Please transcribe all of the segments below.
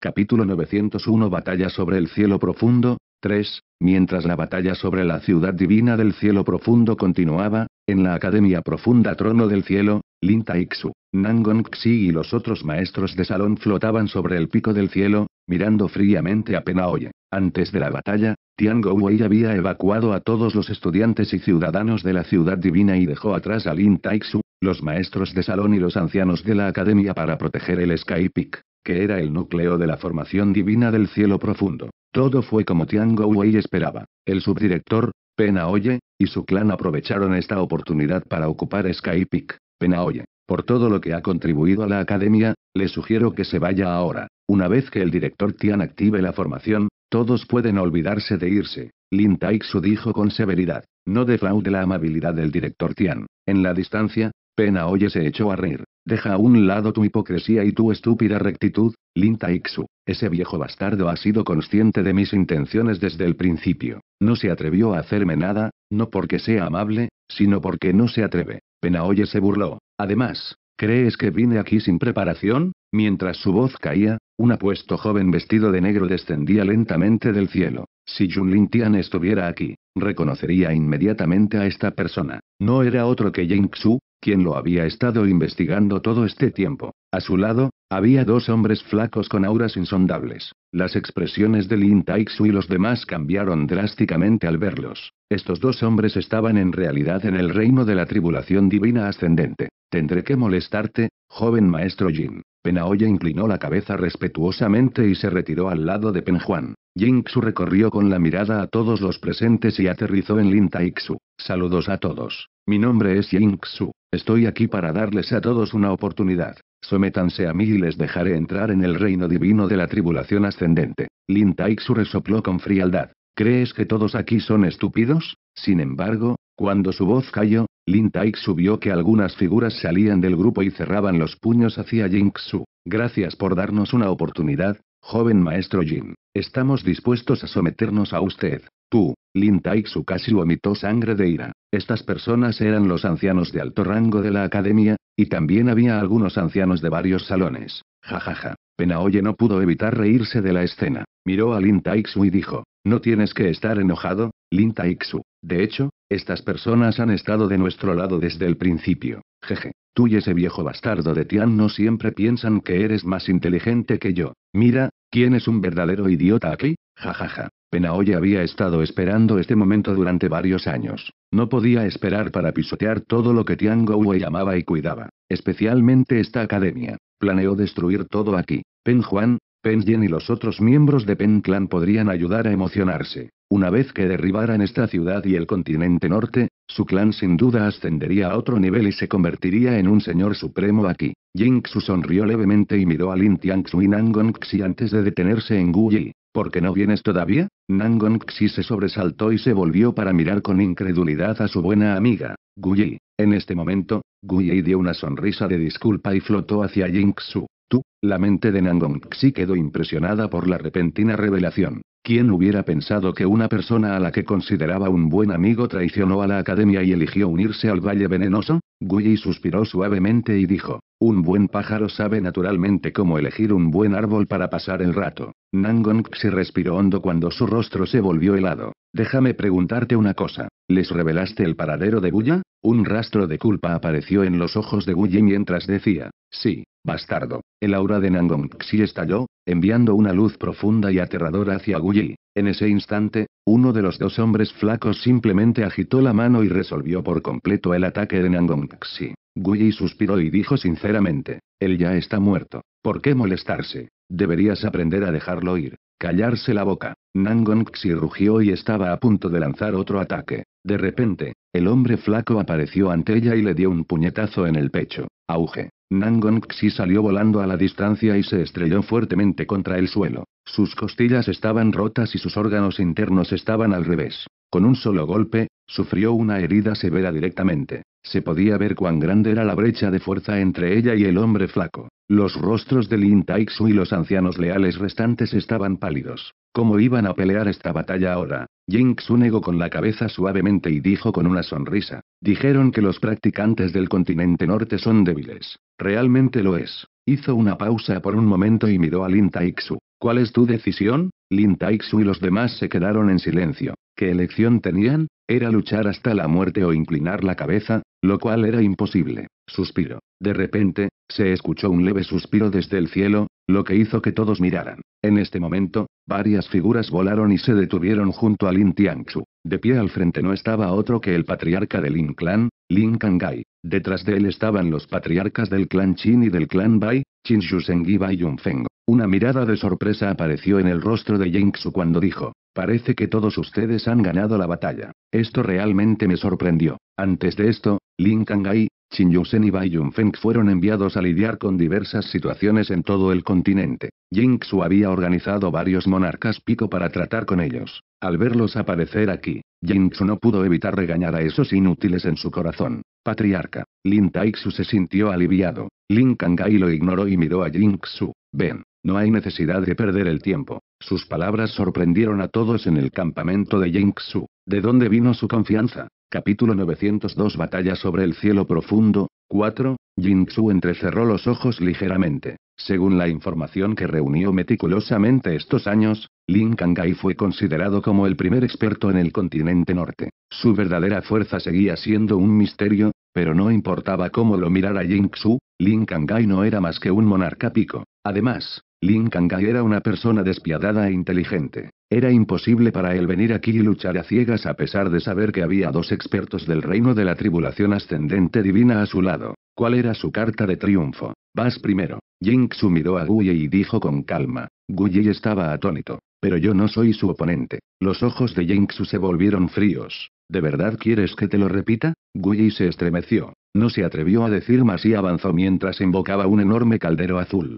Capítulo 901 Batalla sobre el cielo profundo, 3. Mientras la batalla sobre la ciudad divina del cielo profundo continuaba, en la Academia Profunda Trono del Cielo, Lin Taixu, Nangon Xi y los otros maestros de salón flotaban sobre el pico del cielo, mirando fríamente a Penaoye. Antes de la batalla, Tian Gouwei había evacuado a todos los estudiantes y ciudadanos de la ciudad divina y dejó atrás a Lin Taixu, los maestros de salón y los ancianos de la academia para proteger el Sky Peak que era el núcleo de la formación divina del cielo profundo. Todo fue como Tian Wei esperaba. El subdirector, Pena Oye, y su clan aprovecharon esta oportunidad para ocupar Sky Peak. Pena Oye, por todo lo que ha contribuido a la academia, le sugiero que se vaya ahora. Una vez que el director Tian active la formación, todos pueden olvidarse de irse. Lin Taixu dijo con severidad. No defraude la amabilidad del director Tian. En la distancia, Pena Oye se echó a reír. Deja a un lado tu hipocresía y tu estúpida rectitud, Lin Taixu. Ese viejo bastardo ha sido consciente de mis intenciones desde el principio. No se atrevió a hacerme nada, no porque sea amable, sino porque no se atreve. Penaoye se burló. Además, ¿crees que vine aquí sin preparación? Mientras su voz caía, un apuesto joven vestido de negro descendía lentamente del cielo. Si Junlin Tian estuviera aquí, reconocería inmediatamente a esta persona. No era otro que Ying Xu, quien lo había estado investigando todo este tiempo. A su lado, había dos hombres flacos con auras insondables. Las expresiones de Lin Taixu y los demás cambiaron drásticamente al verlos. Estos dos hombres estaban en realidad en el reino de la tribulación divina ascendente. Tendré que molestarte, joven maestro Jin. Penaoya inclinó la cabeza respetuosamente y se retiró al lado de Penjuan. Xu recorrió con la mirada a todos los presentes y aterrizó en Lin Taixu. Saludos a todos. Mi nombre es Xu. Estoy aquí para darles a todos una oportunidad. Sométanse a mí y les dejaré entrar en el reino divino de la tribulación ascendente. Lin Taixu resopló con frialdad. ¿Crees que todos aquí son estúpidos? Sin embargo, cuando su voz cayó, Lin Taixu vio que algunas figuras salían del grupo y cerraban los puños hacia Xu. Gracias por darnos una oportunidad, joven maestro Jin. Estamos dispuestos a someternos a usted. Tú, Lin Taixu casi vomitó sangre de ira. Estas personas eran los ancianos de alto rango de la academia, y también había algunos ancianos de varios salones. Jajaja. Penaoye no pudo evitar reírse de la escena. Miró a Lin Taixu y dijo, no tienes que estar enojado, Lin Taixu. De hecho, estas personas han estado de nuestro lado desde el principio. Jeje. Tú y ese viejo bastardo de Tian no siempre piensan que eres más inteligente que yo. Mira, ¿quién es un verdadero idiota aquí? Jajaja. Penaoye había estado esperando este momento durante varios años. No podía esperar para pisotear todo lo que Tian Gouwei amaba y cuidaba, especialmente esta academia. Planeó destruir todo aquí. Pen Juan, Pen y los otros miembros de Pen Clan podrían ayudar a emocionarse. Una vez que derribaran esta ciudad y el continente norte, su clan sin duda ascendería a otro nivel y se convertiría en un señor supremo aquí. Xu sonrió levemente y miró a Lin Tiangxu y Nangon Xi antes de detenerse en Guyi. ¿Por qué no vienes todavía? Nangon Xi se sobresaltó y se volvió para mirar con incredulidad a su buena amiga, Guyi. En este momento, Guyi dio una sonrisa de disculpa y flotó hacia Xu. Tú, la mente de Nangon Xi quedó impresionada por la repentina revelación. ¿Quién hubiera pensado que una persona a la que consideraba un buen amigo traicionó a la academia y eligió unirse al Valle Venenoso? Guyi suspiró suavemente y dijo, un buen pájaro sabe naturalmente cómo elegir un buen árbol para pasar el rato. Nangon se respiró hondo cuando su rostro se volvió helado. Déjame preguntarte una cosa. ¿Les revelaste el paradero de Guya? Un rastro de culpa apareció en los ojos de Guyi mientras decía, sí, bastardo. El aura de Nangon Xi estalló, enviando una luz profunda y aterradora hacia Guyi. En ese instante, uno de los dos hombres flacos simplemente agitó la mano y resolvió por completo el ataque de Nangon Xi. Guyi suspiró y dijo sinceramente, él ya está muerto. ¿Por qué molestarse? Deberías aprender a dejarlo ir. Callarse la boca. Nangon Xi rugió y estaba a punto de lanzar otro ataque. De repente, el hombre flaco apareció ante ella y le dio un puñetazo en el pecho. Auge. Nangon Xi salió volando a la distancia y se estrelló fuertemente contra el suelo. Sus costillas estaban rotas y sus órganos internos estaban al revés. Con un solo golpe, sufrió una herida severa directamente. Se podía ver cuán grande era la brecha de fuerza entre ella y el hombre flaco. Los rostros de Lin Taixu y los ancianos leales restantes estaban pálidos. ¿Cómo iban a pelear esta batalla ahora? Xu negó con la cabeza suavemente y dijo con una sonrisa. Dijeron que los practicantes del continente norte son débiles. Realmente lo es. Hizo una pausa por un momento y miró a Lin Taixu. ¿Cuál es tu decisión? Lin Taixu y los demás se quedaron en silencio. ¿Qué elección tenían? Era luchar hasta la muerte o inclinar la cabeza, lo cual era imposible. Suspiro. De repente, se escuchó un leve suspiro desde el cielo, lo que hizo que todos miraran. En este momento, varias figuras volaron y se detuvieron junto a Lin Tianxu. De pie al frente no estaba otro que el patriarca del Lin clan, Lin Kangai. Detrás de él estaban los patriarcas del clan Qin y del clan Bai, Qin Shuseng y Bai Yunfeng. Una mirada de sorpresa apareció en el rostro de Yingxu cuando dijo, parece que todos ustedes han ganado la batalla. Esto realmente me sorprendió. Antes de esto, Lin Kangai, Qin Yusen y Bai Yunfeng fueron enviados a lidiar con diversas situaciones en todo el continente. Yingxu había organizado varios monarcas pico para tratar con ellos. Al verlos aparecer aquí, Yingxu no pudo evitar regañar a esos inútiles en su corazón. Patriarca. Lin Taixu se sintió aliviado. Lin Kangai lo ignoró y miró a Yingxu. Ven. No hay necesidad de perder el tiempo. Sus palabras sorprendieron a todos en el campamento de Yingxu. ¿De dónde vino su confianza? Capítulo 902 Batalla sobre el cielo profundo. 4. Jingxu entrecerró los ojos ligeramente. Según la información que reunió meticulosamente estos años, Lin Kangai fue considerado como el primer experto en el continente norte. Su verdadera fuerza seguía siendo un misterio, pero no importaba cómo lo mirara Jingxu, Lin Kangai no era más que un monarca pico. Además, Lin Kangai era una persona despiadada e inteligente. Era imposible para él venir aquí y luchar a ciegas a pesar de saber que había dos expertos del reino de la tribulación ascendente divina a su lado. ¿Cuál era su carta de triunfo? Vas primero. Jinxu miró a Guye y dijo con calma. Guye estaba atónito. Pero yo no soy su oponente. Los ojos de Jinxu se volvieron fríos. ¿De verdad quieres que te lo repita? Guyi se estremeció. No se atrevió a decir más y avanzó mientras invocaba un enorme caldero azul.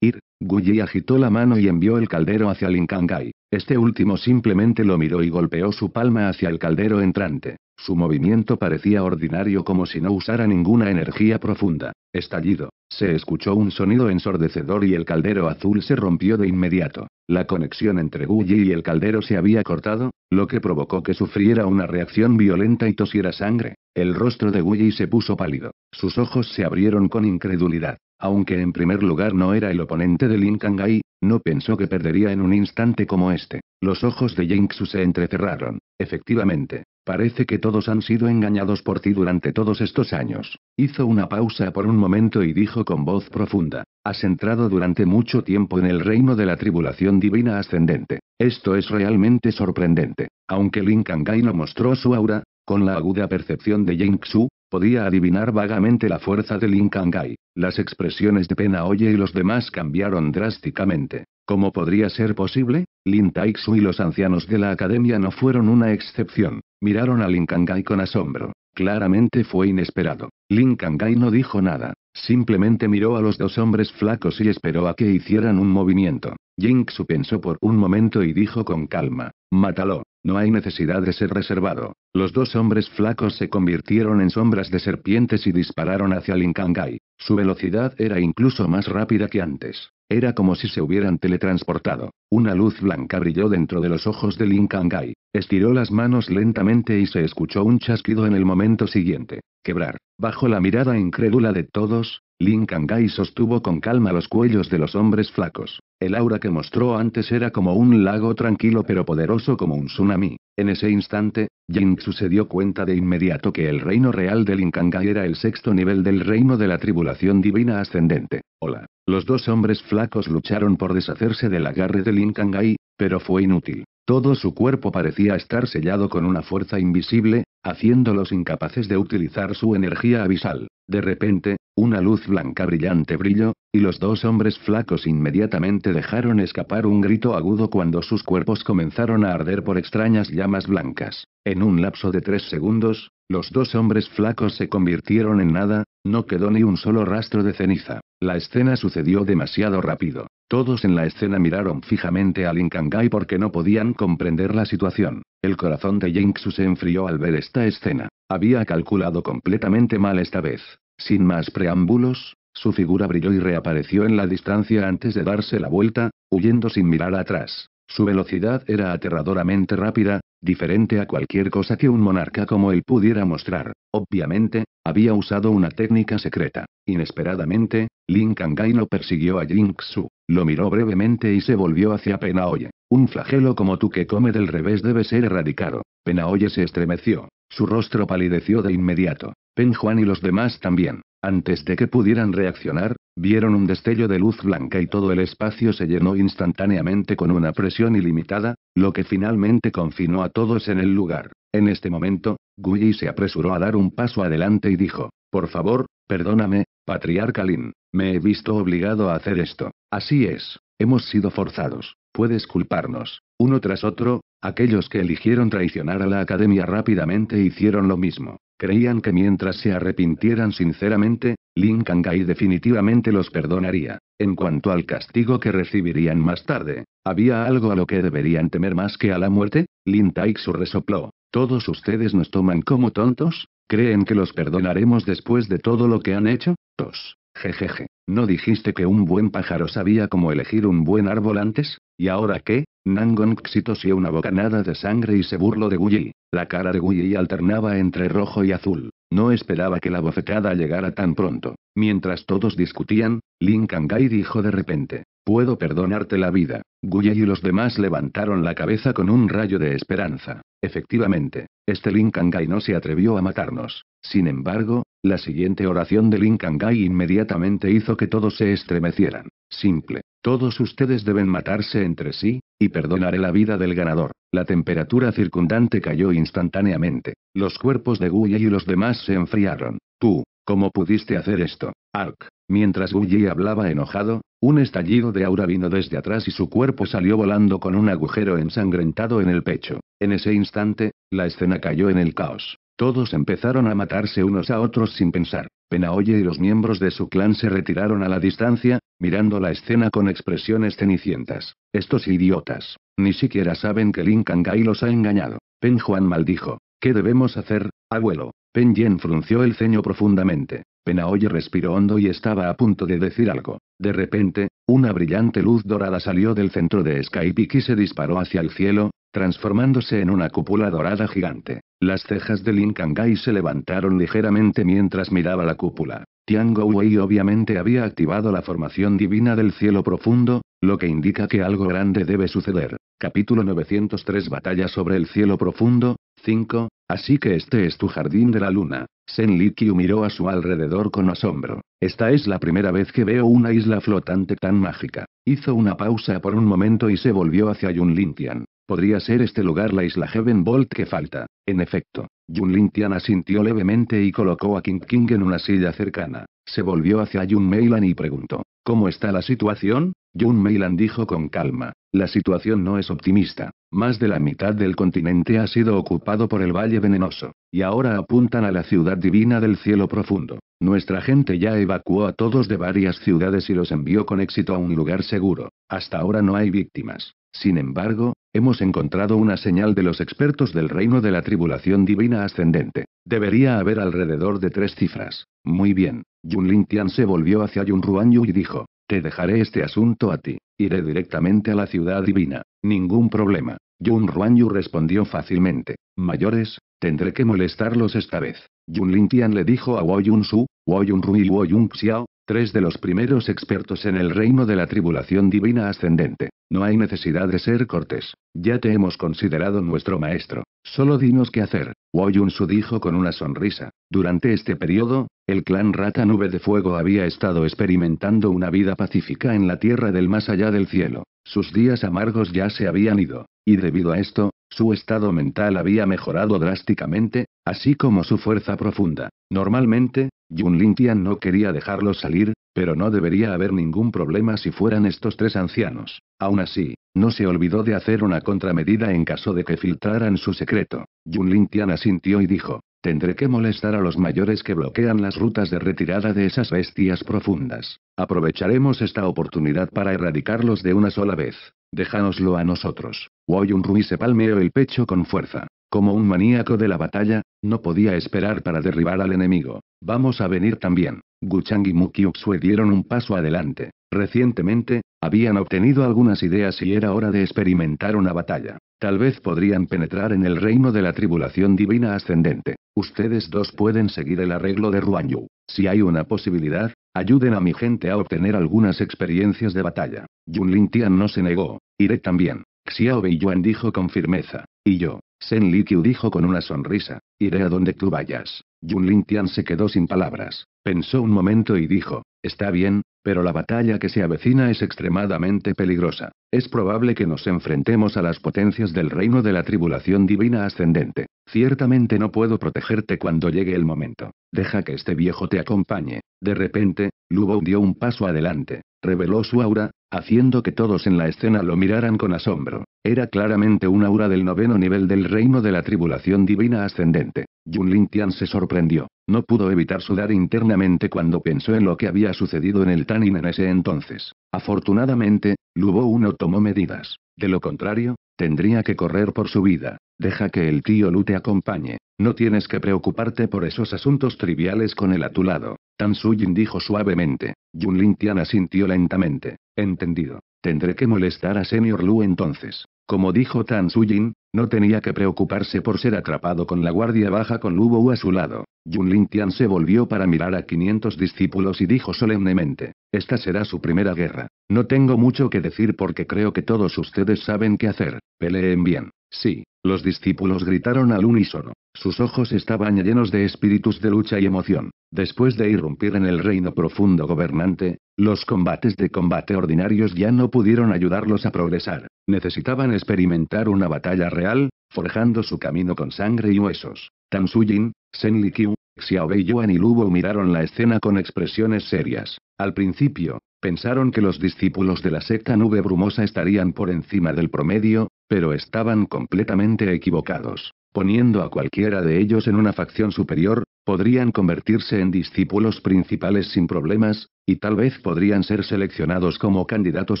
Guyi agitó la mano y envió el caldero hacia Linkangai. Este último simplemente lo miró y golpeó su palma hacia el caldero entrante. Su movimiento parecía ordinario como si no usara ninguna energía profunda. Estallido. Se escuchó un sonido ensordecedor y el caldero azul se rompió de inmediato. La conexión entre Guyi y el caldero se había cortado, lo que provocó que sufriera una reacción violenta y tosiera sangre. El rostro de Guyi se puso pálido. Sus ojos se abrieron con incredulidad. Aunque en primer lugar no era el oponente de Lin Kangai, no pensó que perdería en un instante como este. Los ojos de Jinxu se entrecerraron. Efectivamente, parece que todos han sido engañados por ti durante todos estos años. Hizo una pausa por un momento y dijo con voz profunda. Has entrado durante mucho tiempo en el reino de la tribulación divina ascendente. Esto es realmente sorprendente. Aunque Lin Kangai no mostró su aura, con la aguda percepción de Jinxu, podía adivinar vagamente la fuerza de Lin Kangai. Las expresiones de Pena Oye y los demás cambiaron drásticamente. ¿Cómo podría ser posible? Lin Taixu y los ancianos de la academia no fueron una excepción. Miraron a Lin Kangai con asombro. Claramente fue inesperado. Lin Kangai no dijo nada. Simplemente miró a los dos hombres flacos y esperó a que hicieran un movimiento. Jinxu pensó por un momento y dijo con calma: Mátalo. No hay necesidad de ser reservado. Los dos hombres flacos se convirtieron en sombras de serpientes y dispararon hacia Linkangai. Su velocidad era incluso más rápida que antes. Era como si se hubieran teletransportado. Una luz blanca brilló dentro de los ojos de Linkangai. Estiró las manos lentamente y se escuchó un chasquido en el momento siguiente. Quebrar. Bajo la mirada incrédula de todos, Lin Kangai sostuvo con calma los cuellos de los hombres flacos. El aura que mostró antes era como un lago tranquilo pero poderoso como un tsunami. En ese instante, Jinxu se dio cuenta de inmediato que el reino real de Lin Kangai era el sexto nivel del reino de la tribulación divina ascendente. Hola. Los dos hombres flacos lucharon por deshacerse del agarre de Lin Kangai, pero fue inútil. Todo su cuerpo parecía estar sellado con una fuerza invisible, haciéndolos incapaces de utilizar su energía abisal. De repente, una luz blanca brillante brilló, y los dos hombres flacos inmediatamente dejaron escapar un grito agudo cuando sus cuerpos comenzaron a arder por extrañas llamas blancas. En un lapso de tres segundos, los dos hombres flacos se convirtieron en nada, no quedó ni un solo rastro de ceniza. La escena sucedió demasiado rápido. Todos en la escena miraron fijamente a Linkangai porque no podían comprender la situación. El corazón de Jinxu se enfrió al ver esta escena. Había calculado completamente mal esta vez. Sin más preámbulos, su figura brilló y reapareció en la distancia antes de darse la vuelta, huyendo sin mirar atrás. Su velocidad era aterradoramente rápida, diferente a cualquier cosa que un monarca como él pudiera mostrar. Obviamente, había usado una técnica secreta. Inesperadamente, Lin Kang'ai no persiguió a Jingsu, lo miró brevemente y se volvió hacia Penaoye. Un flagelo como tú que come del revés debe ser erradicado. Penaoye se estremeció. Su rostro palideció de inmediato. Pen Juan y los demás también. Antes de que pudieran reaccionar, vieron un destello de luz blanca y todo el espacio se llenó instantáneamente con una presión ilimitada, lo que finalmente confinó a todos en el lugar. En este momento, Guyi se apresuró a dar un paso adelante y dijo, por favor, perdóname, patriarca Lin, me he visto obligado a hacer esto. Así es, hemos sido forzados. Puedes culparnos. Uno tras otro, aquellos que eligieron traicionar a la academia rápidamente hicieron lo mismo. Creían que mientras se arrepintieran sinceramente, Lin Kang'ai definitivamente los perdonaría. En cuanto al castigo que recibirían más tarde, ¿había algo a lo que deberían temer más que a la muerte? Lin Taixu resopló. ¿Todos ustedes nos toman como tontos? ¿Creen que los perdonaremos después de todo lo que han hecho? Tos. Jejeje. ¿No dijiste que un buen pájaro sabía cómo elegir un buen árbol antes? ¿Y ahora qué? Nangon Xi tosió una bocanada de sangre y se burló de Guyi. La cara de Guyi alternaba entre rojo y azul. No esperaba que la bofetada llegara tan pronto. Mientras todos discutían, Lin Kang'ai dijo de repente, Puedo perdonarte la vida. Guye y los demás levantaron la cabeza con un rayo de esperanza. Efectivamente, este Lin Kang'ai no se atrevió a matarnos. Sin embargo, la siguiente oración de Lin Kang'ai inmediatamente hizo que todos se estremecieran. Simple. Todos ustedes deben matarse entre sí, y perdonaré la vida del ganador. La temperatura circundante cayó instantáneamente. Los cuerpos de Guye y los demás se enfriaron. Tú, ¿cómo pudiste hacer esto? Ark. Mientras Guyi hablaba enojado, un estallido de aura vino desde atrás y su cuerpo salió volando con un agujero ensangrentado en el pecho. En ese instante, la escena cayó en el caos. Todos empezaron a matarse unos a otros sin pensar. Penaoye y los miembros de su clan se retiraron a la distancia, mirando la escena con expresiones cenicientas. Estos idiotas. Ni siquiera saben que Lin Kang'ai los ha engañado. Pen Juan maldijo. ¿Qué debemos hacer, abuelo? Pen Yen frunció el ceño profundamente. Penaoye respiró hondo y estaba a punto de decir algo. De repente, una brillante luz dorada salió del centro de Skypeak y se disparó hacia el cielo, transformándose en una cúpula dorada gigante. Las cejas de Lin Kang'ai se levantaron ligeramente mientras miraba la cúpula. Tiango Wei obviamente había activado la formación divina del cielo profundo, lo que indica que algo grande debe suceder. Capítulo 903 Batalla sobre el cielo profundo, 5. Así que este es tu jardín de la luna. Sen Likyu miró a su alrededor con asombro. Esta es la primera vez que veo una isla flotante tan mágica. Hizo una pausa por un momento y se volvió hacia Yun Lintian. ¿Podría ser este lugar la isla Heaven Bolt que falta? En efecto. Yun Lintian asintió levemente y colocó a King King en una silla cercana. Se volvió hacia Yun Meilan y preguntó. ¿Cómo está la situación? Yun Meilan dijo con calma. La situación no es optimista. Más de la mitad del continente ha sido ocupado por el Valle Venenoso, y ahora apuntan a la ciudad divina del cielo profundo. Nuestra gente ya evacuó a todos de varias ciudades y los envió con éxito a un lugar seguro. Hasta ahora no hay víctimas. Sin embargo, hemos encontrado una señal de los expertos del reino de la tribulación divina ascendente. Debería haber alrededor de tres cifras. Muy bien. Yun Tian se volvió hacia Yun Ruanyu y dijo, te dejaré este asunto a ti. Iré directamente a la ciudad divina. Ningún problema. Yun Ruanyu respondió fácilmente. Mayores, tendré que molestarlos esta vez. Yun Lintian le dijo a Wo Yun Su, Wo Yun Ru y Wo Yun Xiao, tres de los primeros expertos en el reino de la tribulación divina ascendente. No hay necesidad de ser cortés. Ya te hemos considerado nuestro maestro. Solo dinos qué hacer. Wo Yun-su dijo con una sonrisa. Durante este periodo, el clan Rata Nube de Fuego había estado experimentando una vida pacífica en la tierra del más allá del cielo. Sus días amargos ya se habían ido, y debido a esto, su estado mental había mejorado drásticamente, así como su fuerza profunda. Normalmente, Yun Lintian no quería dejarlo salir, pero no debería haber ningún problema si fueran estos tres ancianos. Aún así, no se olvidó de hacer una contramedida en caso de que filtraran su secreto. Yun Lintian asintió y dijo, Tendré que molestar a los mayores que bloquean las rutas de retirada de esas bestias profundas. Aprovecharemos esta oportunidad para erradicarlos de una sola vez. Déjanoslo a nosotros. Woyun Rui se palmeó el pecho con fuerza. Como un maníaco de la batalla, no podía esperar para derribar al enemigo. Vamos a venir también. Guchang y Mukyuxue dieron un paso adelante. Recientemente, habían obtenido algunas ideas y era hora de experimentar una batalla. Tal vez podrían penetrar en el reino de la tribulación divina ascendente. Ustedes dos pueden seguir el arreglo de Ruanyu. Si hay una posibilidad, ayuden a mi gente a obtener algunas experiencias de batalla. Yun Tian no se negó. Iré también. Xiao Beiyuan dijo con firmeza. Y yo. Sen Liqiu dijo con una sonrisa. Iré a donde tú vayas. Yun Tian se quedó sin palabras. Pensó un momento y dijo. Está bien, pero la batalla que se avecina es extremadamente peligrosa. Es probable que nos enfrentemos a las potencias del reino de la tribulación divina ascendente. Ciertamente no puedo protegerte cuando llegue el momento. Deja que este viejo te acompañe. De repente, Lubo dio un paso adelante. Reveló su aura, haciendo que todos en la escena lo miraran con asombro. Era claramente un aura del noveno nivel del reino de la tribulación divina ascendente. Yun Tian se sorprendió. No pudo evitar sudar internamente cuando pensó en lo que había sucedido en el Tanin en ese entonces. Afortunadamente, Lubo no tomó medidas. De lo contrario, tendría que correr por su vida. Deja que el tío Lu te acompañe. No tienes que preocuparte por esos asuntos triviales con él a tu lado. Tan Sujin dijo suavemente. Yun Tian asintió lentamente. Entendido. Tendré que molestar a Senior Lu entonces. Como dijo Tan Sujin, no tenía que preocuparse por ser atrapado con la guardia baja con Lu Wu a su lado. Yun Tian se volvió para mirar a 500 discípulos y dijo solemnemente, esta será su primera guerra. No tengo mucho que decir porque creo que todos ustedes saben qué hacer. Peleen bien. Sí, los discípulos gritaron al unísono. Sus ojos estaban llenos de espíritus de lucha y emoción. Después de irrumpir en el reino profundo gobernante, los combates de combate ordinarios ya no pudieron ayudarlos a progresar. Necesitaban experimentar una batalla real, forjando su camino con sangre y huesos. Tan Sujin, Sen Liqiu, Xiao Beiyuan y Lubo miraron la escena con expresiones serias. Al principio, pensaron que los discípulos de la secta nube brumosa estarían por encima del promedio, pero estaban completamente equivocados. Poniendo a cualquiera de ellos en una facción superior, podrían convertirse en discípulos principales sin problemas, y tal vez podrían ser seleccionados como candidatos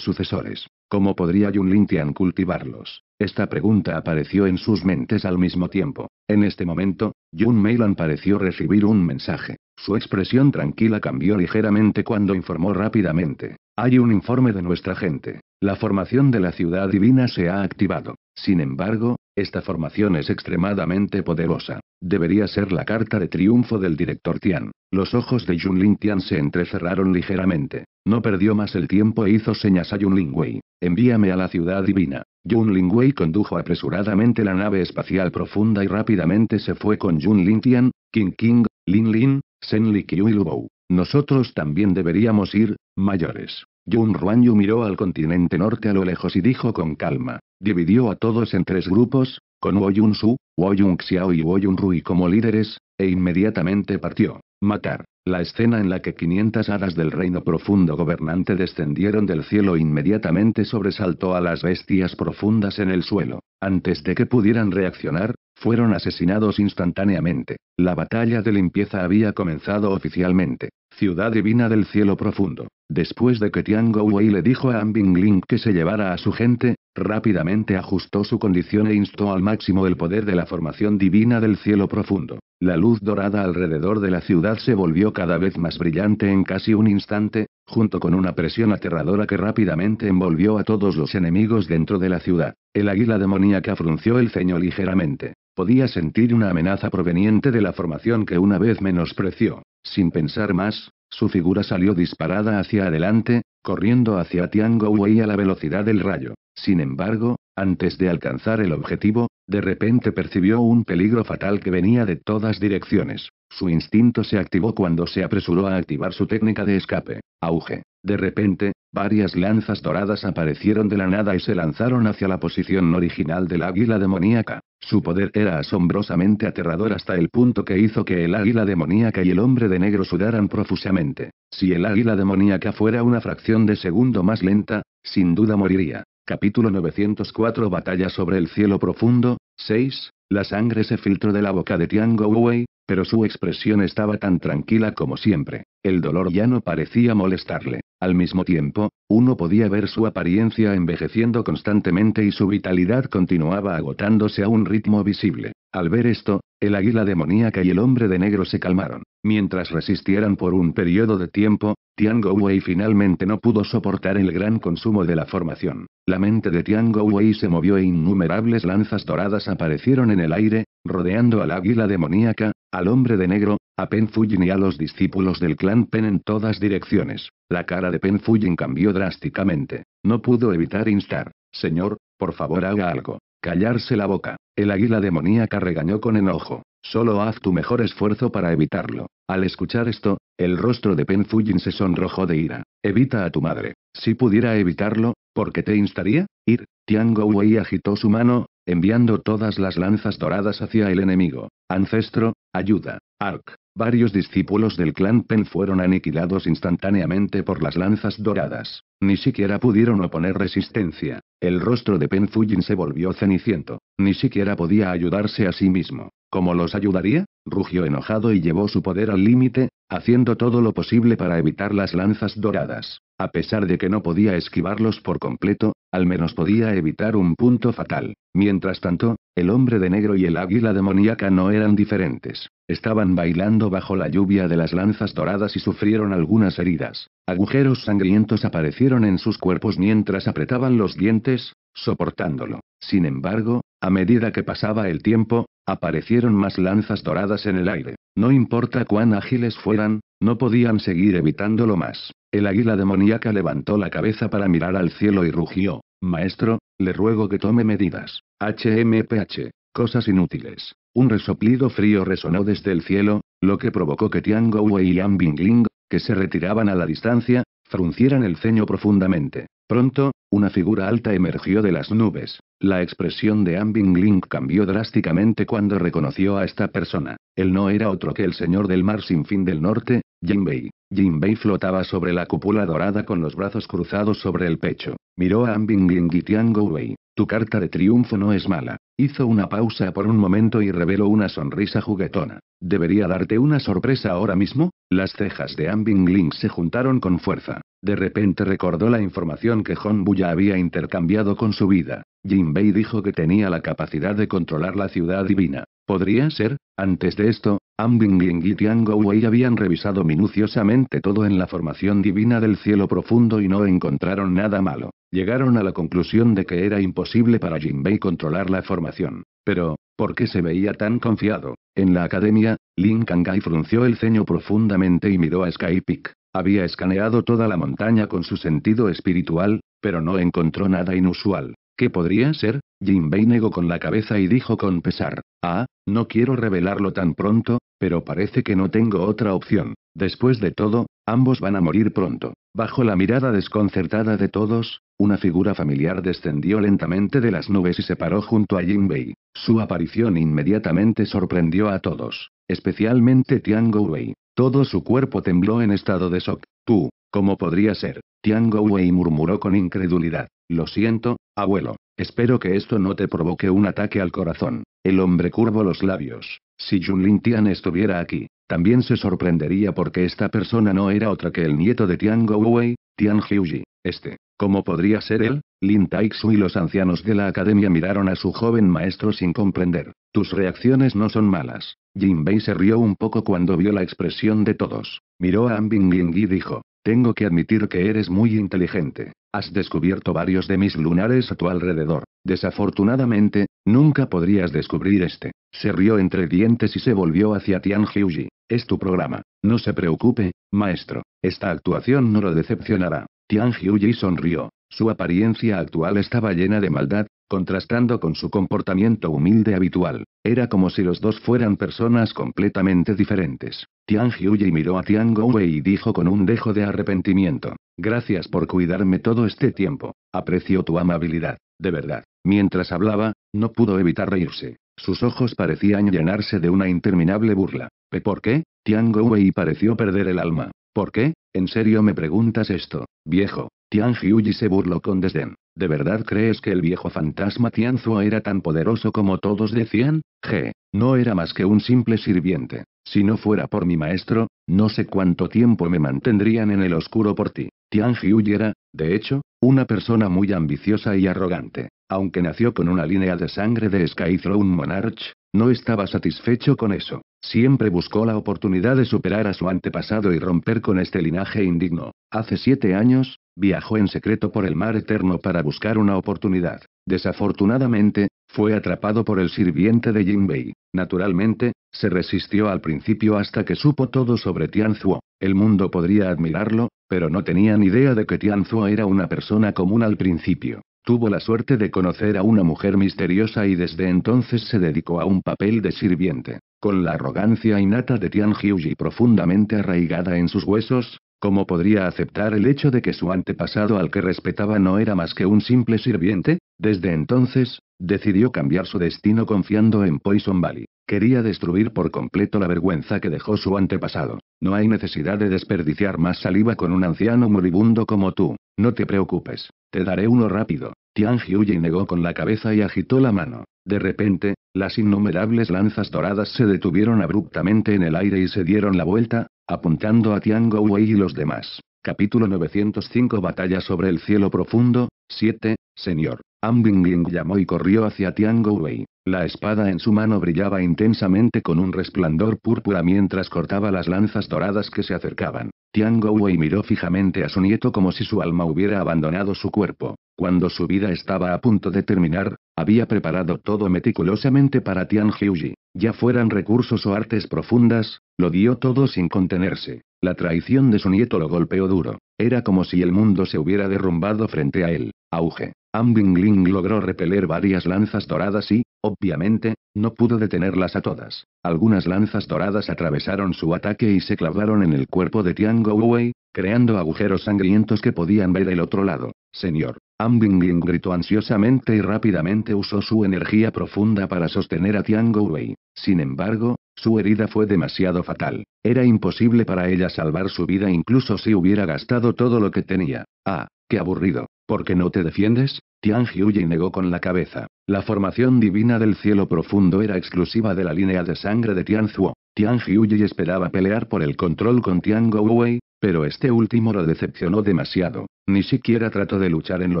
sucesores. ¿Cómo podría Yun Lintian cultivarlos? Esta pregunta apareció en sus mentes al mismo tiempo. En este momento, Yun Meilan pareció recibir un mensaje. Su expresión tranquila cambió ligeramente cuando informó rápidamente. Hay un informe de nuestra gente. La formación de la ciudad divina se ha activado. Sin embargo, esta formación es extremadamente poderosa. Debería ser la carta de triunfo del director Tian. Los ojos de Yun Tian se entrecerraron ligeramente. No perdió más el tiempo e hizo señas a Yun Wei. Envíame a la ciudad divina. Yun Wei condujo apresuradamente la nave espacial profunda y rápidamente se fue con Yun Tian, King King, Lin Lin, Sen Liqiu y Lubou. Nosotros también deberíamos ir, mayores. Yun Ruanyu miró al continente norte a lo lejos y dijo con calma. Dividió a todos en tres grupos, con Woyun Su, Woyun Xiao y Woyun Rui como líderes, e inmediatamente partió. Matar. La escena en la que 500 hadas del reino profundo gobernante descendieron del cielo inmediatamente sobresaltó a las bestias profundas en el suelo. Antes de que pudieran reaccionar, fueron asesinados instantáneamente. La batalla de limpieza había comenzado oficialmente. Ciudad divina del cielo profundo. Después de que Tian Wei le dijo a Ambing Ling que se llevara a su gente, rápidamente ajustó su condición e instó al máximo el poder de la formación divina del cielo profundo. La luz dorada alrededor de la ciudad se volvió cada vez más brillante en casi un instante, junto con una presión aterradora que rápidamente envolvió a todos los enemigos dentro de la ciudad. El águila demoníaca frunció el ceño ligeramente. Podía sentir una amenaza proveniente de la formación que una vez menospreció. Sin pensar más, su figura salió disparada hacia adelante, corriendo hacia Tiango Wei a la velocidad del rayo. Sin embargo, antes de alcanzar el objetivo, de repente percibió un peligro fatal que venía de todas direcciones. Su instinto se activó cuando se apresuró a activar su técnica de escape. Auge. De repente, varias lanzas doradas aparecieron de la nada y se lanzaron hacia la posición original del águila demoníaca. Su poder era asombrosamente aterrador hasta el punto que hizo que el águila demoníaca y el hombre de negro sudaran profusamente. Si el águila demoníaca fuera una fracción de segundo más lenta, sin duda moriría. Capítulo 904 Batalla sobre el cielo profundo, 6. La sangre se filtró de la boca de Tian Wei, pero su expresión estaba tan tranquila como siempre. El dolor ya no parecía molestarle. Al mismo tiempo, uno podía ver su apariencia envejeciendo constantemente y su vitalidad continuaba agotándose a un ritmo visible. Al ver esto, el águila demoníaca y el hombre de negro se calmaron. Mientras resistieran por un periodo de tiempo, Tian Wei finalmente no pudo soportar el gran consumo de la formación. La mente de Tian Wei se movió e innumerables lanzas doradas aparecieron en el aire, rodeando al águila demoníaca, al hombre de negro, a Pen Fujin y a los discípulos del clan Pen en todas direcciones. La cara de Pen Fujin cambió drásticamente. No pudo evitar instar. Señor, por favor haga algo. Callarse la boca. El águila demoníaca regañó con enojo. Solo haz tu mejor esfuerzo para evitarlo. Al escuchar esto, el rostro de Pen Fujin se sonrojó de ira. Evita a tu madre. Si pudiera evitarlo, ¿por qué te instaría? Ir. Tian Wei agitó su mano, enviando todas las lanzas doradas hacia el enemigo. Ancestro, ayuda. Ark. Varios discípulos del clan Pen fueron aniquilados instantáneamente por las lanzas doradas. Ni siquiera pudieron oponer resistencia. El rostro de Pen Fujin se volvió ceniciento. Ni siquiera podía ayudarse a sí mismo. ¿Cómo los ayudaría? Rugió enojado y llevó su poder al límite, haciendo todo lo posible para evitar las lanzas doradas. A pesar de que no podía esquivarlos por completo, al menos podía evitar un punto fatal. Mientras tanto, el hombre de negro y el águila demoníaca no eran diferentes. Estaban bailando bajo la lluvia de las lanzas doradas y sufrieron algunas heridas. Agujeros sangrientos aparecieron en sus cuerpos mientras apretaban los dientes, soportándolo. Sin embargo, a medida que pasaba el tiempo, aparecieron más lanzas doradas en el aire. No importa cuán ágiles fueran, no podían seguir evitándolo más. El águila demoníaca levantó la cabeza para mirar al cielo y rugió. Maestro, le ruego que tome medidas. HMPH. Cosas inútiles. Un resoplido frío resonó desde el cielo, lo que provocó que Tian Wei y An Bingling, que se retiraban a la distancia, fruncieran el ceño profundamente. Pronto, una figura alta emergió de las nubes. La expresión de Ambing Link cambió drásticamente cuando reconoció a esta persona. Él no era otro que el señor del mar sin fin del norte, Jinbei. Jinbei flotaba sobre la cúpula dorada con los brazos cruzados sobre el pecho. Miró a Ambing Ling y Tian Wei. Tu carta de triunfo no es mala. Hizo una pausa por un momento y reveló una sonrisa juguetona. ¿Debería darte una sorpresa ahora mismo? Las cejas de Ambing Ling se juntaron con fuerza. De repente recordó la información que Hon Buya había intercambiado con su vida. Jinbei dijo que tenía la capacidad de controlar la ciudad divina. ¿Podría ser? Antes de esto, Ambing y Tian Wei habían revisado minuciosamente todo en la formación divina del cielo profundo y no encontraron nada malo. Llegaron a la conclusión de que era imposible para Jinbei controlar la formación. Pero, ¿por qué se veía tan confiado? En la academia, Lin Kangai frunció el ceño profundamente y miró a Sky Peak. Había escaneado toda la montaña con su sentido espiritual, pero no encontró nada inusual. ¿Qué podría ser? Jinbei negó con la cabeza y dijo con pesar. Ah, no quiero revelarlo tan pronto, pero parece que no tengo otra opción. Después de todo, ambos van a morir pronto. Bajo la mirada desconcertada de todos, una figura familiar descendió lentamente de las nubes y se paró junto a Jinbei. Su aparición inmediatamente sorprendió a todos, especialmente Tian Wei. Todo su cuerpo tembló en estado de shock. Tú, ¿cómo podría ser? Tian Wei murmuró con incredulidad. Lo siento, abuelo. Espero que esto no te provoque un ataque al corazón. El hombre curvó los labios. Si Junlin Tian estuviera aquí, también se sorprendería porque esta persona no era otra que el nieto de Tian Wei, Tian Hyuji. Este, ¿cómo podría ser él? Lin Taixu y los ancianos de la academia miraron a su joven maestro sin comprender. Tus reacciones no son malas. Jinbei se rió un poco cuando vio la expresión de todos. Miró a Ambing y dijo, tengo que admitir que eres muy inteligente. Has descubierto varios de mis lunares a tu alrededor. Desafortunadamente, nunca podrías descubrir este. Se rió entre dientes y se volvió hacia Tian Hyuji. Es tu programa. No se preocupe, maestro. Esta actuación no lo decepcionará. Tian Hyuji sonrió. Su apariencia actual estaba llena de maldad, contrastando con su comportamiento humilde habitual. Era como si los dos fueran personas completamente diferentes. Tian Hyuji miró a Tian Wei y dijo con un dejo de arrepentimiento. Gracias por cuidarme todo este tiempo. Aprecio tu amabilidad. De verdad. Mientras hablaba, no pudo evitar reírse. Sus ojos parecían llenarse de una interminable burla. ¿Por qué? Tian Wei pareció perder el alma. ¿Por qué? ¿En serio me preguntas esto, viejo? Tian Hyuji se burló con desdén. ¿De verdad crees que el viejo fantasma Tianzuo era tan poderoso como todos decían? G. No era más que un simple sirviente. Si no fuera por mi maestro, no sé cuánto tiempo me mantendrían en el oscuro por ti. Tian Hyuji era, de hecho, una persona muy ambiciosa y arrogante. Aunque nació con una línea de sangre de Sky Throne Monarch, no estaba satisfecho con eso. Siempre buscó la oportunidad de superar a su antepasado y romper con este linaje indigno. Hace siete años, viajó en secreto por el mar eterno para buscar una oportunidad. Desafortunadamente, fue atrapado por el sirviente de Jinbei. Naturalmente, se resistió al principio hasta que supo todo sobre Tianzuo. El mundo podría admirarlo, pero no tenía ni idea de que Tianzuo era una persona común al principio. Tuvo la suerte de conocer a una mujer misteriosa y desde entonces se dedicó a un papel de sirviente. Con la arrogancia innata de Tian Hyuji profundamente arraigada en sus huesos, ¿cómo podría aceptar el hecho de que su antepasado al que respetaba no era más que un simple sirviente? Desde entonces, decidió cambiar su destino confiando en Poison Valley. Quería destruir por completo la vergüenza que dejó su antepasado. No hay necesidad de desperdiciar más saliva con un anciano moribundo como tú. No te preocupes. Te daré uno rápido. Tian Hyuji negó con la cabeza y agitó la mano. De repente, las innumerables lanzas doradas se detuvieron abruptamente en el aire y se dieron la vuelta, apuntando a Tian Wei y los demás. Capítulo 905 Batalla sobre el cielo profundo, 7, Señor. Am Bingling llamó y corrió hacia Tian Wei. La espada en su mano brillaba intensamente con un resplandor púrpura mientras cortaba las lanzas doradas que se acercaban. Tian Wei miró fijamente a su nieto como si su alma hubiera abandonado su cuerpo. Cuando su vida estaba a punto de terminar, había preparado todo meticulosamente para Tian Hyuji. Ya fueran recursos o artes profundas, lo dio todo sin contenerse. La traición de su nieto lo golpeó duro. Era como si el mundo se hubiera derrumbado frente a él. Auge. Ambingling logró repeler varias lanzas doradas y, obviamente, no pudo detenerlas a todas. Algunas lanzas doradas atravesaron su ataque y se clavaron en el cuerpo de Tian Wei, creando agujeros sangrientos que podían ver el otro lado. Señor. Ambingling gritó ansiosamente y rápidamente usó su energía profunda para sostener a Tian Wei. Sin embargo, su herida fue demasiado fatal. Era imposible para ella salvar su vida incluso si hubiera gastado todo lo que tenía. Ah, qué aburrido. ¿Por qué no te defiendes? Tian Hyuji negó con la cabeza. La formación divina del cielo profundo era exclusiva de la línea de sangre de Tian Zuo. Tian Hyuji esperaba pelear por el control con Tian Wei, pero este último lo decepcionó demasiado. Ni siquiera trató de luchar en lo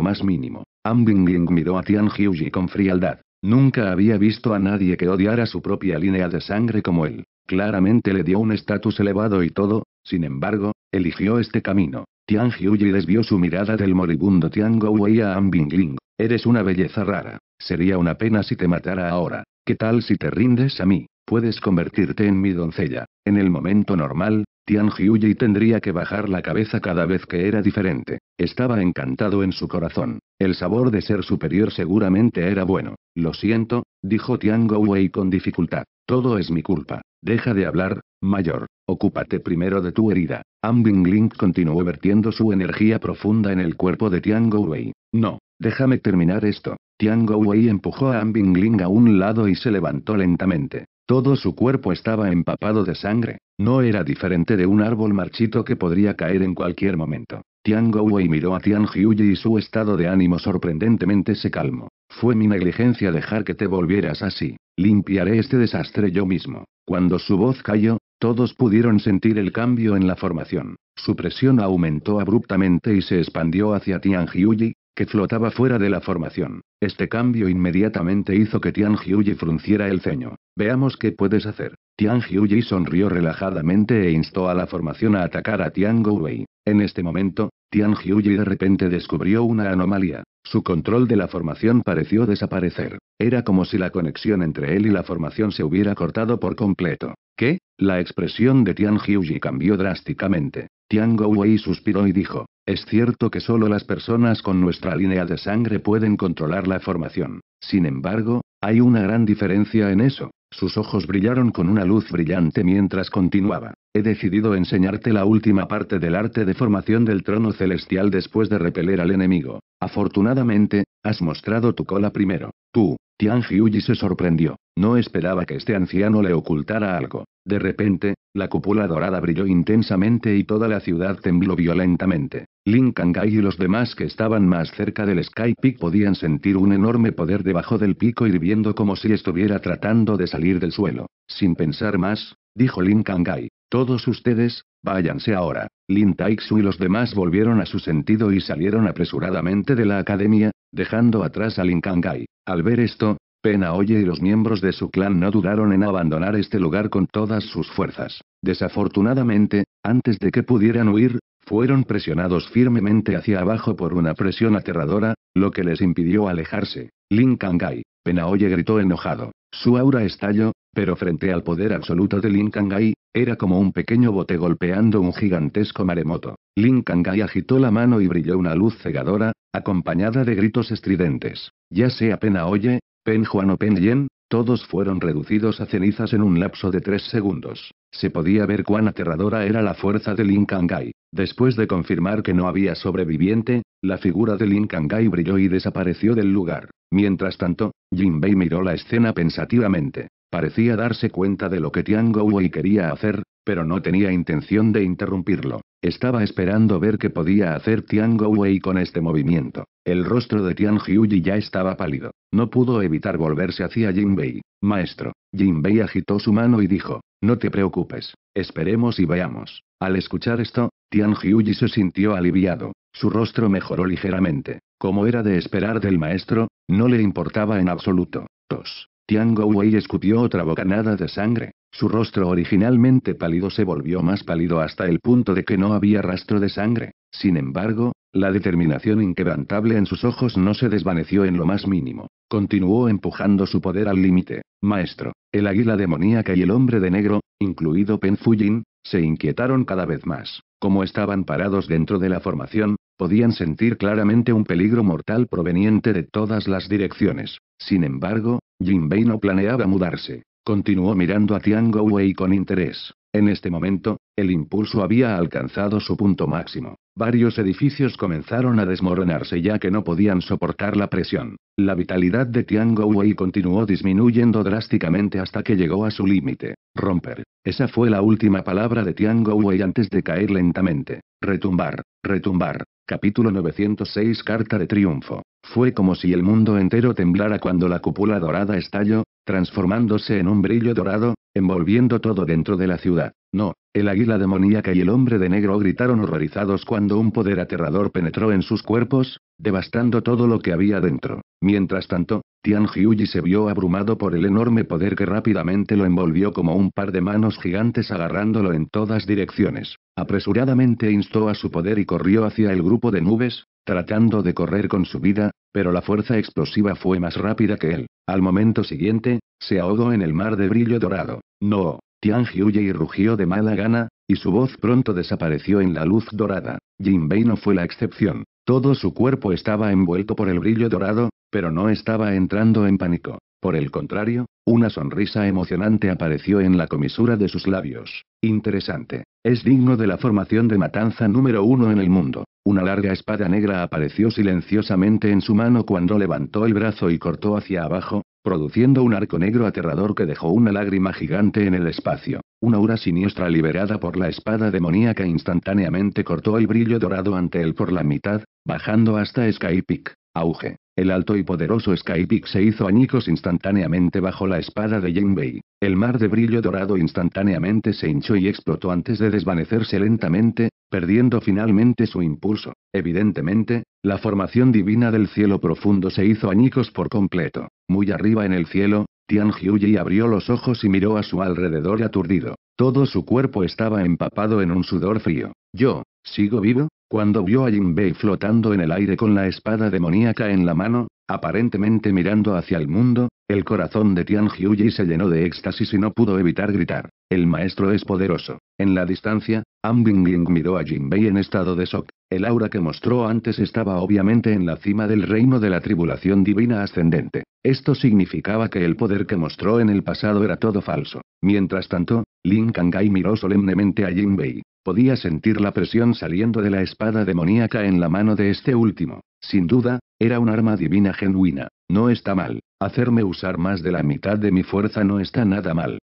más mínimo. Am Bingling miró a Tian Hyuji con frialdad. Nunca había visto a nadie que odiara su propia línea de sangre como él. Claramente le dio un estatus elevado y todo, sin embargo, eligió este camino. Tian Hyuji desvió su mirada del moribundo Tian Wei a Am Bingling. Eres una belleza rara. Sería una pena si te matara ahora. ¿Qué tal si te rindes a mí? Puedes convertirte en mi doncella. En el momento normal, Tian Hyuji tendría que bajar la cabeza cada vez que era diferente. Estaba encantado en su corazón. El sabor de ser superior seguramente era bueno. Lo siento, dijo Tian Wei con dificultad. Todo es mi culpa. Deja de hablar, mayor. Ocúpate primero de tu herida. Am Bingling continuó vertiendo su energía profunda en el cuerpo de Tian Wei. No, déjame terminar esto. Tian Wei empujó a Am Bingling a un lado y se levantó lentamente. Todo su cuerpo estaba empapado de sangre. No era diferente de un árbol marchito que podría caer en cualquier momento. Tian Wei miró a Tian Hyuji y su estado de ánimo sorprendentemente se calmó. Fue mi negligencia dejar que te volvieras así. Limpiaré este desastre yo mismo. Cuando su voz cayó, todos pudieron sentir el cambio en la formación. Su presión aumentó abruptamente y se expandió hacia Tian Hyuji, que flotaba fuera de la formación. Este cambio inmediatamente hizo que Tian Hyuji frunciera el ceño. Veamos qué puedes hacer. Tian Hyuji sonrió relajadamente e instó a la formación a atacar a Tian Wei. En este momento, Tian Hyuji de repente descubrió una anomalía. Su control de la formación pareció desaparecer. Era como si la conexión entre él y la formación se hubiera cortado por completo. ¿Qué? La expresión de Tian Hyuji cambió drásticamente. Tian Wei suspiró y dijo, es cierto que solo las personas con nuestra línea de sangre pueden controlar la formación. Sin embargo, hay una gran diferencia en eso. Sus ojos brillaron con una luz brillante mientras continuaba. He decidido enseñarte la última parte del arte de formación del trono celestial después de repeler al enemigo. Afortunadamente, has mostrado tu cola primero. Tú, Tian Hyuji se sorprendió. No esperaba que este anciano le ocultara algo. De repente, la cúpula dorada brilló intensamente y toda la ciudad tembló violentamente. Lin Kangay y los demás que estaban más cerca del Sky Peak podían sentir un enorme poder debajo del pico hirviendo como si estuviera tratando de salir del suelo. Sin pensar más, dijo Lin Kangay. Todos ustedes, váyanse ahora. Lin Taixu y los demás volvieron a su sentido y salieron apresuradamente de la academia, dejando atrás a Lin Kangay. Al ver esto, Pena Oye y los miembros de su clan no dudaron en abandonar este lugar con todas sus fuerzas. Desafortunadamente, antes de que pudieran huir, fueron presionados firmemente hacia abajo por una presión aterradora, lo que les impidió alejarse. Lin Kangai. Penaoye gritó enojado. Su aura estalló, pero frente al poder absoluto de Lin Kangai, era como un pequeño bote golpeando un gigantesco maremoto. Lin Kangai agitó la mano y brilló una luz cegadora, acompañada de gritos estridentes. Ya sea Penaoye, Pen Juan o Pen Yen, todos fueron reducidos a cenizas en un lapso de tres segundos. Se podía ver cuán aterradora era la fuerza de Lin Kangai. Después de confirmar que no había sobreviviente, la figura de Lin Kangai brilló y desapareció del lugar. Mientras tanto, Jinbei miró la escena pensativamente. Parecía darse cuenta de lo que Tian Wei quería hacer, pero no tenía intención de interrumpirlo. Estaba esperando ver qué podía hacer Tian Wei con este movimiento. El rostro de Tian Hyuji ya estaba pálido. No pudo evitar volverse hacia Jinbei. Maestro. Jinbei agitó su mano y dijo, no te preocupes. Esperemos y veamos. Al escuchar esto, Tian Hyuji se sintió aliviado. Su rostro mejoró ligeramente. Como era de esperar del maestro, no le importaba en absoluto. Tos. Tian Wei escupió otra bocanada de sangre. Su rostro originalmente pálido se volvió más pálido hasta el punto de que no había rastro de sangre. Sin embargo, la determinación inquebrantable en sus ojos no se desvaneció en lo más mínimo. Continuó empujando su poder al límite. Maestro, el águila demoníaca y el hombre de negro, incluido Pen Fujin, se inquietaron cada vez más. Como estaban parados dentro de la formación, podían sentir claramente un peligro mortal proveniente de todas las direcciones. Sin embargo, Jinbei no planeaba mudarse. Continuó mirando a Tian Wei con interés. En este momento, el impulso había alcanzado su punto máximo. Varios edificios comenzaron a desmoronarse ya que no podían soportar la presión. La vitalidad de Tian Wei continuó disminuyendo drásticamente hasta que llegó a su límite. Romper. Esa fue la última palabra de Tian Wei antes de caer lentamente. Retumbar, retumbar. Capítulo 906 Carta de Triunfo. Fue como si el mundo entero temblara cuando la cúpula dorada estalló, transformándose en un brillo dorado, envolviendo todo dentro de la ciudad. No, el águila demoníaca y el hombre de negro gritaron horrorizados cuando un poder aterrador penetró en sus cuerpos, devastando todo lo que había dentro. Mientras tanto, Tian Hyuji se vio abrumado por el enorme poder que rápidamente lo envolvió como un par de manos gigantes agarrándolo en todas direcciones. Apresuradamente instó a su poder y corrió hacia el grupo de nubes, tratando de correr con su vida, pero la fuerza explosiva fue más rápida que él. Al momento siguiente, se ahogó en el mar de brillo dorado. No, Tian y rugió de mala gana, y su voz pronto desapareció en la luz dorada. Jinbei no fue la excepción. Todo su cuerpo estaba envuelto por el brillo dorado, pero no estaba entrando en pánico. Por el contrario, una sonrisa emocionante apareció en la comisura de sus labios. Interesante. Es digno de la formación de matanza número uno en el mundo. Una larga espada negra apareció silenciosamente en su mano cuando levantó el brazo y cortó hacia abajo, produciendo un arco negro aterrador que dejó una lágrima gigante en el espacio. Una aura siniestra liberada por la espada demoníaca instantáneamente cortó el brillo dorado ante él por la mitad, bajando hasta Skypick. Auge. El alto y poderoso Skypick se hizo añicos instantáneamente bajo la espada de Jinbei. El mar de brillo dorado instantáneamente se hinchó y explotó antes de desvanecerse lentamente, perdiendo finalmente su impulso. Evidentemente, la formación divina del cielo profundo se hizo añicos por completo. Muy arriba en el cielo, Tian Hyuji abrió los ojos y miró a su alrededor aturdido. Todo su cuerpo estaba empapado en un sudor frío. Yo, ¿sigo vivo? Cuando vio a Jinbei flotando en el aire con la espada demoníaca en la mano, aparentemente mirando hacia el mundo, el corazón de Tian Hyuji se llenó de éxtasis y no pudo evitar gritar. El maestro es poderoso. En la distancia, Am Bingying miró a Jinbei en estado de shock. El aura que mostró antes estaba obviamente en la cima del reino de la tribulación divina ascendente. Esto significaba que el poder que mostró en el pasado era todo falso. Mientras tanto, Lin Kangai miró solemnemente a Jinbei. Podía sentir la presión saliendo de la espada demoníaca en la mano de este último. Sin duda, era un arma divina genuina. No está mal. Hacerme usar más de la mitad de mi fuerza no está nada mal.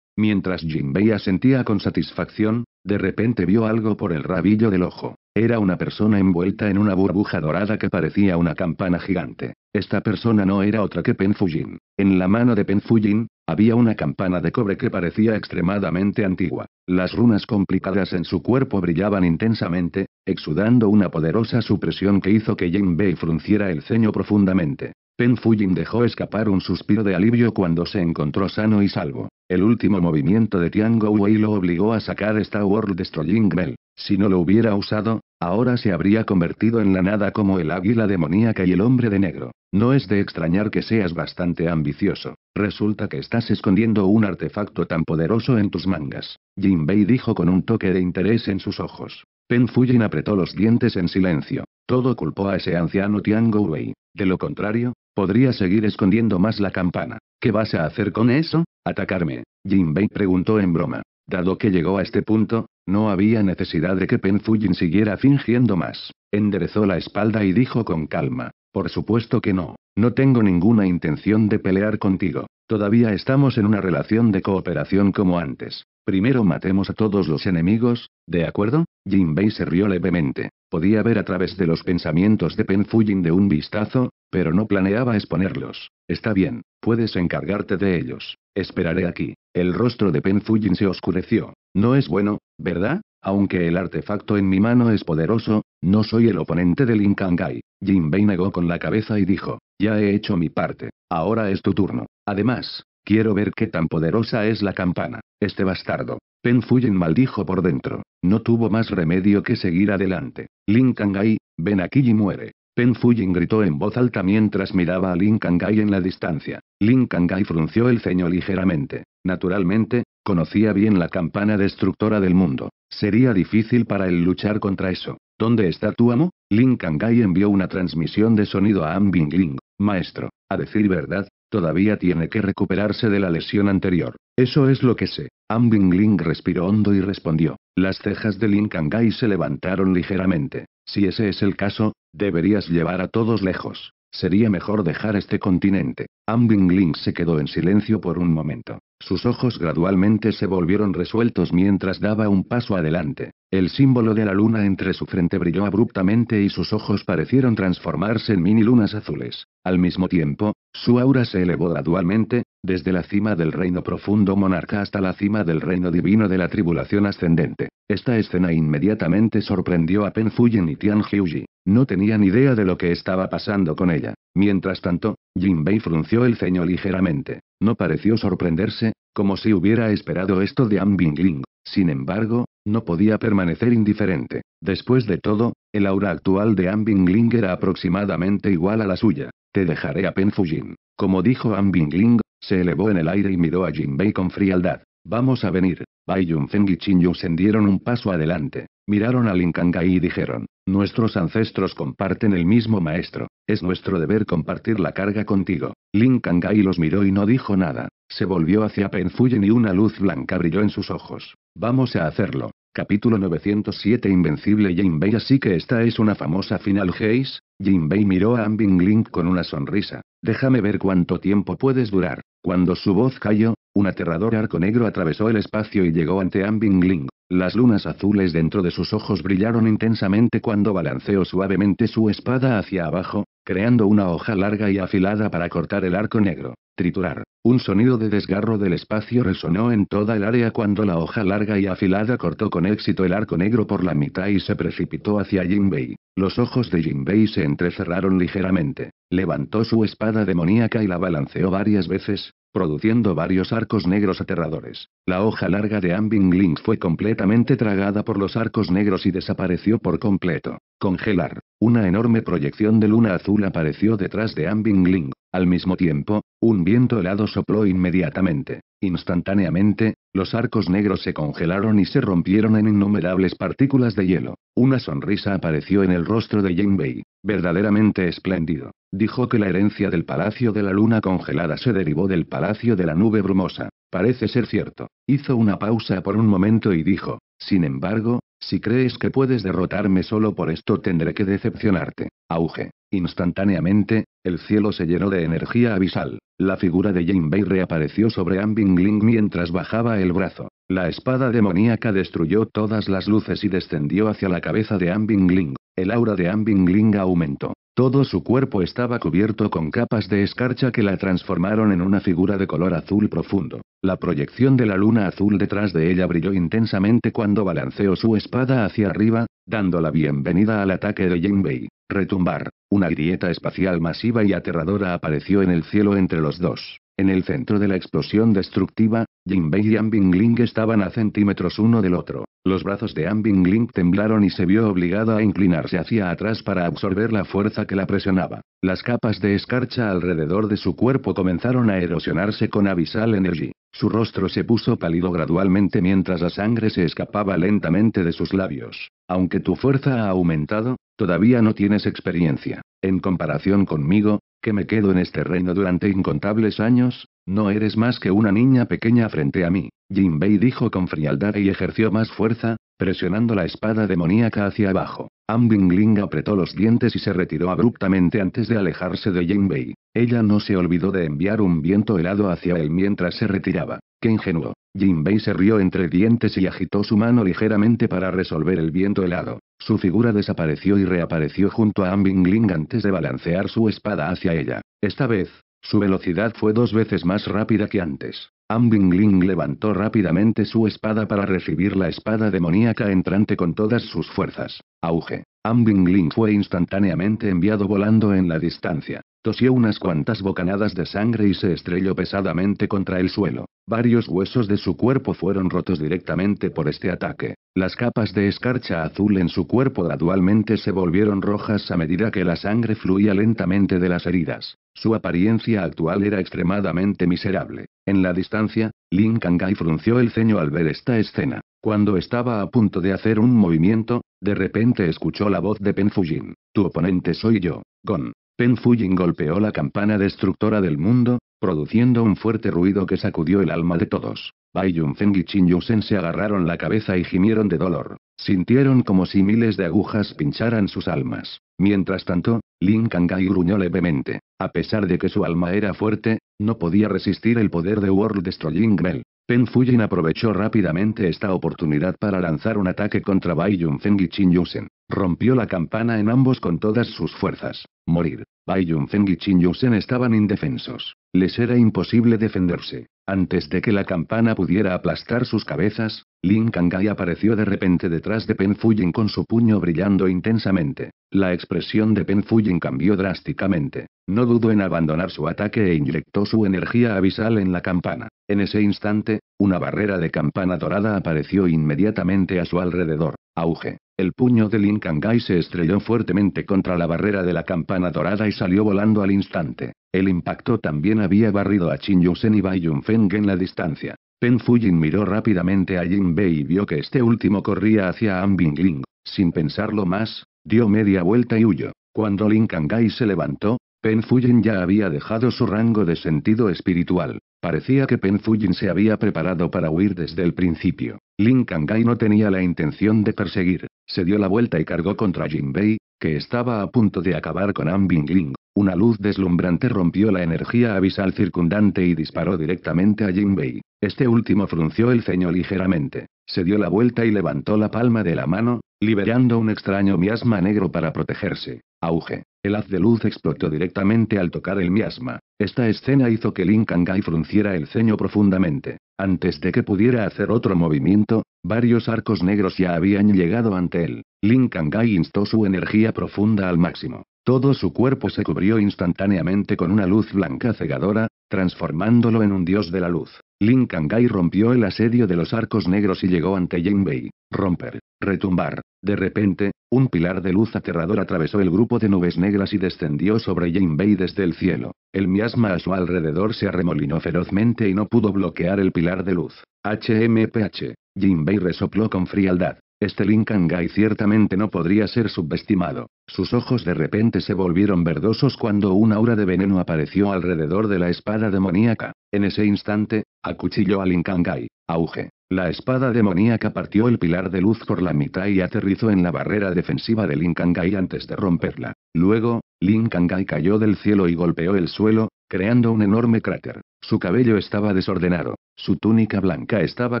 Mientras Jinbei asentía con satisfacción, de repente vio algo por el rabillo del ojo. Era una persona envuelta en una burbuja dorada que parecía una campana gigante. Esta persona no era otra que Pen Fujin. En la mano de Pen Fujin, había una campana de cobre que parecía extremadamente antigua. Las runas complicadas en su cuerpo brillaban intensamente, exudando una poderosa supresión que hizo que Jinbei frunciera el ceño profundamente. Pen Fuyin dejó escapar un suspiro de alivio cuando se encontró sano y salvo. El último movimiento de Tiango Wei lo obligó a sacar esta World Destroying Bell. Si no lo hubiera usado, ahora se habría convertido en la nada como el águila demoníaca y el hombre de negro. No es de extrañar que seas bastante ambicioso. Resulta que estás escondiendo un artefacto tan poderoso en tus mangas. Jinbei dijo con un toque de interés en sus ojos. Pen Fuyin apretó los dientes en silencio. Todo culpó a ese anciano Tiango Wei. De lo contrario, podría seguir escondiendo más la campana. ¿Qué vas a hacer con eso? ¿Atacarme? Jinbei preguntó en broma. Dado que llegó a este punto, no había necesidad de que Pen Fuyin siguiera fingiendo más. Enderezó la espalda y dijo con calma. Por supuesto que no. No tengo ninguna intención de pelear contigo. Todavía estamos en una relación de cooperación como antes. Primero matemos a todos los enemigos, ¿de acuerdo? Jinbei se rió levemente. Podía ver a través de los pensamientos de Pen Fuyin de un vistazo, pero no planeaba exponerlos. Está bien, puedes encargarte de ellos. Esperaré aquí. El rostro de Pen Fuyin se oscureció. No es bueno, ¿verdad? Aunque el artefacto en mi mano es poderoso, no soy el oponente de Lin Kang'ai. Jinbei negó con la cabeza y dijo, ya he hecho mi parte. Ahora es tu turno. Además, Quiero ver qué tan poderosa es la campana. Este bastardo. Pen Fuyen maldijo por dentro. No tuvo más remedio que seguir adelante. Lin Kang'ai, ven aquí y muere. Pen Fuyin gritó en voz alta mientras miraba a Lin Kang'ai en la distancia. Lin Kang'ai frunció el ceño ligeramente. Naturalmente, conocía bien la campana destructora del mundo. Sería difícil para él luchar contra eso. ¿Dónde está tu amo? Lin Kang'ai envió una transmisión de sonido a Am Bingling. Maestro, a decir verdad, Todavía tiene que recuperarse de la lesión anterior. Eso es lo que sé. Ambing Ling respiró hondo y respondió. Las cejas de Lin Kang'ai se levantaron ligeramente. Si ese es el caso, deberías llevar a todos lejos. Sería mejor dejar este continente. Ambing Ling se quedó en silencio por un momento. Sus ojos gradualmente se volvieron resueltos mientras daba un paso adelante. El símbolo de la luna entre su frente brilló abruptamente y sus ojos parecieron transformarse en mini lunas azules. Al mismo tiempo, su aura se elevó gradualmente, desde la cima del reino profundo monarca hasta la cima del reino divino de la tribulación ascendente. Esta escena inmediatamente sorprendió a Pen Fuyen y Tian Hyuji. No tenían idea de lo que estaba pasando con ella. Mientras tanto, Jinbei frunció el ceño ligeramente. No pareció sorprenderse, como si hubiera esperado esto de Am Bingling. Sin embargo, no podía permanecer indiferente. Después de todo, el aura actual de Am Bingling era aproximadamente igual a la suya. Te dejaré a Pen Fujin. Como dijo Am Bingling, se elevó en el aire y miró a Jinbei con frialdad. Vamos a venir. Bai Yunfeng y Qin Yusen dieron un paso adelante. Miraron a Lin Kang'ai y dijeron, nuestros ancestros comparten el mismo maestro, es nuestro deber compartir la carga contigo. Lin Kang'ai los miró y no dijo nada. Se volvió hacia Pen Fuyen y una luz blanca brilló en sus ojos. Vamos a hacerlo. Capítulo 907 Invencible Jinbei Así que esta es una famosa final Jin Jinbei miró a Ambing Link con una sonrisa. Déjame ver cuánto tiempo puedes durar. Cuando su voz cayó, un aterrador arco negro atravesó el espacio y llegó ante Ambing Link. Las lunas azules dentro de sus ojos brillaron intensamente cuando balanceó suavemente su espada hacia abajo, creando una hoja larga y afilada para cortar el arco negro. Triturar. Un sonido de desgarro del espacio resonó en toda el área cuando la hoja larga y afilada cortó con éxito el arco negro por la mitad y se precipitó hacia Jinbei. Los ojos de Jinbei se entrecerraron ligeramente. Levantó su espada demoníaca y la balanceó varias veces, produciendo varios arcos negros aterradores. La hoja larga de Ambing Link fue completamente tragada por los arcos negros y desapareció por completo. Congelar. Una enorme proyección de luna azul apareció detrás de Ambing Link. Al mismo tiempo, un viento helado sopló inmediatamente. Instantáneamente, los arcos negros se congelaron y se rompieron en innumerables partículas de hielo. Una sonrisa apareció en el rostro de Jinbei. Verdaderamente espléndido. Dijo que la herencia del Palacio de la Luna congelada se derivó del Palacio de la Nube Brumosa. Parece ser cierto. Hizo una pausa por un momento y dijo, sin embargo, si crees que puedes derrotarme solo por esto tendré que decepcionarte. Auge. Instantáneamente, el cielo se llenó de energía abisal. La figura de Jinbei reapareció sobre Ambingling mientras bajaba el brazo. La espada demoníaca destruyó todas las luces y descendió hacia la cabeza de Ambingling. El aura de Ambingling aumentó. Todo su cuerpo estaba cubierto con capas de escarcha que la transformaron en una figura de color azul profundo. La proyección de la luna azul detrás de ella brilló intensamente cuando balanceó su espada hacia arriba, dando la bienvenida al ataque de Jinbei. Retumbar. Una grieta espacial masiva y aterradora apareció en el cielo entre los dos. En el centro de la explosión destructiva, Jinbei y Ambingling estaban a centímetros uno del otro. Los brazos de Ambingling temblaron y se vio obligada a inclinarse hacia atrás para absorber la fuerza que la presionaba. Las capas de escarcha alrededor de su cuerpo comenzaron a erosionarse con Abyssal Energy. Su rostro se puso pálido gradualmente mientras la sangre se escapaba lentamente de sus labios. Aunque tu fuerza ha aumentado, todavía no tienes experiencia. En comparación conmigo, que me quedo en este reino durante incontables años, no eres más que una niña pequeña frente a mí. Jinbei dijo con frialdad y ejerció más fuerza, presionando la espada demoníaca hacia abajo. Ambingling apretó los dientes y se retiró abruptamente antes de alejarse de Jinbei. Ella no se olvidó de enviar un viento helado hacia él mientras se retiraba. ¡Qué ingenuo! Jinbei se rió entre dientes y agitó su mano ligeramente para resolver el viento helado. Su figura desapareció y reapareció junto a Ambingling antes de balancear su espada hacia ella. Esta vez, su velocidad fue dos veces más rápida que antes. Ambingling levantó rápidamente su espada para recibir la espada demoníaca entrante con todas sus fuerzas. Auge. Ambingling fue instantáneamente enviado volando en la distancia. Tosió unas cuantas bocanadas de sangre y se estrelló pesadamente contra el suelo. Varios huesos de su cuerpo fueron rotos directamente por este ataque. Las capas de escarcha azul en su cuerpo gradualmente se volvieron rojas a medida que la sangre fluía lentamente de las heridas. Su apariencia actual era extremadamente miserable. En la distancia, Lin Kangai frunció el ceño al ver esta escena. Cuando estaba a punto de hacer un movimiento, de repente escuchó la voz de Pen Fujin. Tu oponente soy yo, Gon. Pen Fujin golpeó la campana destructora del mundo, produciendo un fuerte ruido que sacudió el alma de todos. Bai Yunfeng y Chin Yusen se agarraron la cabeza y gimieron de dolor. Sintieron como si miles de agujas pincharan sus almas. Mientras tanto, Lin Kangai gruñó levemente. A pesar de que su alma era fuerte, no podía resistir el poder de World Destroying Bell. Pen Fujin aprovechó rápidamente esta oportunidad para lanzar un ataque contra Bai Yunfeng y Chin Yusen. Rompió la campana en ambos con todas sus fuerzas. Morir. Bai Yunfeng y Chin Yusen estaban indefensos. Les era imposible defenderse. Antes de que la campana pudiera aplastar sus cabezas, Lin Kangai apareció de repente detrás de Pen Fujin con su puño brillando intensamente. La expresión de Pen Fujin cambió drásticamente. No dudó en abandonar su ataque e inyectó su energía abisal en la campana. En ese instante, una barrera de campana dorada apareció inmediatamente a su alrededor. Auge. El puño de Lin Kangai se estrelló fuertemente contra la barrera de la campana dorada y salió volando al instante. El impacto también había barrido a Chin Yusen y Bai Yunfeng en la distancia. Pen Fujin miró rápidamente a Jin Bei y vio que este último corría hacia Ambingling. Sin pensarlo más, dio media vuelta y huyó. Cuando Lin Kangai se levantó, Pen Fujin ya había dejado su rango de sentido espiritual. Parecía que Pen Fujin se había preparado para huir desde el principio. Lin Kangai no tenía la intención de perseguir. Se dio la vuelta y cargó contra Jinbei, que estaba a punto de acabar con Ambingling. Una luz deslumbrante rompió la energía abisal circundante y disparó directamente a Jinbei. Este último frunció el ceño ligeramente. Se dio la vuelta y levantó la palma de la mano, liberando un extraño miasma negro para protegerse. Auge. El haz de luz explotó directamente al tocar el miasma. Esta escena hizo que Lin Kangai frunciera el ceño profundamente. Antes de que pudiera hacer otro movimiento, varios arcos negros ya habían llegado ante él. Lin Kangai instó su energía profunda al máximo. Todo su cuerpo se cubrió instantáneamente con una luz blanca cegadora, transformándolo en un dios de la luz. Lin Kangai rompió el asedio de los arcos negros y llegó ante Jinbei. Romper. Retumbar. De repente, un pilar de luz aterrador atravesó el grupo de nubes negras y descendió sobre Jinbei desde el cielo. El miasma a su alrededor se arremolinó ferozmente y no pudo bloquear el pilar de luz. HMPH. Jinbei resopló con frialdad. Este Lin Kangai ciertamente no podría ser subestimado. Sus ojos de repente se volvieron verdosos cuando un aura de veneno apareció alrededor de la espada demoníaca. En ese instante, acuchilló a Lin Kangai. Auge. La espada demoníaca partió el pilar de luz por la mitad y aterrizó en la barrera defensiva de Lin Kangai antes de romperla. Luego, Lin Kangai cayó del cielo y golpeó el suelo, creando un enorme cráter. Su cabello estaba desordenado, su túnica blanca estaba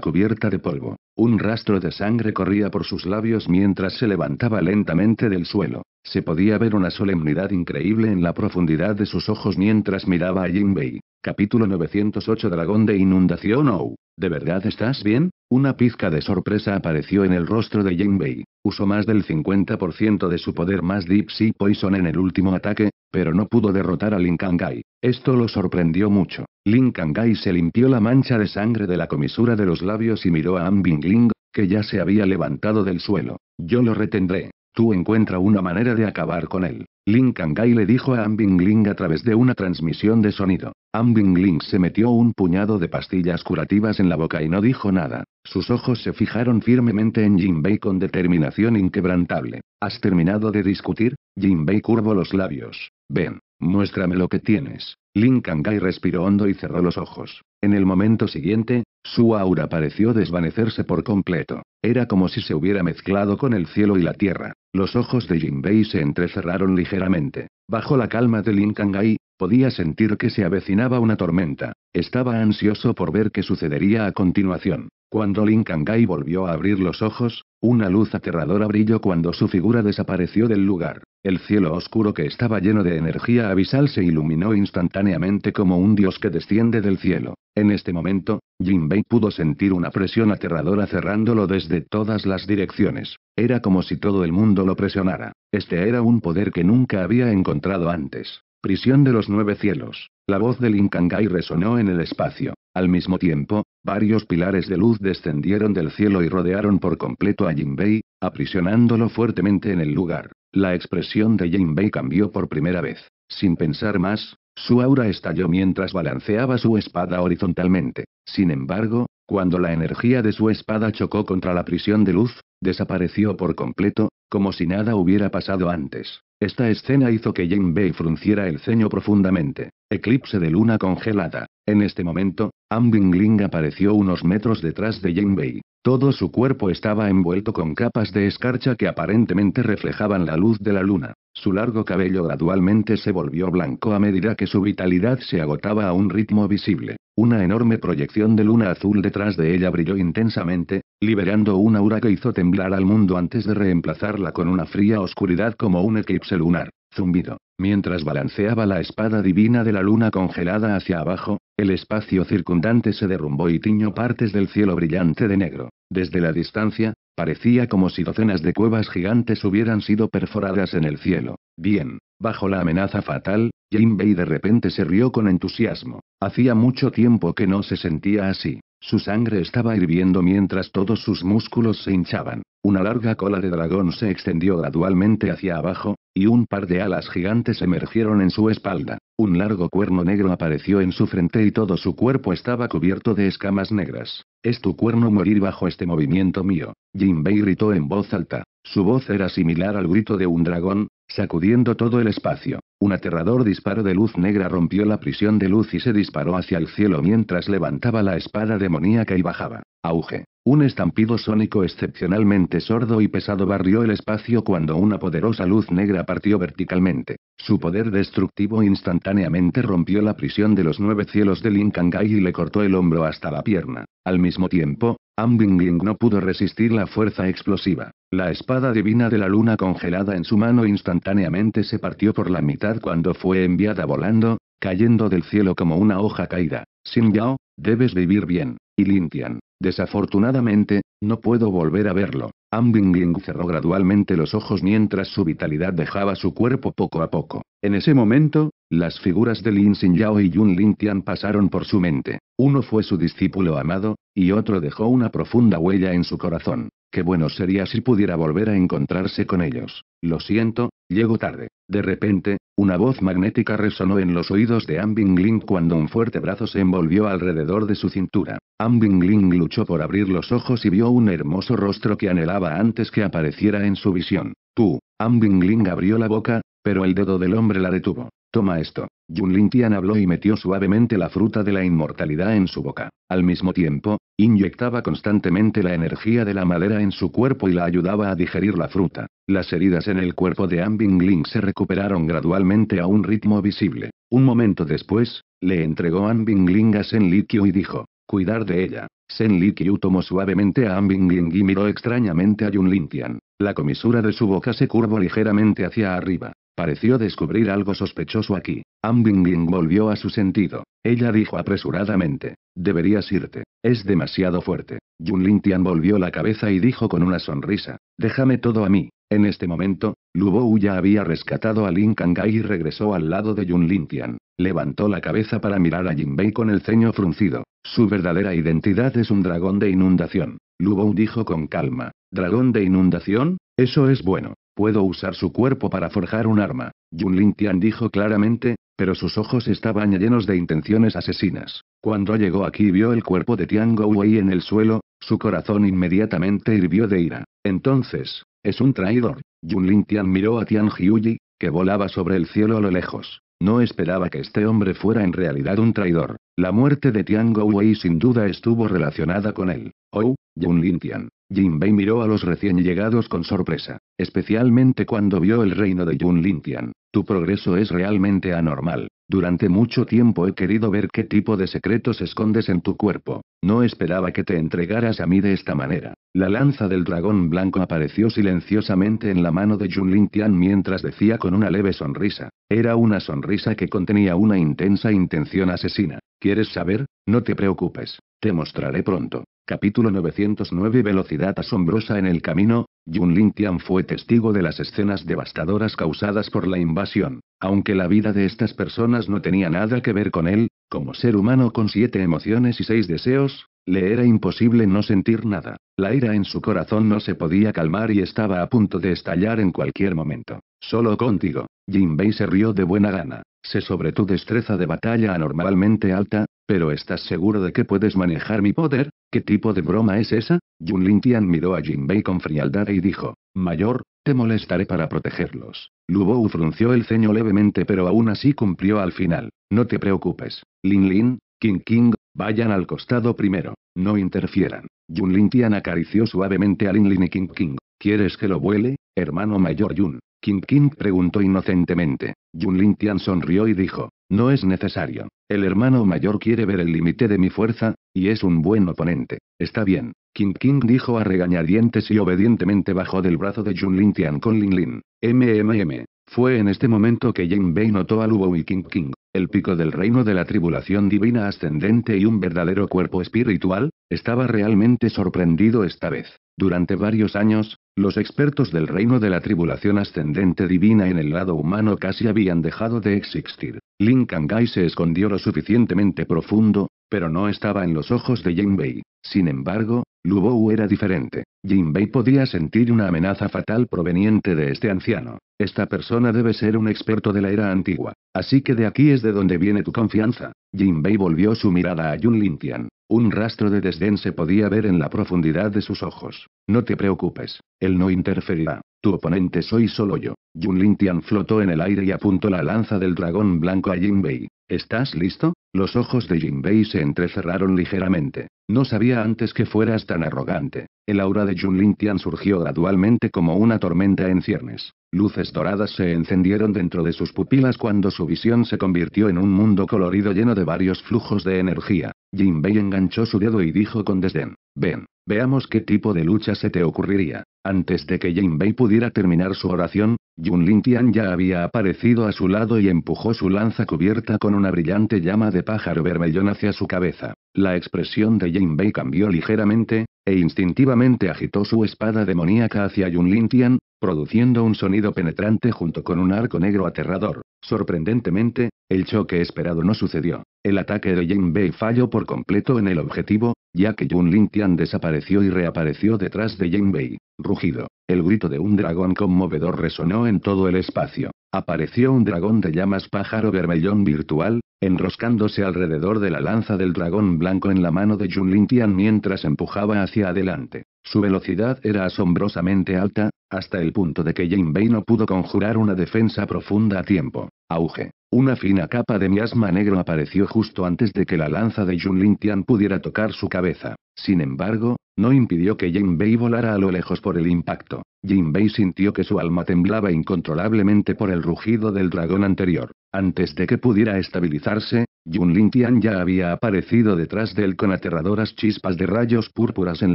cubierta de polvo. Un rastro de sangre corría por sus labios mientras se levantaba lentamente del suelo. Se podía ver una solemnidad increíble en la profundidad de sus ojos mientras miraba a Jinbei. Capítulo 908 Dragón de Inundación Oh. ¿De verdad estás bien? Una pizca de sorpresa apareció en el rostro de Jinbei. Usó más del 50% de su poder más Deep Sea Poison en el último ataque, pero no pudo derrotar a Lin Kang'ai. Esto lo sorprendió mucho. Lin Kang'ai se limpió la mancha de sangre de la comisura de los labios y miró a Ambingling, que ya se había levantado del suelo. Yo lo retendré. Tú encuentra una manera de acabar con él. Lin Kang'ai le dijo a Ambingling a través de una transmisión de sonido. Ambingling se metió un puñado de pastillas curativas en la boca y no dijo nada. Sus ojos se fijaron firmemente en Jinbei con determinación inquebrantable. ¿Has terminado de discutir? Jinbei curvó los labios. Ven, muéstrame lo que tienes. Lin Kang'ai respiró hondo y cerró los ojos. En el momento siguiente, su aura pareció desvanecerse por completo. Era como si se hubiera mezclado con el cielo y la tierra. Los ojos de Jinbei se entrecerraron ligeramente. Bajo la calma de Lin Kang'ai, podía sentir que se avecinaba una tormenta. Estaba ansioso por ver qué sucedería a continuación. Cuando Lin Kang'ai volvió a abrir los ojos, una luz aterradora brilló cuando su figura desapareció del lugar. El cielo oscuro que estaba lleno de energía abisal se iluminó instantáneamente como un dios que desciende del cielo. En este momento, Jinbei pudo sentir una presión aterradora cerrándolo desde todas las direcciones. Era como si todo el mundo lo presionara. Este era un poder que nunca había encontrado antes. Prisión de los nueve cielos. La voz del Inkangai resonó en el espacio. Al mismo tiempo, varios pilares de luz descendieron del cielo y rodearon por completo a Jinbei, aprisionándolo fuertemente en el lugar. La expresión de Jinbei cambió por primera vez. Sin pensar más, su aura estalló mientras balanceaba su espada horizontalmente. Sin embargo, cuando la energía de su espada chocó contra la prisión de luz, desapareció por completo, como si nada hubiera pasado antes. Esta escena hizo que Jinbei frunciera el ceño profundamente. Eclipse de luna congelada. En este momento, Ambingling apareció unos metros detrás de Jinbei. Todo su cuerpo estaba envuelto con capas de escarcha que aparentemente reflejaban la luz de la luna. Su largo cabello gradualmente se volvió blanco a medida que su vitalidad se agotaba a un ritmo visible. Una enorme proyección de luna azul detrás de ella brilló intensamente, liberando un aura que hizo temblar al mundo antes de reemplazarla con una fría oscuridad como un eclipse lunar. Zumbido. Mientras balanceaba la espada divina de la luna congelada hacia abajo, el espacio circundante se derrumbó y tiñó partes del cielo brillante de negro. Desde la distancia, parecía como si docenas de cuevas gigantes hubieran sido perforadas en el cielo. Bien, bajo la amenaza fatal, Jinbei de repente se rió con entusiasmo. Hacía mucho tiempo que no se sentía así. Su sangre estaba hirviendo mientras todos sus músculos se hinchaban. Una larga cola de dragón se extendió gradualmente hacia abajo, y un par de alas gigantes emergieron en su espalda. Un largo cuerno negro apareció en su frente y todo su cuerpo estaba cubierto de escamas negras. Es tu cuerno morir bajo este movimiento mío. Jinbei gritó en voz alta. Su voz era similar al grito de un dragón, sacudiendo todo el espacio. Un aterrador disparo de luz negra rompió la prisión de luz y se disparó hacia el cielo mientras levantaba la espada demoníaca y bajaba. Auge. Un estampido sónico excepcionalmente sordo y pesado barrió el espacio cuando una poderosa luz negra partió verticalmente. Su poder destructivo instantáneamente rompió la prisión de los nueve cielos de Lin Kang'ai y le cortó el hombro hasta la pierna. Al mismo tiempo, Ambingling no pudo resistir la fuerza explosiva. La espada divina de la luna congelada en su mano instantáneamente se partió por la mitad cuando fue enviada volando, cayendo del cielo como una hoja caída. Xin Yao, debes vivir bien. Y Lintian. Desafortunadamente, no puedo volver a verlo. Ambingling cerró gradualmente los ojos mientras su vitalidad dejaba su cuerpo poco a poco. En ese momento, las figuras de Lin Yao y Yun Lintian pasaron por su mente. Uno fue su discípulo amado, y otro dejó una profunda huella en su corazón. Qué bueno sería si pudiera volver a encontrarse con ellos. Lo siento, llego tarde. De repente, una voz magnética resonó en los oídos de Ambingling cuando un fuerte brazo se envolvió alrededor de su cintura. Ambingling luchó por abrir los ojos y vio un hermoso rostro que anhelaba antes que apareciera en su visión. Tú, Ambingling abrió la boca, pero el dedo del hombre la detuvo. Toma esto. Yun Tian habló y metió suavemente la fruta de la inmortalidad en su boca. Al mismo tiempo, inyectaba constantemente la energía de la madera en su cuerpo y la ayudaba a digerir la fruta. Las heridas en el cuerpo de Ambingling se recuperaron gradualmente a un ritmo visible. Un momento después, le entregó Ambingling a Sen Likyu y dijo, cuidar de ella. Sen Likyu tomó suavemente a Ambingling y miró extrañamente a Yun Tian. La comisura de su boca se curvó ligeramente hacia arriba. Pareció descubrir algo sospechoso aquí. Am Bingbing volvió a su sentido. Ella dijo apresuradamente. Deberías irte. Es demasiado fuerte. Yun Lintian volvió la cabeza y dijo con una sonrisa. Déjame todo a mí. En este momento, Lu ya había rescatado a Lin Kangai y regresó al lado de Yun Lintian. Levantó la cabeza para mirar a Jinbei con el ceño fruncido. Su verdadera identidad es un dragón de inundación. Lu dijo con calma. ¿Dragón de inundación? Eso es bueno. Puedo usar su cuerpo para forjar un arma. Yun Lintian dijo claramente, pero sus ojos estaban llenos de intenciones asesinas. Cuando llegó aquí y vio el cuerpo de Tian Wei en el suelo, su corazón inmediatamente hirvió de ira. Entonces, es un traidor. Yun Lintian miró a Tian Hyuji, que volaba sobre el cielo a lo lejos. No esperaba que este hombre fuera en realidad un traidor. La muerte de Tian Wei sin duda estuvo relacionada con él. Oh, Yun Lintian. Jinbei miró a los recién llegados con sorpresa, especialmente cuando vio el reino de Yun Lintian. Tu progreso es realmente anormal. Durante mucho tiempo he querido ver qué tipo de secretos escondes en tu cuerpo. No esperaba que te entregaras a mí de esta manera. La lanza del dragón blanco apareció silenciosamente en la mano de Jun Lintian mientras decía con una leve sonrisa. Era una sonrisa que contenía una intensa intención asesina. ¿Quieres saber? No te preocupes. Te mostraré pronto. Capítulo 909 Velocidad asombrosa en el camino, Yun Lintian fue testigo de las escenas devastadoras causadas por la invasión. Aunque la vida de estas personas no tenía nada que ver con él, como ser humano con siete emociones y seis deseos, le era imposible no sentir nada. La ira en su corazón no se podía calmar y estaba a punto de estallar en cualquier momento. Solo contigo. Jinbei se rió de buena gana. Sé sobre tu destreza de batalla anormalmente alta, pero ¿estás seguro de que puedes manejar mi poder? ¿Qué tipo de broma es esa? Yun Lintian miró a Jinbei con frialdad y dijo, Mayor, te molestaré para protegerlos. Lu frunció el ceño levemente pero aún así cumplió al final. No te preocupes. Lin Lin, King King, vayan al costado primero. No interfieran. Yun Lintian acarició suavemente a Lin Lin y King King. ¿Quieres que lo vuele, hermano mayor Yun? King King preguntó inocentemente. Yun Lintian sonrió y dijo, no es necesario. El hermano mayor quiere ver el límite de mi fuerza, y es un buen oponente. Está bien. King King dijo a regañadientes y obedientemente bajó del brazo de Yun Lintian con Lin Lin. MMM. Fue en este momento que Jin Bei notó a Luo y King King, el pico del reino de la tribulación divina ascendente y un verdadero cuerpo espiritual, estaba realmente sorprendido esta vez. Durante varios años, los expertos del reino de la tribulación ascendente divina en el lado humano casi habían dejado de existir. Lin Kangai se escondió lo suficientemente profundo, pero no estaba en los ojos de Jinbei. Sin embargo, Lu era diferente. Jinbei podía sentir una amenaza fatal proveniente de este anciano. Esta persona debe ser un experto de la era antigua. Así que de aquí es de donde viene tu confianza. Jinbei volvió su mirada a Yun Lintian. Un rastro de desdén se podía ver en la profundidad de sus ojos. No te preocupes, él no interferirá. Tu oponente soy solo yo. Yun Lintian flotó en el aire y apuntó la lanza del dragón blanco a Jinbei. ¿Estás listo? Los ojos de Jinbei se entrecerraron ligeramente. No sabía antes que fueras tan arrogante. El aura de Jun Lintian surgió gradualmente como una tormenta en ciernes. Luces doradas se encendieron dentro de sus pupilas cuando su visión se convirtió en un mundo colorido lleno de varios flujos de energía. Jinbei enganchó su dedo y dijo con desdén. Ven, veamos qué tipo de lucha se te ocurriría. Antes de que Jinbei pudiera terminar su oración, Yun Lintian ya había aparecido a su lado y empujó su lanza cubierta con una brillante llama de pájaro vermellón hacia su cabeza. La expresión de Jinbei cambió ligeramente, e instintivamente agitó su espada demoníaca hacia Yun Lintian, produciendo un sonido penetrante junto con un arco negro aterrador. Sorprendentemente, el choque esperado no sucedió. El ataque de Jinbei falló por completo en el objetivo, ya que Yun Lintian desapareció y reapareció detrás de Jinbei. Rugido. El grito de un dragón conmovedor resonó en todo el espacio. Apareció un dragón de llamas pájaro vermellón virtual, enroscándose alrededor de la lanza del dragón blanco en la mano de Jun Lintian mientras empujaba hacia adelante. Su velocidad era asombrosamente alta, hasta el punto de que Jinbei no pudo conjurar una defensa profunda a tiempo. Auge. Una fina capa de miasma negro apareció justo antes de que la lanza de Jun Lintian pudiera tocar su cabeza. Sin embargo, no impidió que Jinbei volara a lo lejos por el impacto. Jinbei sintió que su alma temblaba incontrolablemente por el rugido del dragón anterior. Antes de que pudiera estabilizarse, Jun Lintian ya había aparecido detrás de él con aterradoras chispas de rayos púrpuras en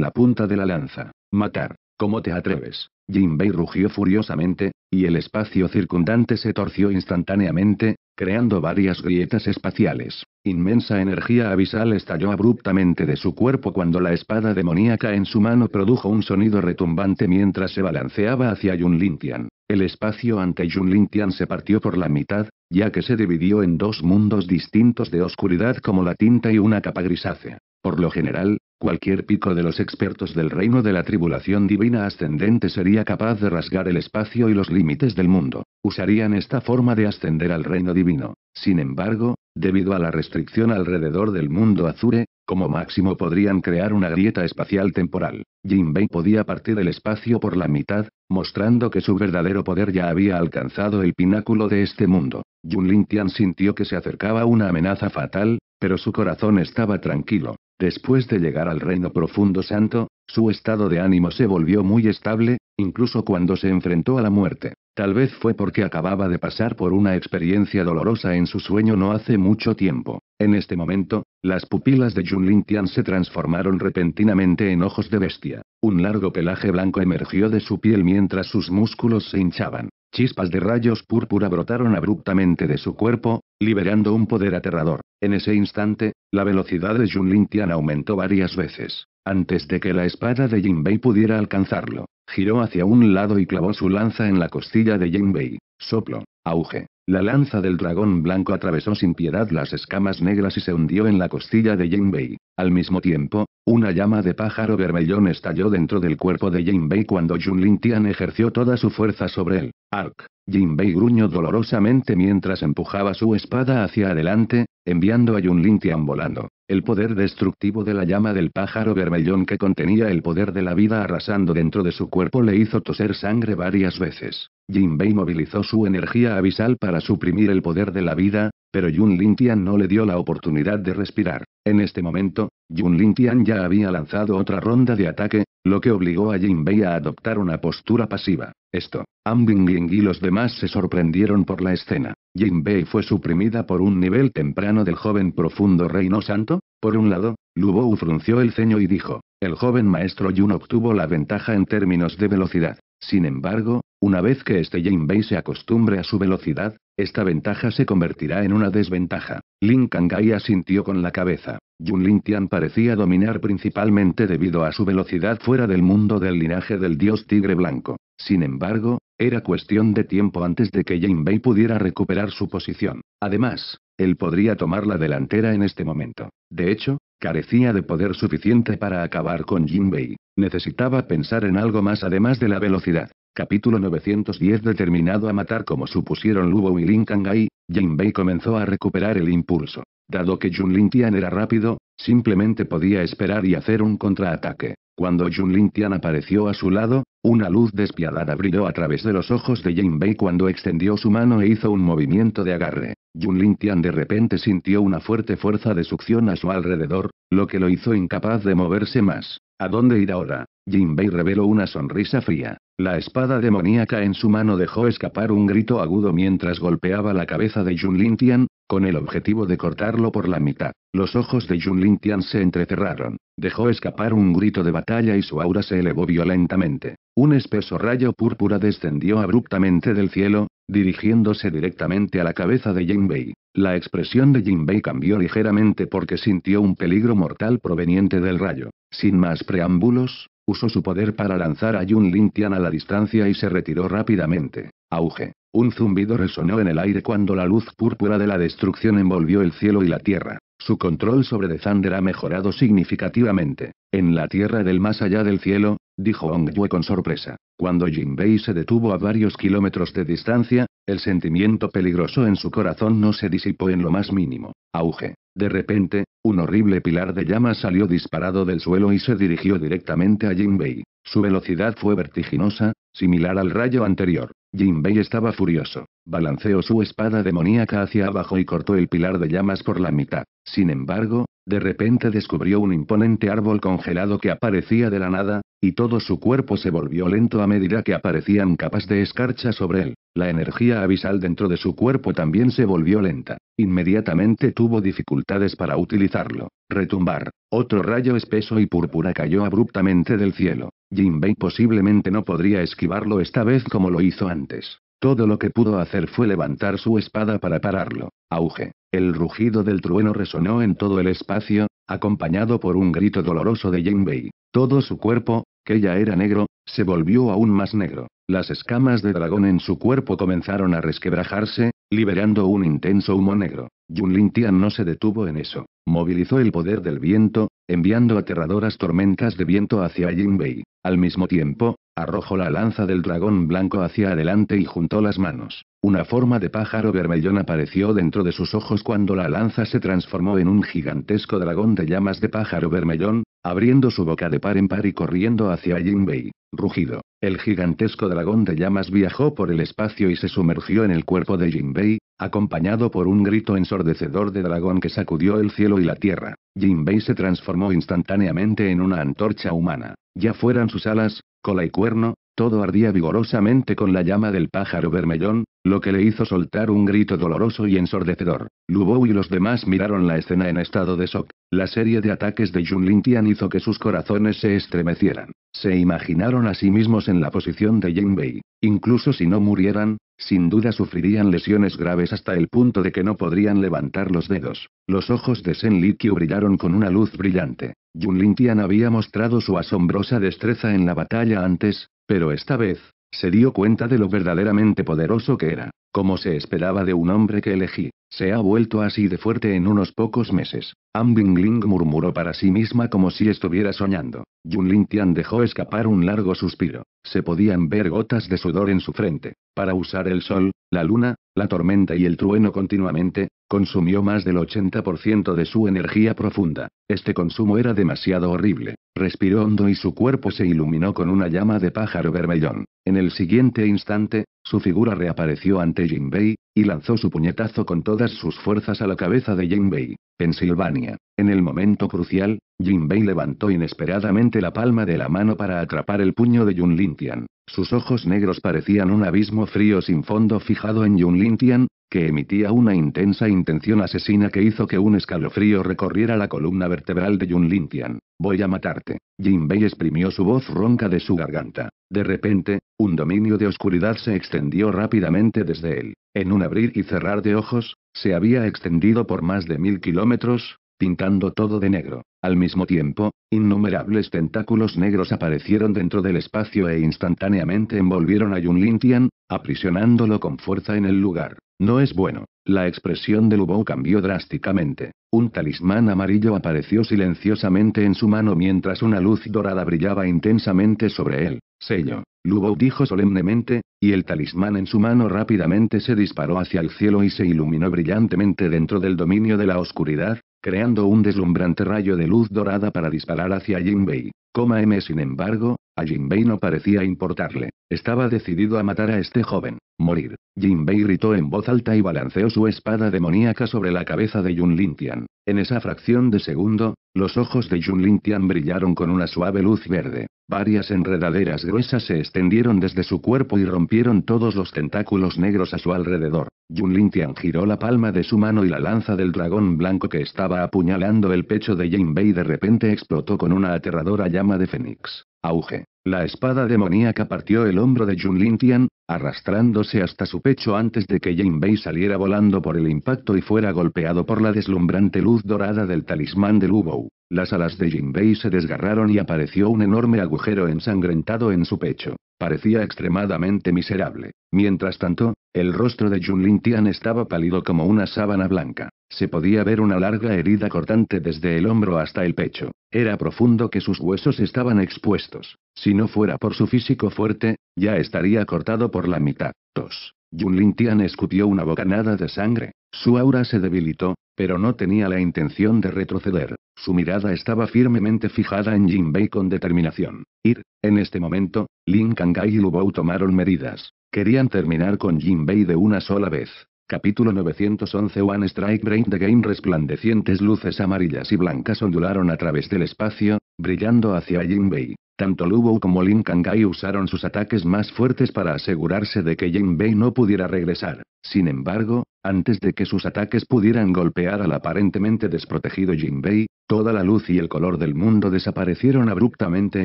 la punta de la lanza. Matar. ¿Cómo te atreves? Jinbei rugió furiosamente, y el espacio circundante se torció instantáneamente, creando varias grietas espaciales. Inmensa energía abisal estalló abruptamente de su cuerpo cuando la espada demoníaca en su mano produjo un sonido retumbante mientras se balanceaba hacia Yunlintian. El espacio ante Yunlintian se partió por la mitad, ya que se dividió en dos mundos distintos de oscuridad como la tinta y una capa grisácea. Por lo general, cualquier pico de los expertos del reino de la tribulación divina ascendente sería capaz de rasgar el espacio y los límites del mundo. Usarían esta forma de ascender al reino divino. Sin embargo, debido a la restricción alrededor del mundo azure, como máximo podrían crear una grieta espacial temporal. Jinbei podía partir el espacio por la mitad, mostrando que su verdadero poder ya había alcanzado el pináculo de este mundo. Yun Tian sintió que se acercaba una amenaza fatal, pero su corazón estaba tranquilo. Después de llegar al reino profundo santo, su estado de ánimo se volvió muy estable, incluso cuando se enfrentó a la muerte. Tal vez fue porque acababa de pasar por una experiencia dolorosa en su sueño no hace mucho tiempo. En este momento, las pupilas de Jun Tian se transformaron repentinamente en ojos de bestia. Un largo pelaje blanco emergió de su piel mientras sus músculos se hinchaban. Chispas de rayos púrpura brotaron abruptamente de su cuerpo, liberando un poder aterrador. En ese instante, la velocidad de Jun Tian aumentó varias veces. Antes de que la espada de Jinbei pudiera alcanzarlo, giró hacia un lado y clavó su lanza en la costilla de Jinbei. Soplo, auge. La lanza del dragón blanco atravesó sin piedad las escamas negras y se hundió en la costilla de Jinbei. Al mismo tiempo, una llama de pájaro vermellón estalló dentro del cuerpo de Jinbei cuando Jun Tian ejerció toda su fuerza sobre él. Ark. Jinbei gruñó dolorosamente mientras empujaba su espada hacia adelante, enviando a Yun Tian volando. El poder destructivo de la llama del pájaro vermellón que contenía el poder de la vida arrasando dentro de su cuerpo le hizo toser sangre varias veces. Jinbei movilizó su energía abisal para suprimir el poder de la vida, pero Yun Lintian no le dio la oportunidad de respirar. En este momento, Yun Lintian ya había lanzado otra ronda de ataque, lo que obligó a Jinbei a adoptar una postura pasiva. Esto, Ambing y los demás se sorprendieron por la escena. Jinbei fue suprimida por un nivel temprano del joven profundo reino santo. Por un lado, Lubou frunció el ceño y dijo, el joven maestro Yun obtuvo la ventaja en términos de velocidad. Sin embargo, una vez que este Jinbei se acostumbre a su velocidad, esta ventaja se convertirá en una desventaja. Lin Kangai asintió con la cabeza. Yun Lintian parecía dominar principalmente debido a su velocidad fuera del mundo del linaje del dios tigre blanco. Sin embargo, era cuestión de tiempo antes de que Jinbei pudiera recuperar su posición. Además, él podría tomar la delantera en este momento. De hecho, carecía de poder suficiente para acabar con Jinbei. Necesitaba pensar en algo más además de la velocidad. Capítulo 910 Determinado a matar como supusieron Lubo y Lin Kangai, Jinbei comenzó a recuperar el impulso. Dado que Jun Lintian era rápido, simplemente podía esperar y hacer un contraataque. Cuando Jun Lintian apareció a su lado, una luz despiadada brilló a través de los ojos de Jinbei cuando extendió su mano e hizo un movimiento de agarre. Jun Lintian de repente sintió una fuerte fuerza de succión a su alrededor, lo que lo hizo incapaz de moverse más. ¿A dónde ir ahora? Jinbei reveló una sonrisa fría. La espada demoníaca en su mano dejó escapar un grito agudo mientras golpeaba la cabeza de Jun Lintian, con el objetivo de cortarlo por la mitad. Los ojos de Jun Lintian se entrecerraron. Dejó escapar un grito de batalla y su aura se elevó violentamente. Un espeso rayo púrpura descendió abruptamente del cielo, dirigiéndose directamente a la cabeza de Jinbei. La expresión de Jinbei cambió ligeramente porque sintió un peligro mortal proveniente del rayo. Sin más preámbulos, usó su poder para lanzar a Yun Lintian a la distancia y se retiró rápidamente. Auge. Un zumbido resonó en el aire cuando la luz púrpura de la destrucción envolvió el cielo y la tierra. Su control sobre The Thunder ha mejorado significativamente. En la tierra del más allá del cielo, dijo Ong Yue con sorpresa. Cuando Jinbei se detuvo a varios kilómetros de distancia, el sentimiento peligroso en su corazón no se disipó en lo más mínimo. Auge. De repente, un horrible pilar de llamas salió disparado del suelo y se dirigió directamente a Jinbei. Su velocidad fue vertiginosa, similar al rayo anterior. Jinbei estaba furioso. Balanceó su espada demoníaca hacia abajo y cortó el pilar de llamas por la mitad. Sin embargo, de repente descubrió un imponente árbol congelado que aparecía de la nada, y todo su cuerpo se volvió lento a medida que aparecían capas de escarcha sobre él. La energía abisal dentro de su cuerpo también se volvió lenta. Inmediatamente tuvo dificultades para utilizarlo. Retumbar. Otro rayo espeso y púrpura cayó abruptamente del cielo. Jinbei posiblemente no podría esquivarlo esta vez como lo hizo antes. Todo lo que pudo hacer fue levantar su espada para pararlo. Auge. El rugido del trueno resonó en todo el espacio, acompañado por un grito doloroso de Jinbei. Todo su cuerpo, que ya era negro, se volvió aún más negro. Las escamas de dragón en su cuerpo comenzaron a resquebrajarse, liberando un intenso humo negro. Yun Tian no se detuvo en eso. Movilizó el poder del viento, enviando aterradoras tormentas de viento hacia Jinbei. Al mismo tiempo, arrojó la lanza del dragón blanco hacia adelante y juntó las manos. Una forma de pájaro vermellón apareció dentro de sus ojos cuando la lanza se transformó en un gigantesco dragón de llamas de pájaro vermellón, abriendo su boca de par en par y corriendo hacia Jinbei. Rugido. El gigantesco dragón de llamas viajó por el espacio y se sumergió en el cuerpo de Jinbei, acompañado por un grito ensordecedor de dragón que sacudió el cielo y la tierra. Jinbei se transformó instantáneamente en una antorcha humana. Ya fueran sus alas, cola y cuerno, todo ardía vigorosamente con la llama del pájaro vermellón, lo que le hizo soltar un grito doloroso y ensordecedor. Lubou y los demás miraron la escena en estado de shock. La serie de ataques de Jun Tian hizo que sus corazones se estremecieran. Se imaginaron a sí mismos en la posición de Bei. Incluso si no murieran, sin duda sufrirían lesiones graves hasta el punto de que no podrían levantar los dedos. Los ojos de Sen Likyu brillaron con una luz brillante. Jun Tian había mostrado su asombrosa destreza en la batalla antes, pero esta vez, se dio cuenta de lo verdaderamente poderoso que era, como se esperaba de un hombre que elegí. Se ha vuelto así de fuerte en unos pocos meses. Am Bingling murmuró para sí misma como si estuviera soñando. Yun Tian dejó escapar un largo suspiro. Se podían ver gotas de sudor en su frente. Para usar el sol, la luna, la tormenta y el trueno continuamente, consumió más del 80% de su energía profunda. Este consumo era demasiado horrible. Respiró hondo y su cuerpo se iluminó con una llama de pájaro vermellón. En el siguiente instante, su figura reapareció ante Jinbei, y lanzó su puñetazo con todas sus fuerzas a la cabeza de Jinbei. Pensilvania. En el momento crucial, Jinbei levantó inesperadamente la palma de la mano para atrapar el puño de Yun Lintian. Sus ojos negros parecían un abismo frío sin fondo fijado en Yun Lintian, que emitía una intensa intención asesina que hizo que un escalofrío recorriera la columna vertebral de Yun Lintian. Voy a matarte. Jinbei exprimió su voz ronca de su garganta. De repente, un dominio de oscuridad se extendió rápidamente desde él. En un abrir y cerrar de ojos, se había extendido por más de mil kilómetros, pintando todo de negro. Al mismo tiempo, innumerables tentáculos negros aparecieron dentro del espacio e instantáneamente envolvieron a Yun Lintian, aprisionándolo con fuerza en el lugar. No es bueno. La expresión de Lubou cambió drásticamente. Un talismán amarillo apareció silenciosamente en su mano mientras una luz dorada brillaba intensamente sobre él. Sello. Lubou dijo solemnemente, y el talismán en su mano rápidamente se disparó hacia el cielo y se iluminó brillantemente dentro del dominio de la oscuridad, creando un deslumbrante rayo de luz dorada para disparar hacia Jinbei. Coma M sin embargo, a Jinbei no parecía importarle. Estaba decidido a matar a este joven. Morir. Jinbei gritó en voz alta y balanceó su espada demoníaca sobre la cabeza de Yun Lintian. En esa fracción de segundo, los ojos de Yun Lintian brillaron con una suave luz verde. Varias enredaderas gruesas se extendieron desde su cuerpo y rompieron todos los tentáculos negros a su alrededor. Yun Lintian giró la palma de su mano y la lanza del dragón blanco que estaba apuñalando el pecho de Jinbei de repente explotó con una aterradora llama de fénix. Auge. La espada demoníaca partió el hombro de Jun Lintian, arrastrándose hasta su pecho antes de que Jinbei saliera volando por el impacto y fuera golpeado por la deslumbrante luz dorada del talismán de Lubou. Las alas de Jinbei se desgarraron y apareció un enorme agujero ensangrentado en su pecho. Parecía extremadamente miserable. Mientras tanto, el rostro de Jun Lintian estaba pálido como una sábana blanca. Se podía ver una larga herida cortante desde el hombro hasta el pecho. Era profundo que sus huesos estaban expuestos. Si no fuera por su físico fuerte, ya estaría cortado por la mitad. Tos. Yun Lintian escupió una bocanada de sangre. Su aura se debilitó, pero no tenía la intención de retroceder. Su mirada estaba firmemente fijada en Jinbei con determinación. Ir, en este momento, Lin Kang'ai y Lubou tomaron medidas. Querían terminar con Jinbei de una sola vez. Capítulo 911 One Strike Brain The Game Resplandecientes luces amarillas y blancas ondularon a través del espacio, brillando hacia Jinbei. Tanto Lubo como Lin Kang'ai usaron sus ataques más fuertes para asegurarse de que Jinbei no pudiera regresar. Sin embargo, antes de que sus ataques pudieran golpear al aparentemente desprotegido Jinbei, toda la luz y el color del mundo desaparecieron abruptamente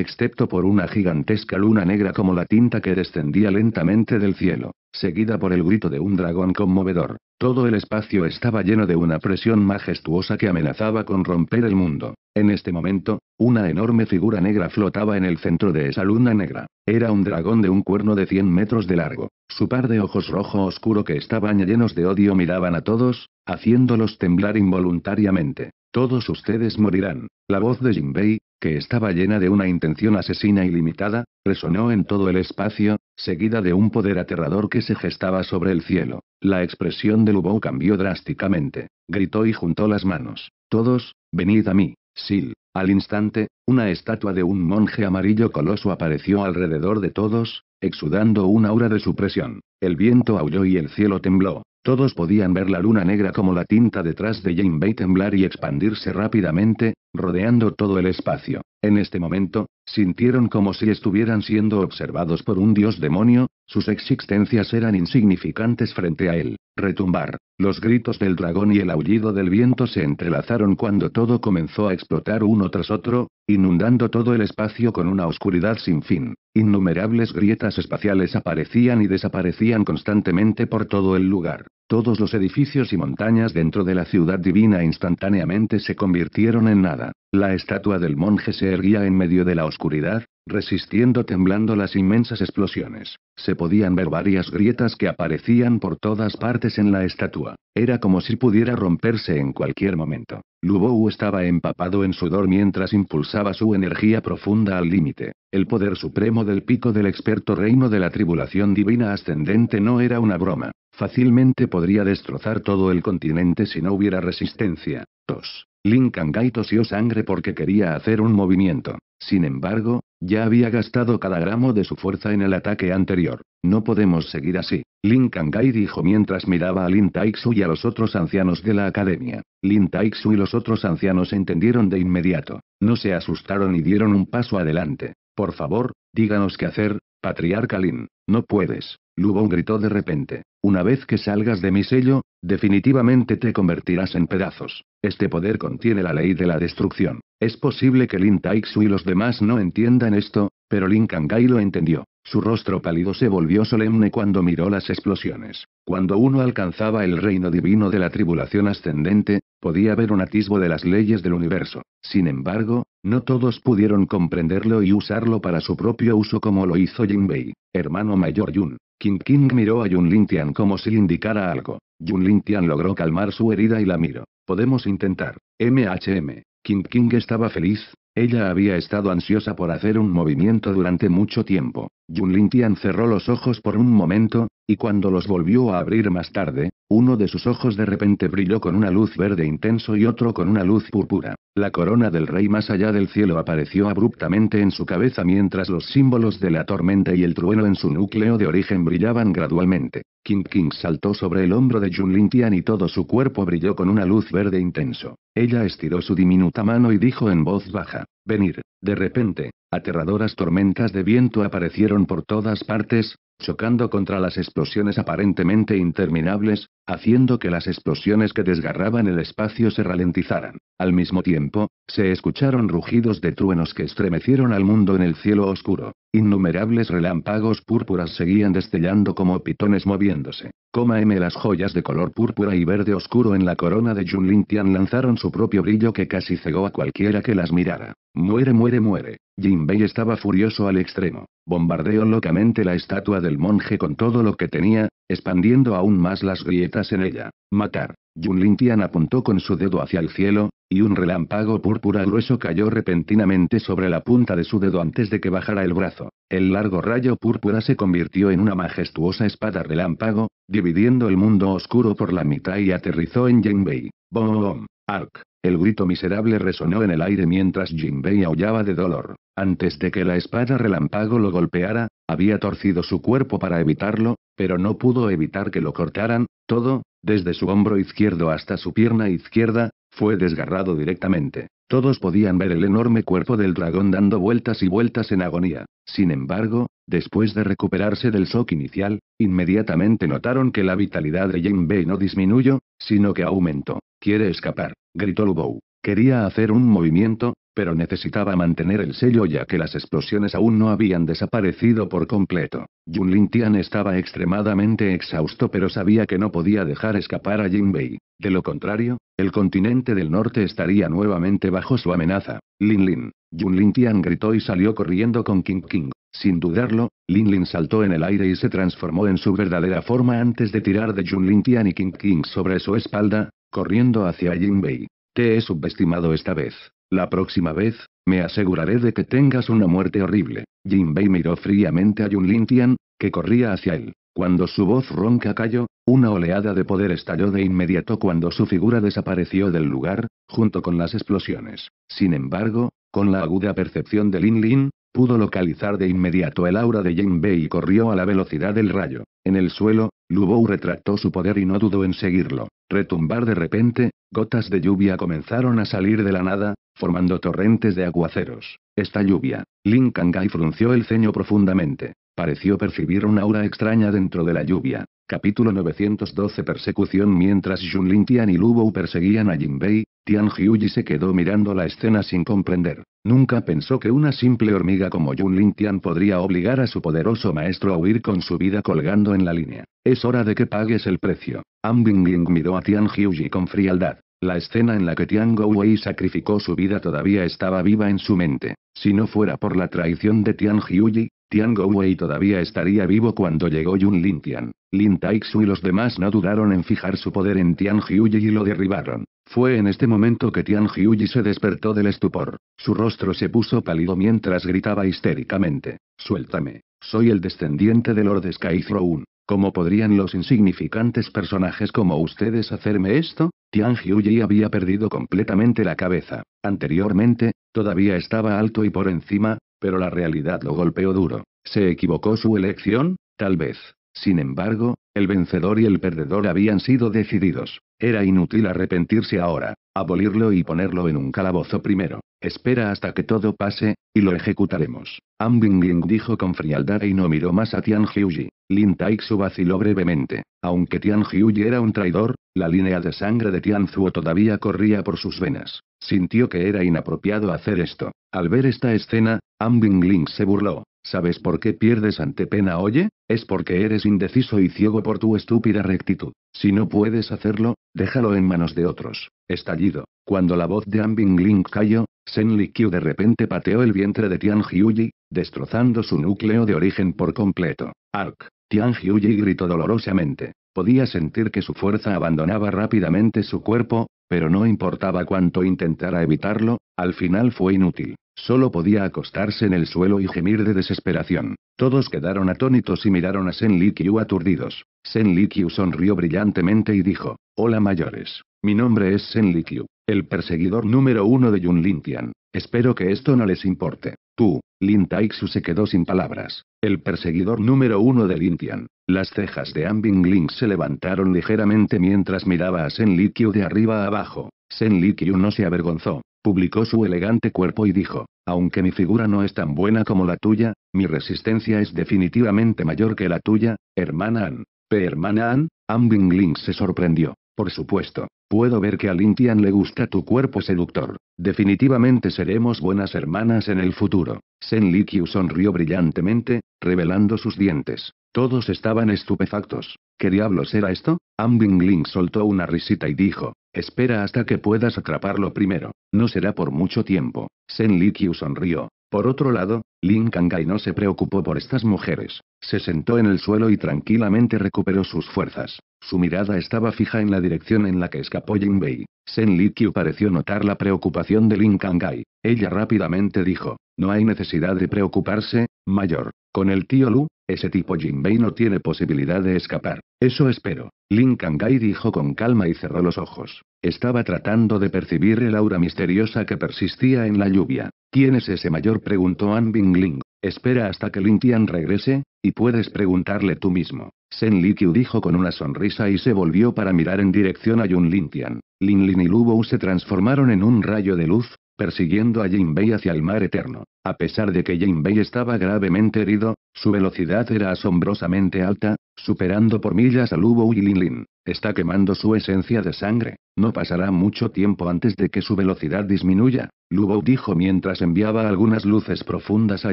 excepto por una gigantesca luna negra como la tinta que descendía lentamente del cielo, seguida por el grito de un dragón conmovedor. Todo el espacio estaba lleno de una presión majestuosa que amenazaba con romper el mundo. En este momento, una enorme figura negra flotaba en el centro de esa luna negra. Era un dragón de un cuerno de 100 metros de largo. Su par de ojos rojo oscuro que estaban llenos de odio miraban a todos, haciéndolos temblar involuntariamente. Todos ustedes morirán. La voz de Jinbei, que estaba llena de una intención asesina ilimitada, resonó en todo el espacio, seguida de un poder aterrador que se gestaba sobre el cielo. La expresión de Lubou cambió drásticamente. Gritó y juntó las manos. Todos, venid a mí. Sil. Al instante, una estatua de un monje amarillo coloso apareció alrededor de todos, exudando un aura de supresión. El viento aulló y el cielo tembló. Todos podían ver la luna negra como la tinta detrás de Jinbei temblar y expandirse rápidamente, rodeando todo el espacio. En este momento, sintieron como si estuvieran siendo observados por un dios demonio, sus existencias eran insignificantes frente a él. Retumbar, los gritos del dragón y el aullido del viento se entrelazaron cuando todo comenzó a explotar uno tras otro, inundando todo el espacio con una oscuridad sin fin. Innumerables grietas espaciales aparecían y desaparecían constantemente por todo el lugar. Todos los edificios y montañas dentro de la ciudad divina instantáneamente se convirtieron en nada. La estatua del monje se erguía en medio de la oscuridad, resistiendo temblando las inmensas explosiones. Se podían ver varias grietas que aparecían por todas partes en la estatua. Era como si pudiera romperse en cualquier momento. Lubou estaba empapado en sudor mientras impulsaba su energía profunda al límite. El poder supremo del pico del experto reino de la tribulación divina ascendente no era una broma. Fácilmente podría destrozar todo el continente si no hubiera resistencia. Tos. Lin Kang'ai tosió sangre porque quería hacer un movimiento. Sin embargo, ya había gastado cada gramo de su fuerza en el ataque anterior. No podemos seguir así. Lin Kang'ai dijo mientras miraba a Lin Taixu y a los otros ancianos de la academia. Lin Taixu y los otros ancianos entendieron de inmediato. No se asustaron y dieron un paso adelante. Por favor, díganos qué hacer, patriarca Lin. No puedes. Lubon gritó de repente. Una vez que salgas de mi sello, definitivamente te convertirás en pedazos. Este poder contiene la ley de la destrucción. Es posible que Lin Taixu y los demás no entiendan esto, pero Lin Kang'ai lo entendió. Su rostro pálido se volvió solemne cuando miró las explosiones. Cuando uno alcanzaba el reino divino de la tribulación ascendente, podía ver un atisbo de las leyes del universo. Sin embargo, no todos pudieron comprenderlo y usarlo para su propio uso como lo hizo Jinbei, hermano mayor Yun. King King miró a Yun Lintian como si indicara algo. Yun Lintian logró calmar su herida y la miró. Podemos intentar. MHM. King King estaba feliz, ella había estado ansiosa por hacer un movimiento durante mucho tiempo. Yun Lintian cerró los ojos por un momento, y cuando los volvió a abrir más tarde, uno de sus ojos de repente brilló con una luz verde intenso y otro con una luz púrpura. La corona del rey más allá del cielo apareció abruptamente en su cabeza mientras los símbolos de la tormenta y el trueno en su núcleo de origen brillaban gradualmente. King King saltó sobre el hombro de Yun Lintian y todo su cuerpo brilló con una luz verde intenso. Ella estiró su diminuta mano y dijo en voz baja, venir. De repente, aterradoras tormentas de viento aparecieron por todas partes, chocando contra las explosiones aparentemente interminables, haciendo que las explosiones que desgarraban el espacio se ralentizaran. Al mismo tiempo, se escucharon rugidos de truenos que estremecieron al mundo en el cielo oscuro. Innumerables relámpagos púrpuras seguían destellando como pitones moviéndose. Coma M las joyas de color púrpura y verde oscuro en la corona de Junlin lanzaron su propio brillo que casi cegó a cualquiera que las mirara. Muere, muere, muere. Jinbei estaba furioso al extremo. Bombardeó locamente la estatua del monje con todo lo que tenía, expandiendo aún más las grietas en ella. Matar. Yun Tian apuntó con su dedo hacia el cielo, y un relámpago púrpura grueso cayó repentinamente sobre la punta de su dedo antes de que bajara el brazo. El largo rayo púrpura se convirtió en una majestuosa espada relámpago, dividiendo el mundo oscuro por la mitad y aterrizó en Jinbei. Bom, Ark. El grito miserable resonó en el aire mientras Jinbei aullaba de dolor. Antes de que la espada relámpago lo golpeara, había torcido su cuerpo para evitarlo, pero no pudo evitar que lo cortaran, todo, desde su hombro izquierdo hasta su pierna izquierda, fue desgarrado directamente. Todos podían ver el enorme cuerpo del dragón dando vueltas y vueltas en agonía. Sin embargo, después de recuperarse del shock inicial, inmediatamente notaron que la vitalidad de Jinbei no disminuyó, sino que aumentó. Quiere escapar, gritó Lubou. Quería hacer un movimiento, pero necesitaba mantener el sello ya que las explosiones aún no habían desaparecido por completo. Yun Lintian estaba extremadamente exhausto pero sabía que no podía dejar escapar a Jinbei. De lo contrario, el continente del norte estaría nuevamente bajo su amenaza. Lin Lin. Yun Lintian gritó y salió corriendo con King King. Sin dudarlo, Lin Lin saltó en el aire y se transformó en su verdadera forma antes de tirar de Yun Lintian y King King sobre su espalda, corriendo hacia Jinbei. Te he subestimado esta vez. La próxima vez, me aseguraré de que tengas una muerte horrible. Jinbei miró fríamente a Yun Lintian, que corría hacia él. Cuando su voz ronca cayó, una oleada de poder estalló de inmediato cuando su figura desapareció del lugar, junto con las explosiones. Sin embargo, con la aguda percepción de Lin Lin, pudo localizar de inmediato el aura de Jinbei y corrió a la velocidad del rayo. En el suelo, Lubou retractó su poder y no dudó en seguirlo. Retumbar de repente, gotas de lluvia comenzaron a salir de la nada, formando torrentes de aguaceros. Esta lluvia. Lin Kangai frunció el ceño profundamente. Pareció percibir una aura extraña dentro de la lluvia. Capítulo 912 Persecución Mientras Jun Lintian y Lubou perseguían a Jinbei, Tian Hyuji se quedó mirando la escena sin comprender. Nunca pensó que una simple hormiga como Jun Lintian podría obligar a su poderoso maestro a huir con su vida colgando en la línea. Es hora de que pagues el precio. Am Bingling miró a Tian Hyuji con frialdad. La escena en la que Tian Gouwei sacrificó su vida todavía estaba viva en su mente. Si no fuera por la traición de Tian Hyuji, Tian Gouwei todavía estaría vivo cuando llegó Yun Lintian. Lin Taixu y los demás no dudaron en fijar su poder en Tian Hyuji y lo derribaron. Fue en este momento que Tian Hyuji se despertó del estupor. Su rostro se puso pálido mientras gritaba histéricamente. Suéltame. Soy el descendiente de Lord Skythrone. ¿Cómo podrían los insignificantes personajes como ustedes hacerme esto? Tian Hyuji había perdido completamente la cabeza. Anteriormente, todavía estaba alto y por encima, pero la realidad lo golpeó duro. ¿Se equivocó su elección? Tal vez. Sin embargo, el vencedor y el perdedor habían sido decididos. Era inútil arrepentirse ahora, abolirlo y ponerlo en un calabozo primero. Espera hasta que todo pase, y lo ejecutaremos. Am Bingling dijo con frialdad y no miró más a Tian Hyuji. Lin Taixu vaciló brevemente. Aunque Tian Hyuji era un traidor, la línea de sangre de Tian Zuo todavía corría por sus venas. Sintió que era inapropiado hacer esto. Al ver esta escena, Am Bingling se burló. ¿Sabes por qué pierdes ante pena oye? Es porque eres indeciso y ciego por tu estúpida rectitud. Si no puedes hacerlo, déjalo en manos de otros. Estallido. Cuando la voz de Ambing Link cayó, Sen Likyu de repente pateó el vientre de Tian Hyuji, destrozando su núcleo de origen por completo. Ark. Tian Hyuji gritó dolorosamente. Podía sentir que su fuerza abandonaba rápidamente su cuerpo, pero no importaba cuánto intentara evitarlo, al final fue inútil. Solo podía acostarse en el suelo y gemir de desesperación. Todos quedaron atónitos y miraron a Sen Likyu aturdidos. Sen Likyu sonrió brillantemente y dijo, Hola mayores. Mi nombre es Sen Likyu, el perseguidor número uno de Yun Lintian. Espero que esto no les importe. Tú, Lin Taixu se quedó sin palabras. El perseguidor número uno de Lintian. Las cejas de Ambing Link se levantaron ligeramente mientras miraba a Sen Likyu de arriba a abajo. Sen Likyu no se avergonzó. Publicó su elegante cuerpo y dijo, aunque mi figura no es tan buena como la tuya, mi resistencia es definitivamente mayor que la tuya, hermana An. ¿P hermana An? Ambing Link se sorprendió. Por supuesto, puedo ver que a Lintian le gusta tu cuerpo seductor. Definitivamente seremos buenas hermanas en el futuro. Sen Likyu sonrió brillantemente, revelando sus dientes. Todos estaban estupefactos. ¿Qué diablos era esto? Ambing Link soltó una risita y dijo, espera hasta que puedas atraparlo primero. No será por mucho tiempo. Sen Likyu sonrió. Por otro lado, Lin Kangai no se preocupó por estas mujeres. Se sentó en el suelo y tranquilamente recuperó sus fuerzas. Su mirada estaba fija en la dirección en la que escapó Jinbei. Sen Likyu pareció notar la preocupación de Lin Kangai. Ella rápidamente dijo, no hay necesidad de preocuparse, mayor. Con el tío Lu, ese tipo Jinbei no tiene posibilidad de escapar. Eso espero. Lin Kangai dijo con calma y cerró los ojos. Estaba tratando de percibir el aura misteriosa que persistía en la lluvia. ¿Quién es ese mayor? preguntó An Bingling. espera hasta que Lintian regrese, y puedes preguntarle tú mismo. Sen Likyu dijo con una sonrisa y se volvió para mirar en dirección a Yun Lintian. Lin Lin y Lubou se transformaron en un rayo de luz, persiguiendo a Jinbei hacia el mar eterno. A pesar de que Jinbei estaba gravemente herido, su velocidad era asombrosamente alta, superando por millas a Lubo y Lin Lin. Está quemando su esencia de sangre, no pasará mucho tiempo antes de que su velocidad disminuya, Lubo dijo mientras enviaba algunas luces profundas a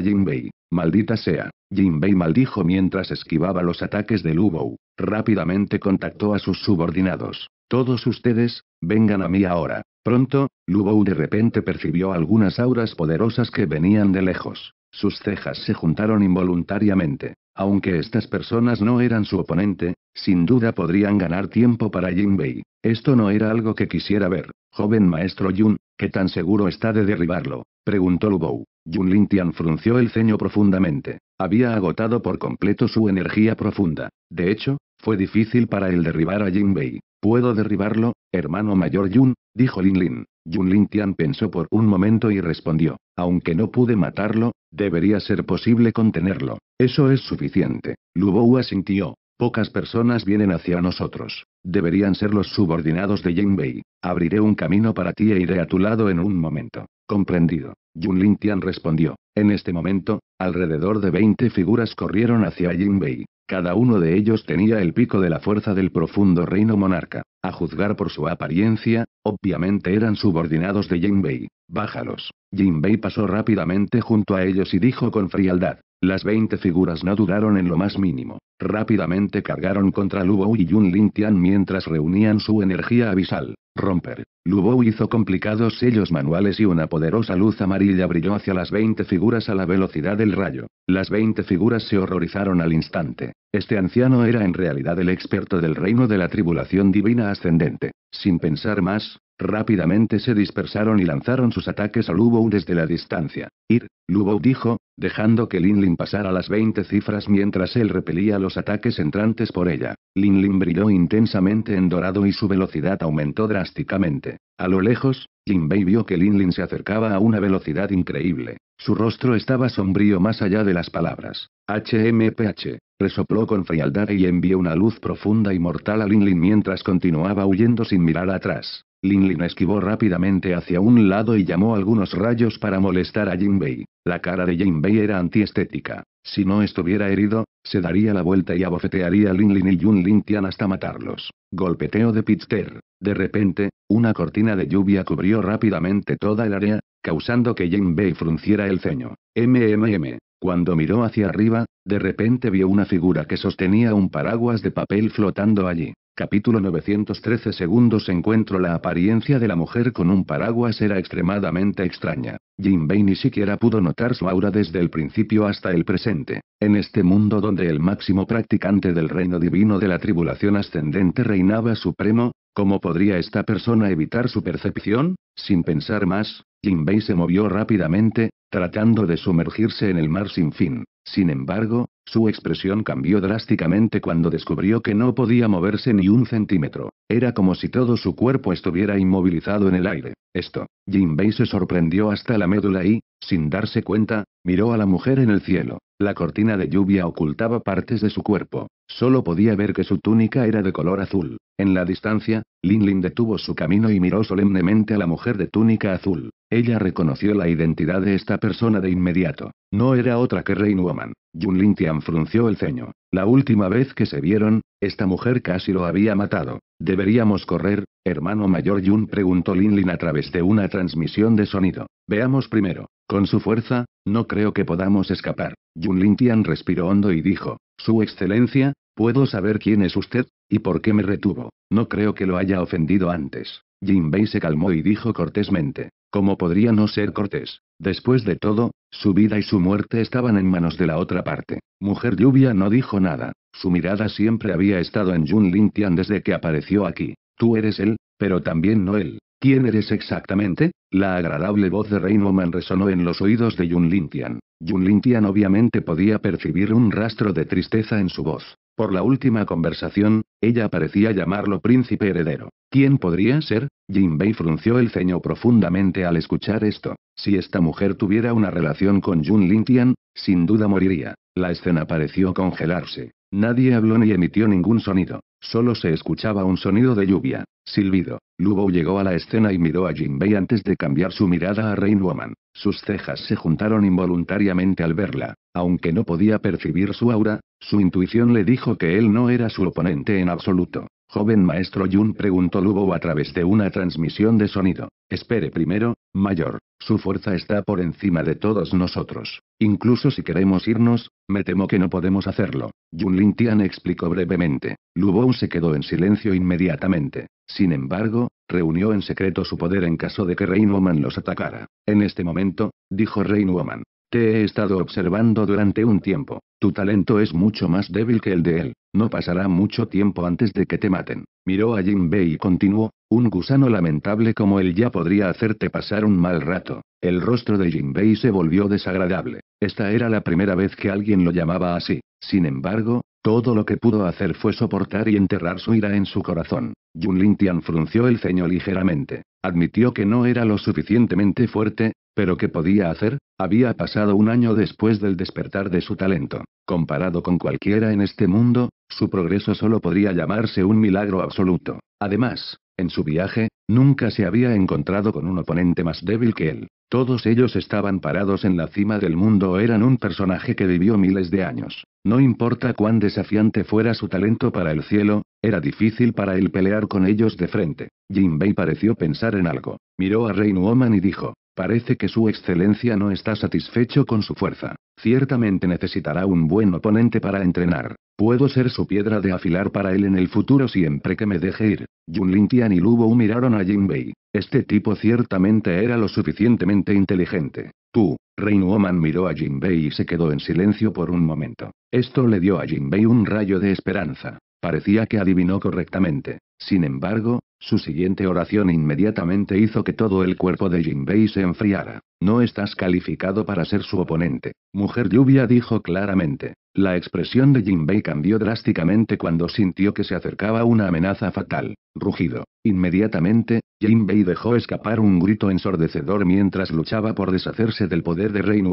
Jinbei. Maldita sea. Jinbei maldijo mientras esquivaba los ataques de Lubo. Rápidamente contactó a sus subordinados. Todos ustedes, vengan a mí ahora. Pronto, Lubou de repente percibió algunas auras poderosas que venían de lejos. Sus cejas se juntaron involuntariamente. Aunque estas personas no eran su oponente, sin duda podrían ganar tiempo para Jinbei. Esto no era algo que quisiera ver. Joven maestro Yun, ¿qué tan seguro está de derribarlo? Preguntó Lubou. Yun Lintian frunció el ceño profundamente. Había agotado por completo su energía profunda. De hecho, fue difícil para él derribar a Jinbei. ¿Puedo derribarlo, hermano mayor Yun? dijo Lin Lin. Yun Lin Tian pensó por un momento y respondió. Aunque no pude matarlo, debería ser posible contenerlo. Eso es suficiente. Lubou asintió. Pocas personas vienen hacia nosotros. Deberían ser los subordinados de Jinbei. Abriré un camino para ti e iré a tu lado en un momento. Comprendido. Yun Lin Tian respondió. En este momento, alrededor de 20 figuras corrieron hacia Jinbei. Cada uno de ellos tenía el pico de la fuerza del profundo reino monarca. A juzgar por su apariencia, obviamente eran subordinados de Jinbei. Bájalos. Jinbei pasó rápidamente junto a ellos y dijo con frialdad. Las veinte figuras no dudaron en lo más mínimo. Rápidamente cargaron contra Lubou y Yun Lintian mientras reunían su energía abisal. Romper. Lubou hizo complicados sellos manuales y una poderosa luz amarilla brilló hacia las veinte figuras a la velocidad del rayo. Las veinte figuras se horrorizaron al instante. Este anciano era en realidad el experto del reino de la tribulación divina ascendente. Sin pensar más, rápidamente se dispersaron y lanzaron sus ataques a Lubou desde la distancia. Ir, Lubou dijo, dejando que Linlin pasara las 20 cifras mientras él repelía los ataques entrantes por ella. Linlin brilló intensamente en dorado y su velocidad aumentó drásticamente. A lo lejos, Jinbei vio que Linlin se acercaba a una velocidad increíble. Su rostro estaba sombrío más allá de las palabras. HMPH. Resopló con frialdad y envió una luz profunda y mortal a Linlin mientras continuaba huyendo sin mirar atrás. Linlin esquivó rápidamente hacia un lado y llamó algunos rayos para molestar a Jinbei. La cara de Jinbei era antiestética. Si no estuviera herido, se daría la vuelta y abofetearía a Linlin y Yun Lintian hasta matarlos. Golpeteo de Pitster. De repente, una cortina de lluvia cubrió rápidamente toda el área, causando que Jinbei frunciera el ceño. MMM. Cuando miró hacia arriba, de repente vio una figura que sostenía un paraguas de papel flotando allí. Capítulo 913 Segundos Encuentro La apariencia de la mujer con un paraguas era extremadamente extraña. Jinbei ni siquiera pudo notar su aura desde el principio hasta el presente. En este mundo donde el máximo practicante del reino divino de la tribulación ascendente reinaba supremo, ¿cómo podría esta persona evitar su percepción? Sin pensar más, Jinbei se movió rápidamente, tratando de sumergirse en el mar sin fin. Sin embargo, su expresión cambió drásticamente cuando descubrió que no podía moverse ni un centímetro. Era como si todo su cuerpo estuviera inmovilizado en el aire. Esto. Jinbei se sorprendió hasta la médula y, sin darse cuenta, miró a la mujer en el cielo. La cortina de lluvia ocultaba partes de su cuerpo. Solo podía ver que su túnica era de color azul. En la distancia, Lin Lin detuvo su camino y miró solemnemente a la mujer de túnica azul. Ella reconoció la identidad de esta persona de inmediato. No era otra que Rain Woman. Yun Lin Tian frunció el ceño. La última vez que se vieron, esta mujer casi lo había matado. ¿Deberíamos correr, hermano mayor Yun? preguntó Lin Lin a través de una transmisión de sonido. Veamos primero. Con su fuerza, no creo que podamos escapar. Yun Lin Tian respiró hondo y dijo, Su excelencia, ¿puedo saber quién es usted, y por qué me retuvo? No creo que lo haya ofendido antes. Jinbei se calmó y dijo cortésmente, ¿cómo podría no ser cortés? Después de todo, su vida y su muerte estaban en manos de la otra parte. Mujer lluvia no dijo nada. Su mirada siempre había estado en Jun Lintian desde que apareció aquí. Tú eres él, pero también no él. ¿Quién eres exactamente? La agradable voz de Rainwoman resonó en los oídos de Yun Lintian. Yun Lintian obviamente podía percibir un rastro de tristeza en su voz. Por la última conversación, ella parecía llamarlo príncipe heredero. ¿Quién podría ser? Jinbei frunció el ceño profundamente al escuchar esto. Si esta mujer tuviera una relación con Jun Lintian, sin duda moriría. La escena pareció congelarse. Nadie habló ni emitió ningún sonido. Solo se escuchaba un sonido de lluvia. Silbido. Lubo llegó a la escena y miró a Jinbei antes de cambiar su mirada a Rain Woman. Sus cejas se juntaron involuntariamente al verla. Aunque no podía percibir su aura, su intuición le dijo que él no era su oponente en absoluto. Joven maestro Yun preguntó Lubo a través de una transmisión de sonido. Espere primero, mayor. Su fuerza está por encima de todos nosotros. Incluso si queremos irnos, me temo que no podemos hacerlo. Yun Lintian explicó brevemente. Lubo se quedó en silencio inmediatamente. Sin embargo, reunió en secreto su poder en caso de que Rain Woman los atacara. En este momento, dijo Rain Woman. Te he estado observando durante un tiempo. Tu talento es mucho más débil que el de él. No pasará mucho tiempo antes de que te maten. Miró a Jinbei y continuó, un gusano lamentable como él ya podría hacerte pasar un mal rato. El rostro de Jinbei se volvió desagradable. Esta era la primera vez que alguien lo llamaba así. Sin embargo, todo lo que pudo hacer fue soportar y enterrar su ira en su corazón. Jun Lintian frunció el ceño ligeramente. Admitió que no era lo suficientemente fuerte, pero ¿qué podía hacer? Había pasado un año después del despertar de su talento. Comparado con cualquiera en este mundo, su progreso solo podría llamarse un milagro absoluto. Además, en su viaje, nunca se había encontrado con un oponente más débil que él. Todos ellos estaban parados en la cima del mundo o eran un personaje que vivió miles de años. No importa cuán desafiante fuera su talento para el cielo, era difícil para él pelear con ellos de frente. Jinbei pareció pensar en algo. Miró a Rain Woman y dijo, Parece que su excelencia no está satisfecho con su fuerza. Ciertamente necesitará un buen oponente para entrenar. Puedo ser su piedra de afilar para él en el futuro siempre que me deje ir. Jun Lintian y Lubo miraron a Jinbei. Este tipo ciertamente era lo suficientemente inteligente. Tú, Rain Woman miró a Jinbei y se quedó en silencio por un momento. Esto le dio a Jinbei un rayo de esperanza. Parecía que adivinó correctamente. Sin embargo, su siguiente oración inmediatamente hizo que todo el cuerpo de Jinbei se enfriara. No estás calificado para ser su oponente. Mujer lluvia dijo claramente. La expresión de Jinbei cambió drásticamente cuando sintió que se acercaba una amenaza fatal. Rugido. Inmediatamente, Jinbei dejó escapar un grito ensordecedor mientras luchaba por deshacerse del poder de Rain.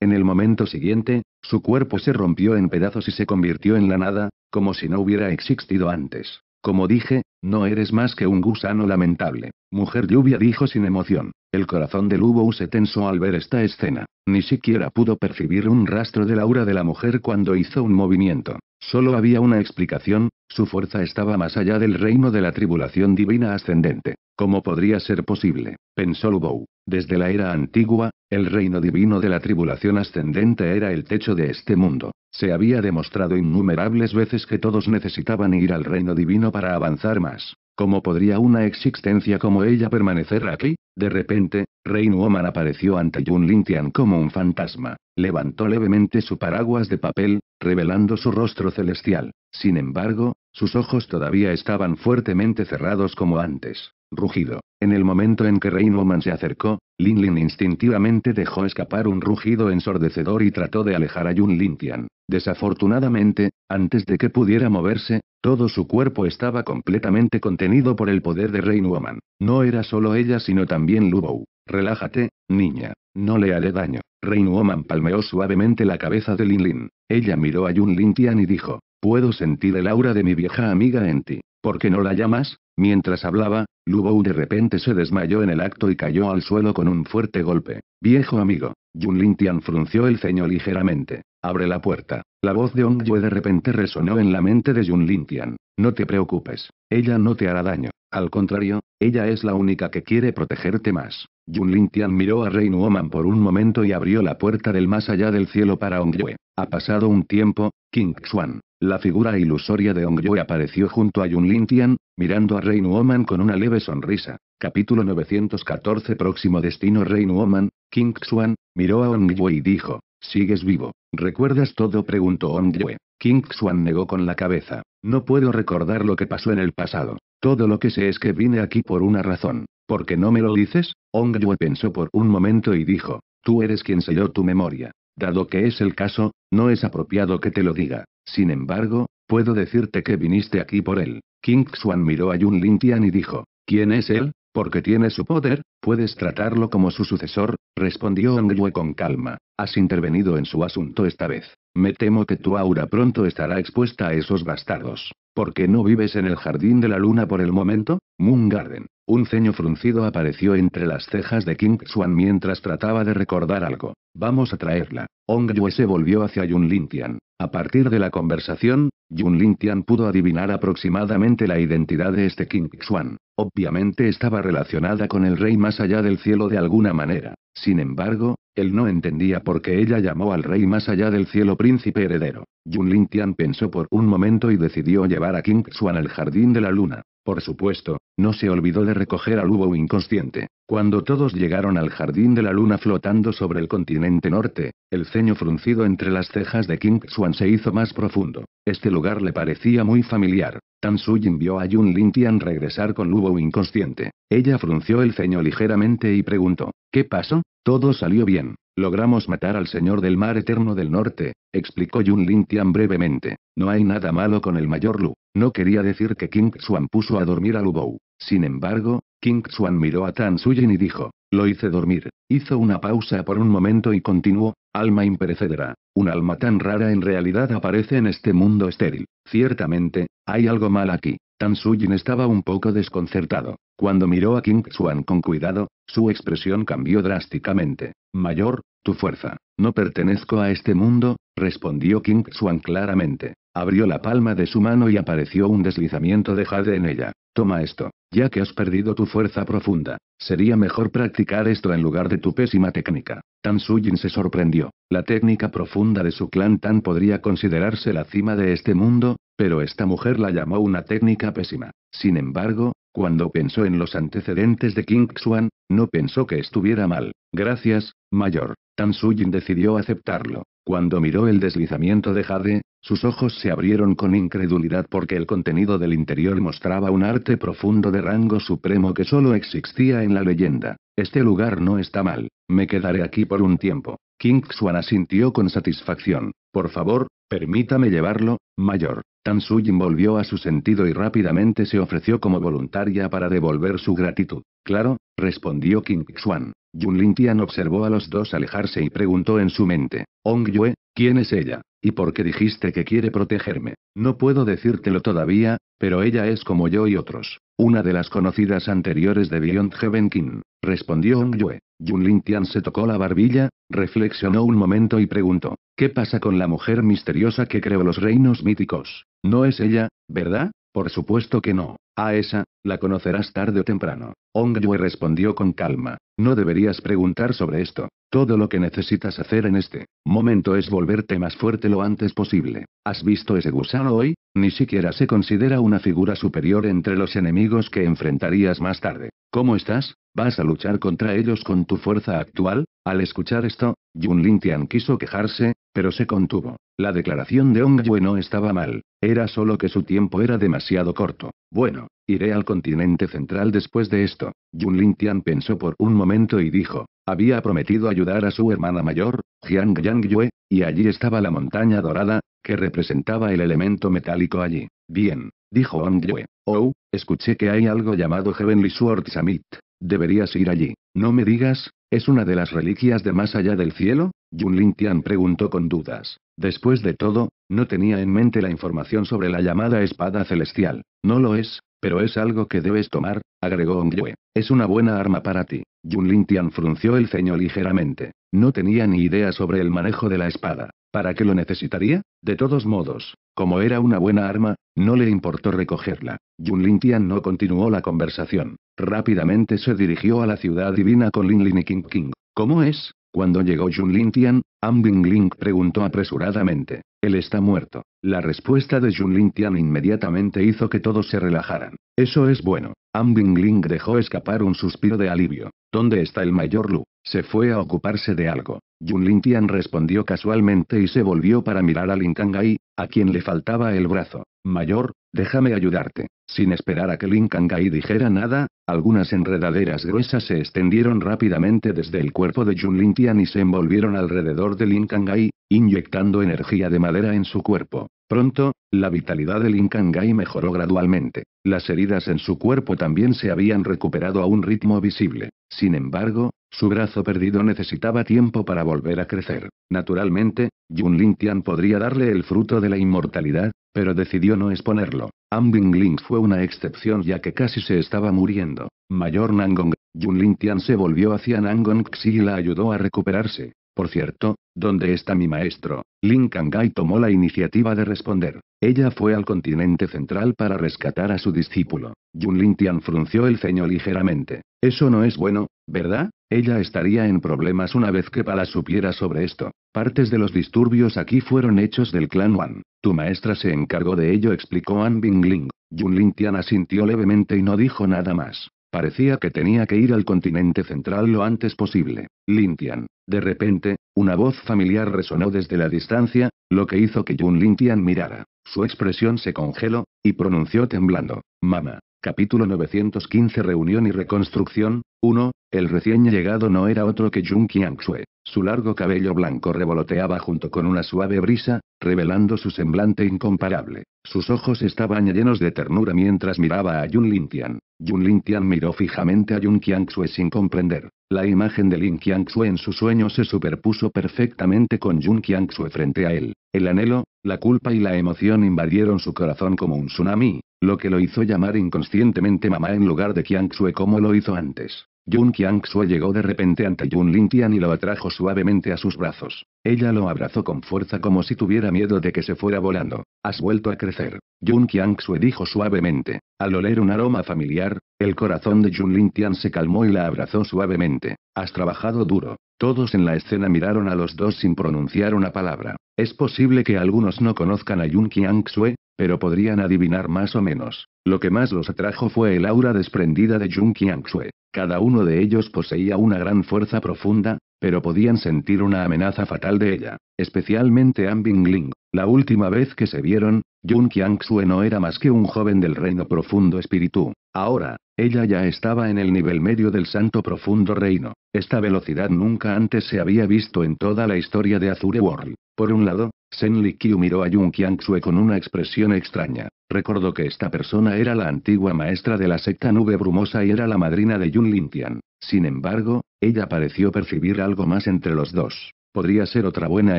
En el momento siguiente, su cuerpo se rompió en pedazos y se convirtió en la nada, como si no hubiera existido antes. Como dije, no eres más que un gusano lamentable. Mujer lluvia dijo sin emoción. El corazón de Lubo se tensó al ver esta escena. Ni siquiera pudo percibir un rastro del aura de la mujer cuando hizo un movimiento. Solo había una explicación, su fuerza estaba más allá del reino de la tribulación divina ascendente. ¿Cómo podría ser posible? Pensó Lubou. Desde la era antigua, el reino divino de la tribulación ascendente era el techo de este mundo. Se había demostrado innumerables veces que todos necesitaban ir al reino divino para avanzar más. ¿Cómo podría una existencia como ella permanecer aquí? De repente, Rain Woman apareció ante Jun Lintian como un fantasma. Levantó levemente su paraguas de papel, revelando su rostro celestial. Sin embargo, sus ojos todavía estaban fuertemente cerrados como antes. Rugido. En el momento en que Rain Woman se acercó, Lin Lin instintivamente dejó escapar un rugido ensordecedor y trató de alejar a Jun Lintian. Desafortunadamente, antes de que pudiera moverse, todo su cuerpo estaba completamente contenido por el poder de Rain Woman. No era solo ella sino también Lubou. Relájate, niña. No le haré daño. Rain Woman palmeó suavemente la cabeza de Lin Lin. Ella miró a Yun Lintian y dijo, puedo sentir el aura de mi vieja amiga en ti. ¿Por qué no la llamas? Mientras hablaba, Lubou de repente se desmayó en el acto y cayó al suelo con un fuerte golpe. Viejo amigo. Yun Lintian frunció el ceño ligeramente. Abre la puerta. La voz de Ong Yue de repente resonó en la mente de Yun Lintian. No te preocupes. Ella no te hará daño. Al contrario, ella es la única que quiere protegerte más. Yun Lintian miró a Rain Woman por un momento y abrió la puerta del más allá del cielo para Ong Yue. Ha pasado un tiempo, King Xuan. La figura ilusoria de Ong Yue apareció junto a Yun Lintian, mirando a Woman con una leve sonrisa. Capítulo 914 Próximo destino Rain Woman, King Xuan, miró a Ong Yue y dijo, ¿sigues vivo? ¿Recuerdas todo? preguntó Ong Yue. King Xuan negó con la cabeza. No puedo recordar lo que pasó en el pasado. Todo lo que sé es que vine aquí por una razón. ¿Por qué no me lo dices? Ong Yue pensó por un momento y dijo, tú eres quien selló tu memoria. Dado que es el caso, no es apropiado que te lo diga. Sin embargo, puedo decirte que viniste aquí por él. King Xuan miró a Yun Lintian y dijo, ¿quién es él? Porque tiene su poder, puedes tratarlo como su sucesor, respondió Yue con calma. Has intervenido en su asunto esta vez. Me temo que tu aura pronto estará expuesta a esos bastardos. ¿Por qué no vives en el jardín de la luna por el momento? Moon Garden. Un ceño fruncido apareció entre las cejas de King Xuan mientras trataba de recordar algo. Vamos a traerla. Ong Yue se volvió hacia Yun Lintian. A partir de la conversación, Yun Lintian pudo adivinar aproximadamente la identidad de este King Xuan. Obviamente estaba relacionada con el rey más allá del cielo de alguna manera. Sin embargo, él no entendía por qué ella llamó al rey más allá del cielo príncipe heredero. Yun Lintian pensó por un momento y decidió llevar a King Xuan al jardín de la luna. Por supuesto, no se olvidó de recoger al Hugo inconsciente. Cuando todos llegaron al jardín de la luna flotando sobre el continente norte, el ceño fruncido entre las cejas de King Xuan se hizo más profundo. Este lugar le parecía muy familiar. Tan Sujin vio a Yun Lintian regresar con Luo inconsciente. Ella frunció el ceño ligeramente y preguntó, ¿qué pasó? Todo salió bien. Logramos matar al señor del mar eterno del norte, explicó Yun Lintian brevemente. No hay nada malo con el mayor Lu. No quería decir que King Xuan puso a dormir a Lubou. Sin embargo, King Xuan miró a Tan Suyin y dijo, lo hice dormir. Hizo una pausa por un momento y continuó, alma imperecedera. Un alma tan rara en realidad aparece en este mundo estéril. Ciertamente, hay algo mal aquí. Tan Suyin estaba un poco desconcertado. Cuando miró a King Xuan con cuidado, su expresión cambió drásticamente. Mayor, tu fuerza. No pertenezco a este mundo, respondió King Xuan claramente. Abrió la palma de su mano y apareció un deslizamiento de jade en ella. Toma esto, ya que has perdido tu fuerza profunda. Sería mejor practicar esto en lugar de tu pésima técnica. Tan Sujin se sorprendió. La técnica profunda de su clan Tan podría considerarse la cima de este mundo, pero esta mujer la llamó una técnica pésima. Sin embargo, cuando pensó en los antecedentes de King Xuan, no pensó que estuviera mal. Gracias, mayor. Tan Sujin decidió aceptarlo. Cuando miró el deslizamiento de Jade, sus ojos se abrieron con incredulidad porque el contenido del interior mostraba un arte profundo de rango supremo que solo existía en la leyenda. Este lugar no está mal. Me quedaré aquí por un tiempo. King Xuan asintió con satisfacción. Por favor, permítame llevarlo, mayor. Tan Sujin volvió a su sentido y rápidamente se ofreció como voluntaria para devolver su gratitud. Claro, respondió King Xuan. Yun Lintian observó a los dos alejarse y preguntó en su mente, Ong Yue, ¿quién es ella? ¿Y por qué dijiste que quiere protegerme? No puedo decírtelo todavía, pero ella es como yo y otros. Una de las conocidas anteriores de Beyond Heaven King, respondió Ong Yue. Yun Lintian se tocó la barbilla, reflexionó un momento y preguntó, ¿qué pasa con la mujer misteriosa que creó los reinos míticos? No es ella, ¿verdad? Por supuesto que no. A esa, la conocerás tarde o temprano. Ong Yue respondió con calma. No deberías preguntar sobre esto. Todo lo que necesitas hacer en este momento es volverte más fuerte lo antes posible. ¿Has visto ese gusano hoy? Ni siquiera se considera una figura superior entre los enemigos que enfrentarías más tarde. ¿Cómo estás? ¿Vas a luchar contra ellos con tu fuerza actual? Al escuchar esto, Yun Lintian quiso quejarse, pero se contuvo. La declaración de Ong Yue no estaba mal, era solo que su tiempo era demasiado corto. Bueno, iré al continente central después de esto. Yun Lintian pensó por un momento y dijo, había prometido ayudar a su hermana mayor, Jiang Yang Yue, y allí estaba la montaña dorada, que representaba el elemento metálico allí. Bien, dijo Ong Yue. Oh, escuché que hay algo llamado Heavenly Sword Summit. Deberías ir allí. No me digas, ¿es una de las reliquias de más allá del cielo? Yun Lintian preguntó con dudas. Después de todo, no tenía en mente la información sobre la llamada espada celestial. No lo es, pero es algo que debes tomar, agregó Ongyue. Es una buena arma para ti. Yun Lintian frunció el ceño ligeramente. No tenía ni idea sobre el manejo de la espada. ¿Para qué lo necesitaría? De todos modos, como era una buena arma, no le importó recogerla. Yun Lintian no continuó la conversación. Rápidamente se dirigió a la ciudad divina con Lin Lin y King King. ¿Cómo es? Cuando llegó Yun Lintian, Ambing Ling preguntó apresuradamente. Él está muerto. La respuesta de Yun Lintian inmediatamente hizo que todos se relajaran. Eso es bueno. Ambing Ling dejó escapar un suspiro de alivio. ¿Dónde está el mayor Lu? Se fue a ocuparse de algo. Yun Lintian respondió casualmente y se volvió para mirar a Lin Kangai, a quien le faltaba el brazo. Mayor, déjame ayudarte. Sin esperar a que Lin Kangai dijera nada, algunas enredaderas gruesas se extendieron rápidamente desde el cuerpo de Yun Lintian y se envolvieron alrededor de Lin Kangai, inyectando energía de madera en su cuerpo. Pronto, la vitalidad del Incangai mejoró gradualmente. Las heridas en su cuerpo también se habían recuperado a un ritmo visible. Sin embargo, su brazo perdido necesitaba tiempo para volver a crecer. Naturalmente, Yun Lintian podría darle el fruto de la inmortalidad, pero decidió no exponerlo. Ambing Ling fue una excepción ya que casi se estaba muriendo. Mayor Nangong, Yun Lintian se volvió hacia Nangong Xi y la ayudó a recuperarse. Por cierto, ¿dónde está mi maestro? Lin Kangai tomó la iniciativa de responder. Ella fue al continente central para rescatar a su discípulo. Yun Lintian frunció el ceño ligeramente. Eso no es bueno, ¿verdad? Ella estaría en problemas una vez que Pala supiera sobre esto. Partes de los disturbios aquí fueron hechos del clan Wan. Tu maestra se encargó de ello, explicó An Bingling. Yun Lintian asintió levemente y no dijo nada más. Parecía que tenía que ir al continente central lo antes posible. Lintian. De repente, una voz familiar resonó desde la distancia, lo que hizo que Yun Lintian mirara. Su expresión se congeló, y pronunció temblando. Mama. Capítulo 915 Reunión y reconstrucción. 1. El recién llegado no era otro que Jun Qiangxue. Su largo cabello blanco revoloteaba junto con una suave brisa, revelando su semblante incomparable. Sus ojos estaban llenos de ternura mientras miraba a Yun Lintian. Yun Lintian miró fijamente a Yun Qiangxue sin comprender. La imagen de Lin Qiangxue en su sueño se superpuso perfectamente con Yun Qiangxue frente a él. El anhelo, la culpa y la emoción invadieron su corazón como un tsunami, lo que lo hizo llamar inconscientemente mamá en lugar de Qiangxue como lo hizo antes. Yun Qiangxue llegó de repente ante Yun Lintian y lo atrajo suavemente a sus brazos. Ella lo abrazó con fuerza como si tuviera miedo de que se fuera volando. Has vuelto a crecer. Yun Qiangxue dijo suavemente. Al oler un aroma familiar, el corazón de Yun Lintian se calmó y la abrazó suavemente. Has trabajado duro. Todos en la escena miraron a los dos sin pronunciar una palabra. Es posible que algunos no conozcan a Yun Qiangxue, pero podrían adivinar más o menos. Lo que más los atrajo fue el aura desprendida de Jun Qiangxue. Cada uno de ellos poseía una gran fuerza profunda, pero podían sentir una amenaza fatal de ella, especialmente An Bingling. La última vez que se vieron, Jun Qiangxue no era más que un joven del reino profundo espíritu. Ahora, ella ya estaba en el nivel medio del santo profundo reino. Esta velocidad nunca antes se había visto en toda la historia de Azure World. Por un lado, Sen Likyu miró a Yun Qiangxue con una expresión extraña. Recordó que esta persona era la antigua maestra de la secta Nube Brumosa y era la madrina de Yun Lintian. Sin embargo, ella pareció percibir algo más entre los dos. ¿Podría ser otra buena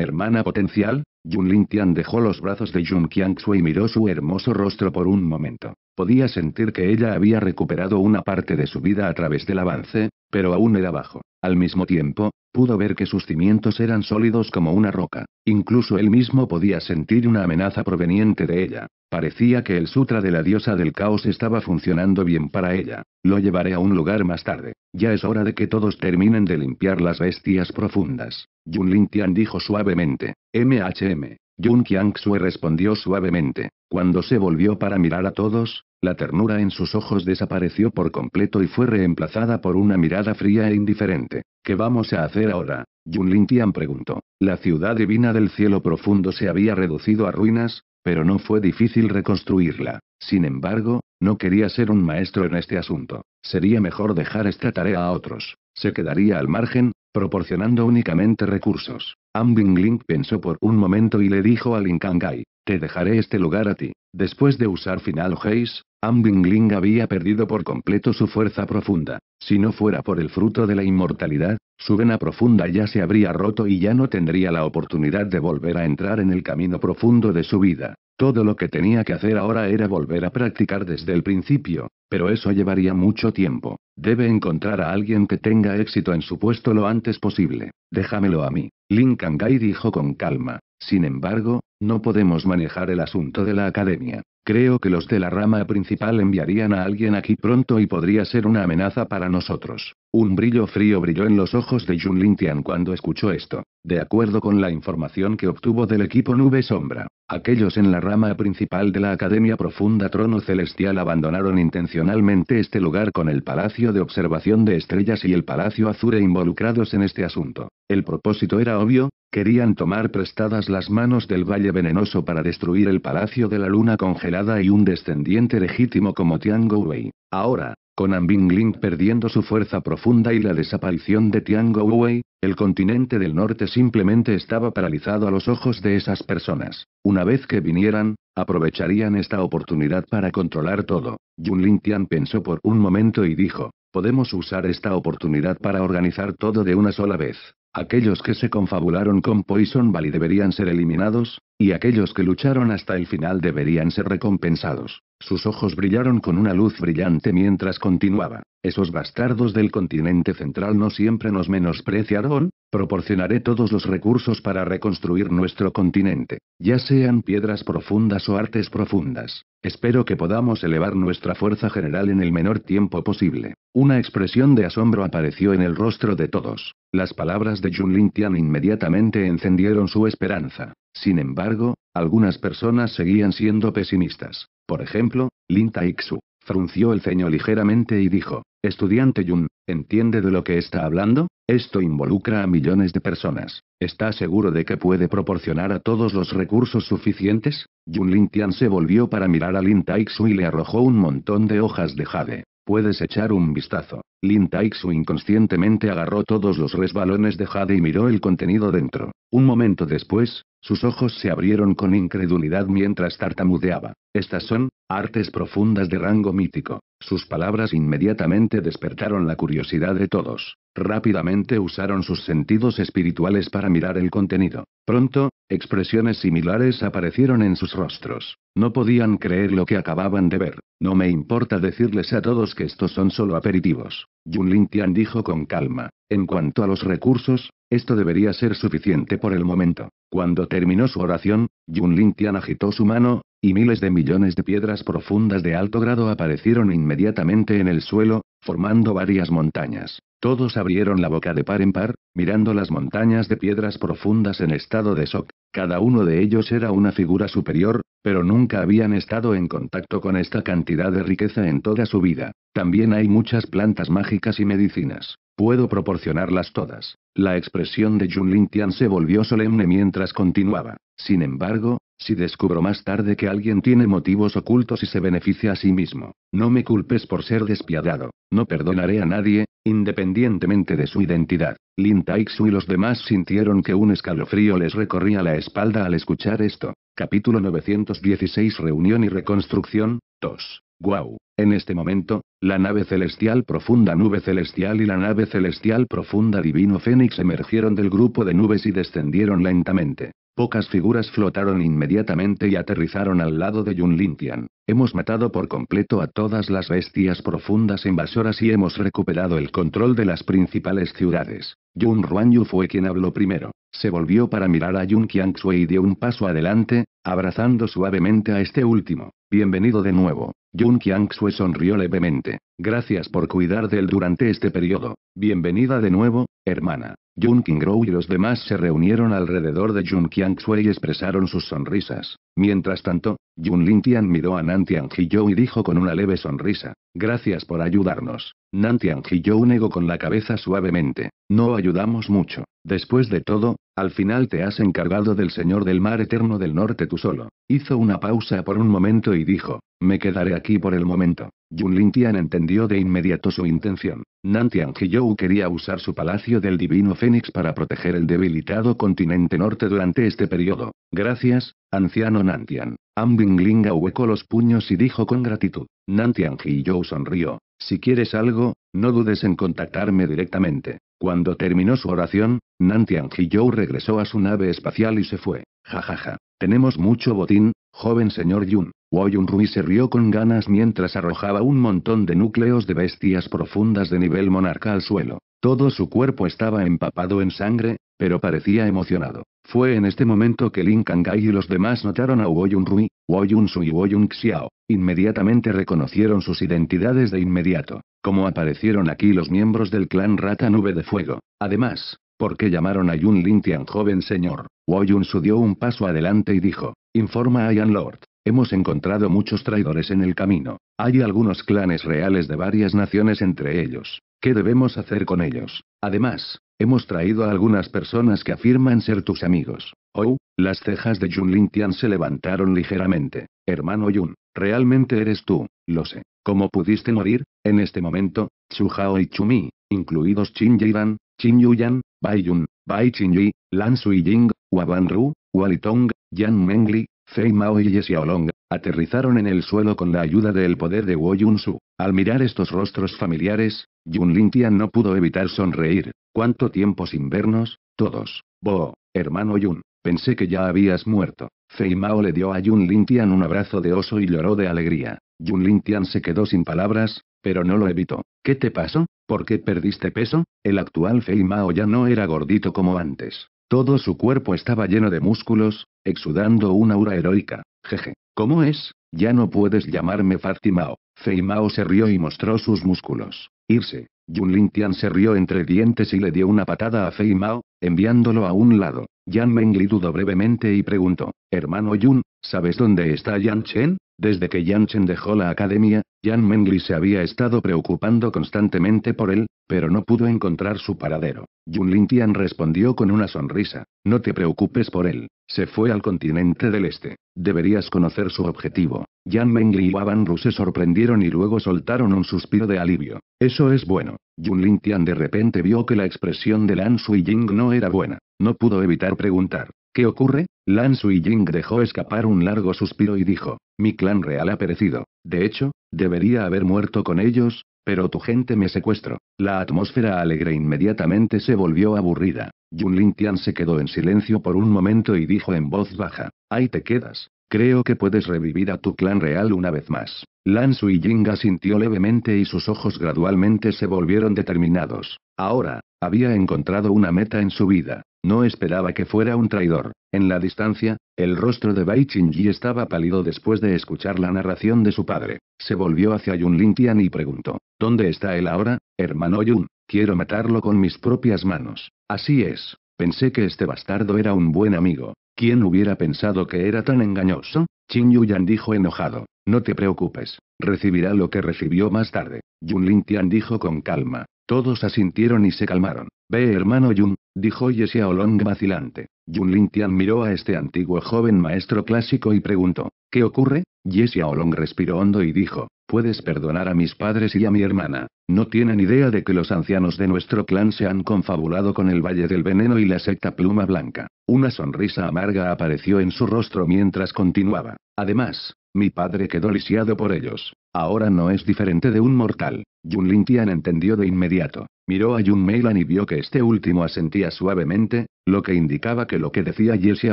hermana potencial? Yun Lintian dejó los brazos de Yun Qiangxue y miró su hermoso rostro por un momento. Podía sentir que ella había recuperado una parte de su vida a través del avance, pero aún era bajo. Al mismo tiempo, pudo ver que sus cimientos eran sólidos como una roca. Incluso él mismo podía sentir una amenaza proveniente de ella. Parecía que el sutra de la diosa del caos estaba funcionando bien para ella. Lo llevaré a un lugar más tarde. Ya es hora de que todos terminen de limpiar las bestias profundas. Yun Lintian dijo suavemente. MHM. Yun Qiangxue respondió suavemente. Cuando se volvió para mirar a todos, la ternura en sus ojos desapareció por completo y fue reemplazada por una mirada fría e indiferente. ¿Qué vamos a hacer ahora? Yun Lintian preguntó. La ciudad divina del cielo profundo se había reducido a ruinas, pero no fue difícil reconstruirla. Sin embargo, no quería ser un maestro en este asunto. Sería mejor dejar esta tarea a otros. Se quedaría al margen, proporcionando únicamente recursos. Ambing Link pensó por un momento y le dijo a Linkangai, te dejaré este lugar a ti. Después de usar Final Haze, Ambing Ling había perdido por completo su fuerza profunda. Si no fuera por el fruto de la inmortalidad, su vena profunda ya se habría roto y ya no tendría la oportunidad de volver a entrar en el camino profundo de su vida. Todo lo que tenía que hacer ahora era volver a practicar desde el principio, pero eso llevaría mucho tiempo. Debe encontrar a alguien que tenga éxito en su puesto lo antes posible. Déjamelo a mí. Lin Kangai dijo con calma. Sin embargo, no podemos manejar el asunto de la academia. Creo que los de la rama principal enviarían a alguien aquí pronto y podría ser una amenaza para nosotros. Un brillo frío brilló en los ojos de Jun Lintian cuando escuchó esto. De acuerdo con la información que obtuvo del equipo Nube Sombra, aquellos en la rama principal de la Academia Profunda Trono Celestial abandonaron intencionalmente este lugar con el Palacio de Observación de Estrellas y el Palacio Azure involucrados en este asunto. El propósito era obvio, querían tomar prestadas las manos del Valle Venenoso para destruir el Palacio de la Luna Congelada y un descendiente legítimo como Tiango Wei. Ahora, Con Ambingling perdiendo su fuerza profunda y la desaparición de Tiango Wei, el continente del norte simplemente estaba paralizado a los ojos de esas personas. Una vez que vinieran, aprovecharían esta oportunidad para controlar todo. Yun Tian pensó por un momento y dijo, podemos usar esta oportunidad para organizar todo de una sola vez. Aquellos que se confabularon con Poison Valley deberían ser eliminados, y aquellos que lucharon hasta el final deberían ser recompensados. Sus ojos brillaron con una luz brillante mientras continuaba. Esos bastardos del continente central no siempre nos menospreciaron, proporcionaré todos los recursos para reconstruir nuestro continente, ya sean piedras profundas o artes profundas. Espero que podamos elevar nuestra fuerza general en el menor tiempo posible. Una expresión de asombro apareció en el rostro de todos. Las palabras de Jun Tian inmediatamente encendieron su esperanza. Sin embargo, algunas personas seguían siendo pesimistas. Por ejemplo, Lin Taixu. Frunció el ceño ligeramente y dijo, Estudiante Yun, ¿entiende de lo que está hablando? Esto involucra a millones de personas. ¿Está seguro de que puede proporcionar a todos los recursos suficientes? Yun Tian se volvió para mirar a Lin Taixu y le arrojó un montón de hojas de jade. Puedes echar un vistazo. Lin Taixu inconscientemente agarró todos los resbalones de Jade y miró el contenido dentro. Un momento después, sus ojos se abrieron con incredulidad mientras tartamudeaba. Estas son, artes profundas de rango mítico. Sus palabras inmediatamente despertaron la curiosidad de todos. Rápidamente usaron sus sentidos espirituales para mirar el contenido. Pronto, expresiones similares aparecieron en sus rostros. No podían creer lo que acababan de ver. No me importa decirles a todos que estos son solo aperitivos. Yun Tian dijo con calma. En cuanto a los recursos, esto debería ser suficiente por el momento. Cuando terminó su oración, Yun Tian agitó su mano, y miles de millones de piedras profundas de alto grado aparecieron inmediatamente en el suelo, formando varias montañas. Todos abrieron la boca de par en par, mirando las montañas de piedras profundas en estado de shock. Cada uno de ellos era una figura superior, pero nunca habían estado en contacto con esta cantidad de riqueza en toda su vida. También hay muchas plantas mágicas y medicinas. Puedo proporcionarlas todas. La expresión de Jun Tian se volvió solemne mientras continuaba. Sin embargo, si descubro más tarde que alguien tiene motivos ocultos y se beneficia a sí mismo, no me culpes por ser despiadado. No perdonaré a nadie, independientemente de su identidad. Lin Taixu y los demás sintieron que un escalofrío les recorría la espalda al escuchar esto. Capítulo 916 Reunión y Reconstrucción, 2. Guau. En este momento, la nave celestial profunda nube celestial y la nave celestial profunda divino fénix emergieron del grupo de nubes y descendieron lentamente. Pocas figuras flotaron inmediatamente y aterrizaron al lado de Yun Lintian. Hemos matado por completo a todas las bestias profundas invasoras y hemos recuperado el control de las principales ciudades. Yun Ruanyu fue quien habló primero. Se volvió para mirar a Yun Qiangxue y dio un paso adelante, abrazando suavemente a este último. Bienvenido de nuevo. Yun Qiangxue sonrió levemente. Gracias por cuidar de él durante este periodo. Bienvenida de nuevo, hermana. Jun Qingro y los demás se reunieron alrededor de Jun Qiangxue y expresaron sus sonrisas. Mientras tanto, Jun Lintian miró a Nantian Hiyou y dijo con una leve sonrisa, Gracias por ayudarnos. Nantian Hiyou negó con la cabeza suavemente, No ayudamos mucho. Después de todo, al final te has encargado del Señor del Mar Eterno del Norte tú solo. Hizo una pausa por un momento y dijo, Me quedaré aquí por el momento. Jun Lintian entendió de inmediato su intención. Nantian Hiyou quería usar su palacio del Divino Fénix para proteger el debilitado continente norte durante este periodo. Gracias, anciano Nantian. Ambingling huecó los puños y dijo con gratitud. Nantian Hiyou sonrió. Si quieres algo, no dudes en contactarme directamente. Cuando terminó su oración, Nantian Hiyou regresó a su nave espacial y se fue. Jajaja. Tenemos mucho botín, joven señor Yun. Woyun Rui se rió con ganas mientras arrojaba un montón de núcleos de bestias profundas de nivel monarca al suelo. Todo su cuerpo estaba empapado en sangre, pero parecía emocionado. Fue en este momento que Lin Kang'ai y los demás notaron a Woyun Rui, Woyun Su y Woyun Xiao. Inmediatamente reconocieron sus identidades de inmediato. Como aparecieron aquí los miembros del clan Rata Nube de Fuego. Además, ¿por qué llamaron a Yun Lintian joven señor? Woyun Su dio un paso adelante y dijo, informa a Ian Lord. Hemos encontrado muchos traidores en el camino. Hay algunos clanes reales de varias naciones entre ellos. ¿Qué debemos hacer con ellos? Además, hemos traído a algunas personas que afirman ser tus amigos. Oh, las cejas de Yun Lintian se levantaron ligeramente. Hermano Yun, realmente eres tú, lo sé. ¿Cómo pudiste morir? En este momento, Chu Hao y Chumi, incluidos Qin Yiran, Qin Yuyan, Bai Yun, Bai Qinyi, Lan Sui Ying, Waban Ru, Walitong, Yan Mengli, Fei Mao y Xiaolong, aterrizaron en el suelo con la ayuda del poder de Wo Yun Su. Al mirar estos rostros familiares, Yun Lintian no pudo evitar sonreír. ¿Cuánto tiempo sin vernos? Todos. Bo, hermano Yun, pensé que ya habías muerto. Fei Mao le dio a Yun Lintian un abrazo de oso y lloró de alegría. Yun Lintian se quedó sin palabras, pero no lo evitó. ¿Qué te pasó? ¿Por qué perdiste peso? El actual Fei Mao ya no era gordito como antes. Todo su cuerpo estaba lleno de músculos, exudando una aura heroica. Jeje. ¿Cómo es? Ya no puedes llamarme Fatimao. Fei Mao se rió y mostró sus músculos. Irse. Yun Lintian se rió entre dientes y le dio una patada a Fei Mao, enviándolo a un lado. Yan Mengli dudó brevemente y preguntó, Hermano Yun, ¿sabes dónde está Yan Chen? Desde que Yan Chen dejó la academia, Yan Mengli se había estado preocupando constantemente por él, pero no pudo encontrar su paradero. Yun Lintian respondió con una sonrisa, no te preocupes por él, se fue al continente del este. Deberías conocer su objetivo. Yan Mengli y Waban Ru se sorprendieron y luego soltaron un suspiro de alivio. Eso es bueno. Yun Lintian de repente vio que la expresión de Lan Sui Ying no era buena. No pudo evitar preguntar. ¿Qué ocurre? Lan Sui Ying dejó escapar un largo suspiro y dijo, mi clan real ha perecido. De hecho, debería haber muerto con ellos, pero tu gente me secuestró. La atmósfera alegre inmediatamente se volvió aburrida. Yun Lintian se quedó en silencio por un momento y dijo en voz baja, ahí te quedas. Creo que puedes revivir a tu clan real una vez más. Lan Sui Ying asintió levemente y sus ojos gradualmente se volvieron determinados. Ahora, había encontrado una meta en su vida. No esperaba que fuera un traidor. En la distancia, el rostro de Bai Qingyi estaba pálido después de escuchar la narración de su padre. Se volvió hacia Yun Lintian y preguntó: ¿Dónde está él ahora, hermano Yun? Quiero matarlo con mis propias manos. Así es. Pensé que este bastardo era un buen amigo. ¿Quién hubiera pensado que era tan engañoso? Qin Yuyan dijo enojado. No te preocupes, recibirá lo que recibió más tarde. Yun Lintian dijo con calma. Todos asintieron y se calmaron. Ve hermano Yun, dijo Xiaolong vacilante. Yun Lintian miró a este antiguo joven maestro clásico y preguntó, ¿qué ocurre? Xiaolong respiró hondo y dijo, puedes perdonar a mis padres y a mi hermana. No tienen idea de que los ancianos de nuestro clan se han confabulado con el Valle del Veneno y la secta Pluma Blanca. Una sonrisa amarga apareció en su rostro mientras continuaba. Además, mi padre quedó lisiado por ellos. Ahora no es diferente de un mortal. Yun Lintian entendió de inmediato. Miró a Yun Meilan y vio que este último asentía suavemente, lo que indicaba que lo que decía Jesse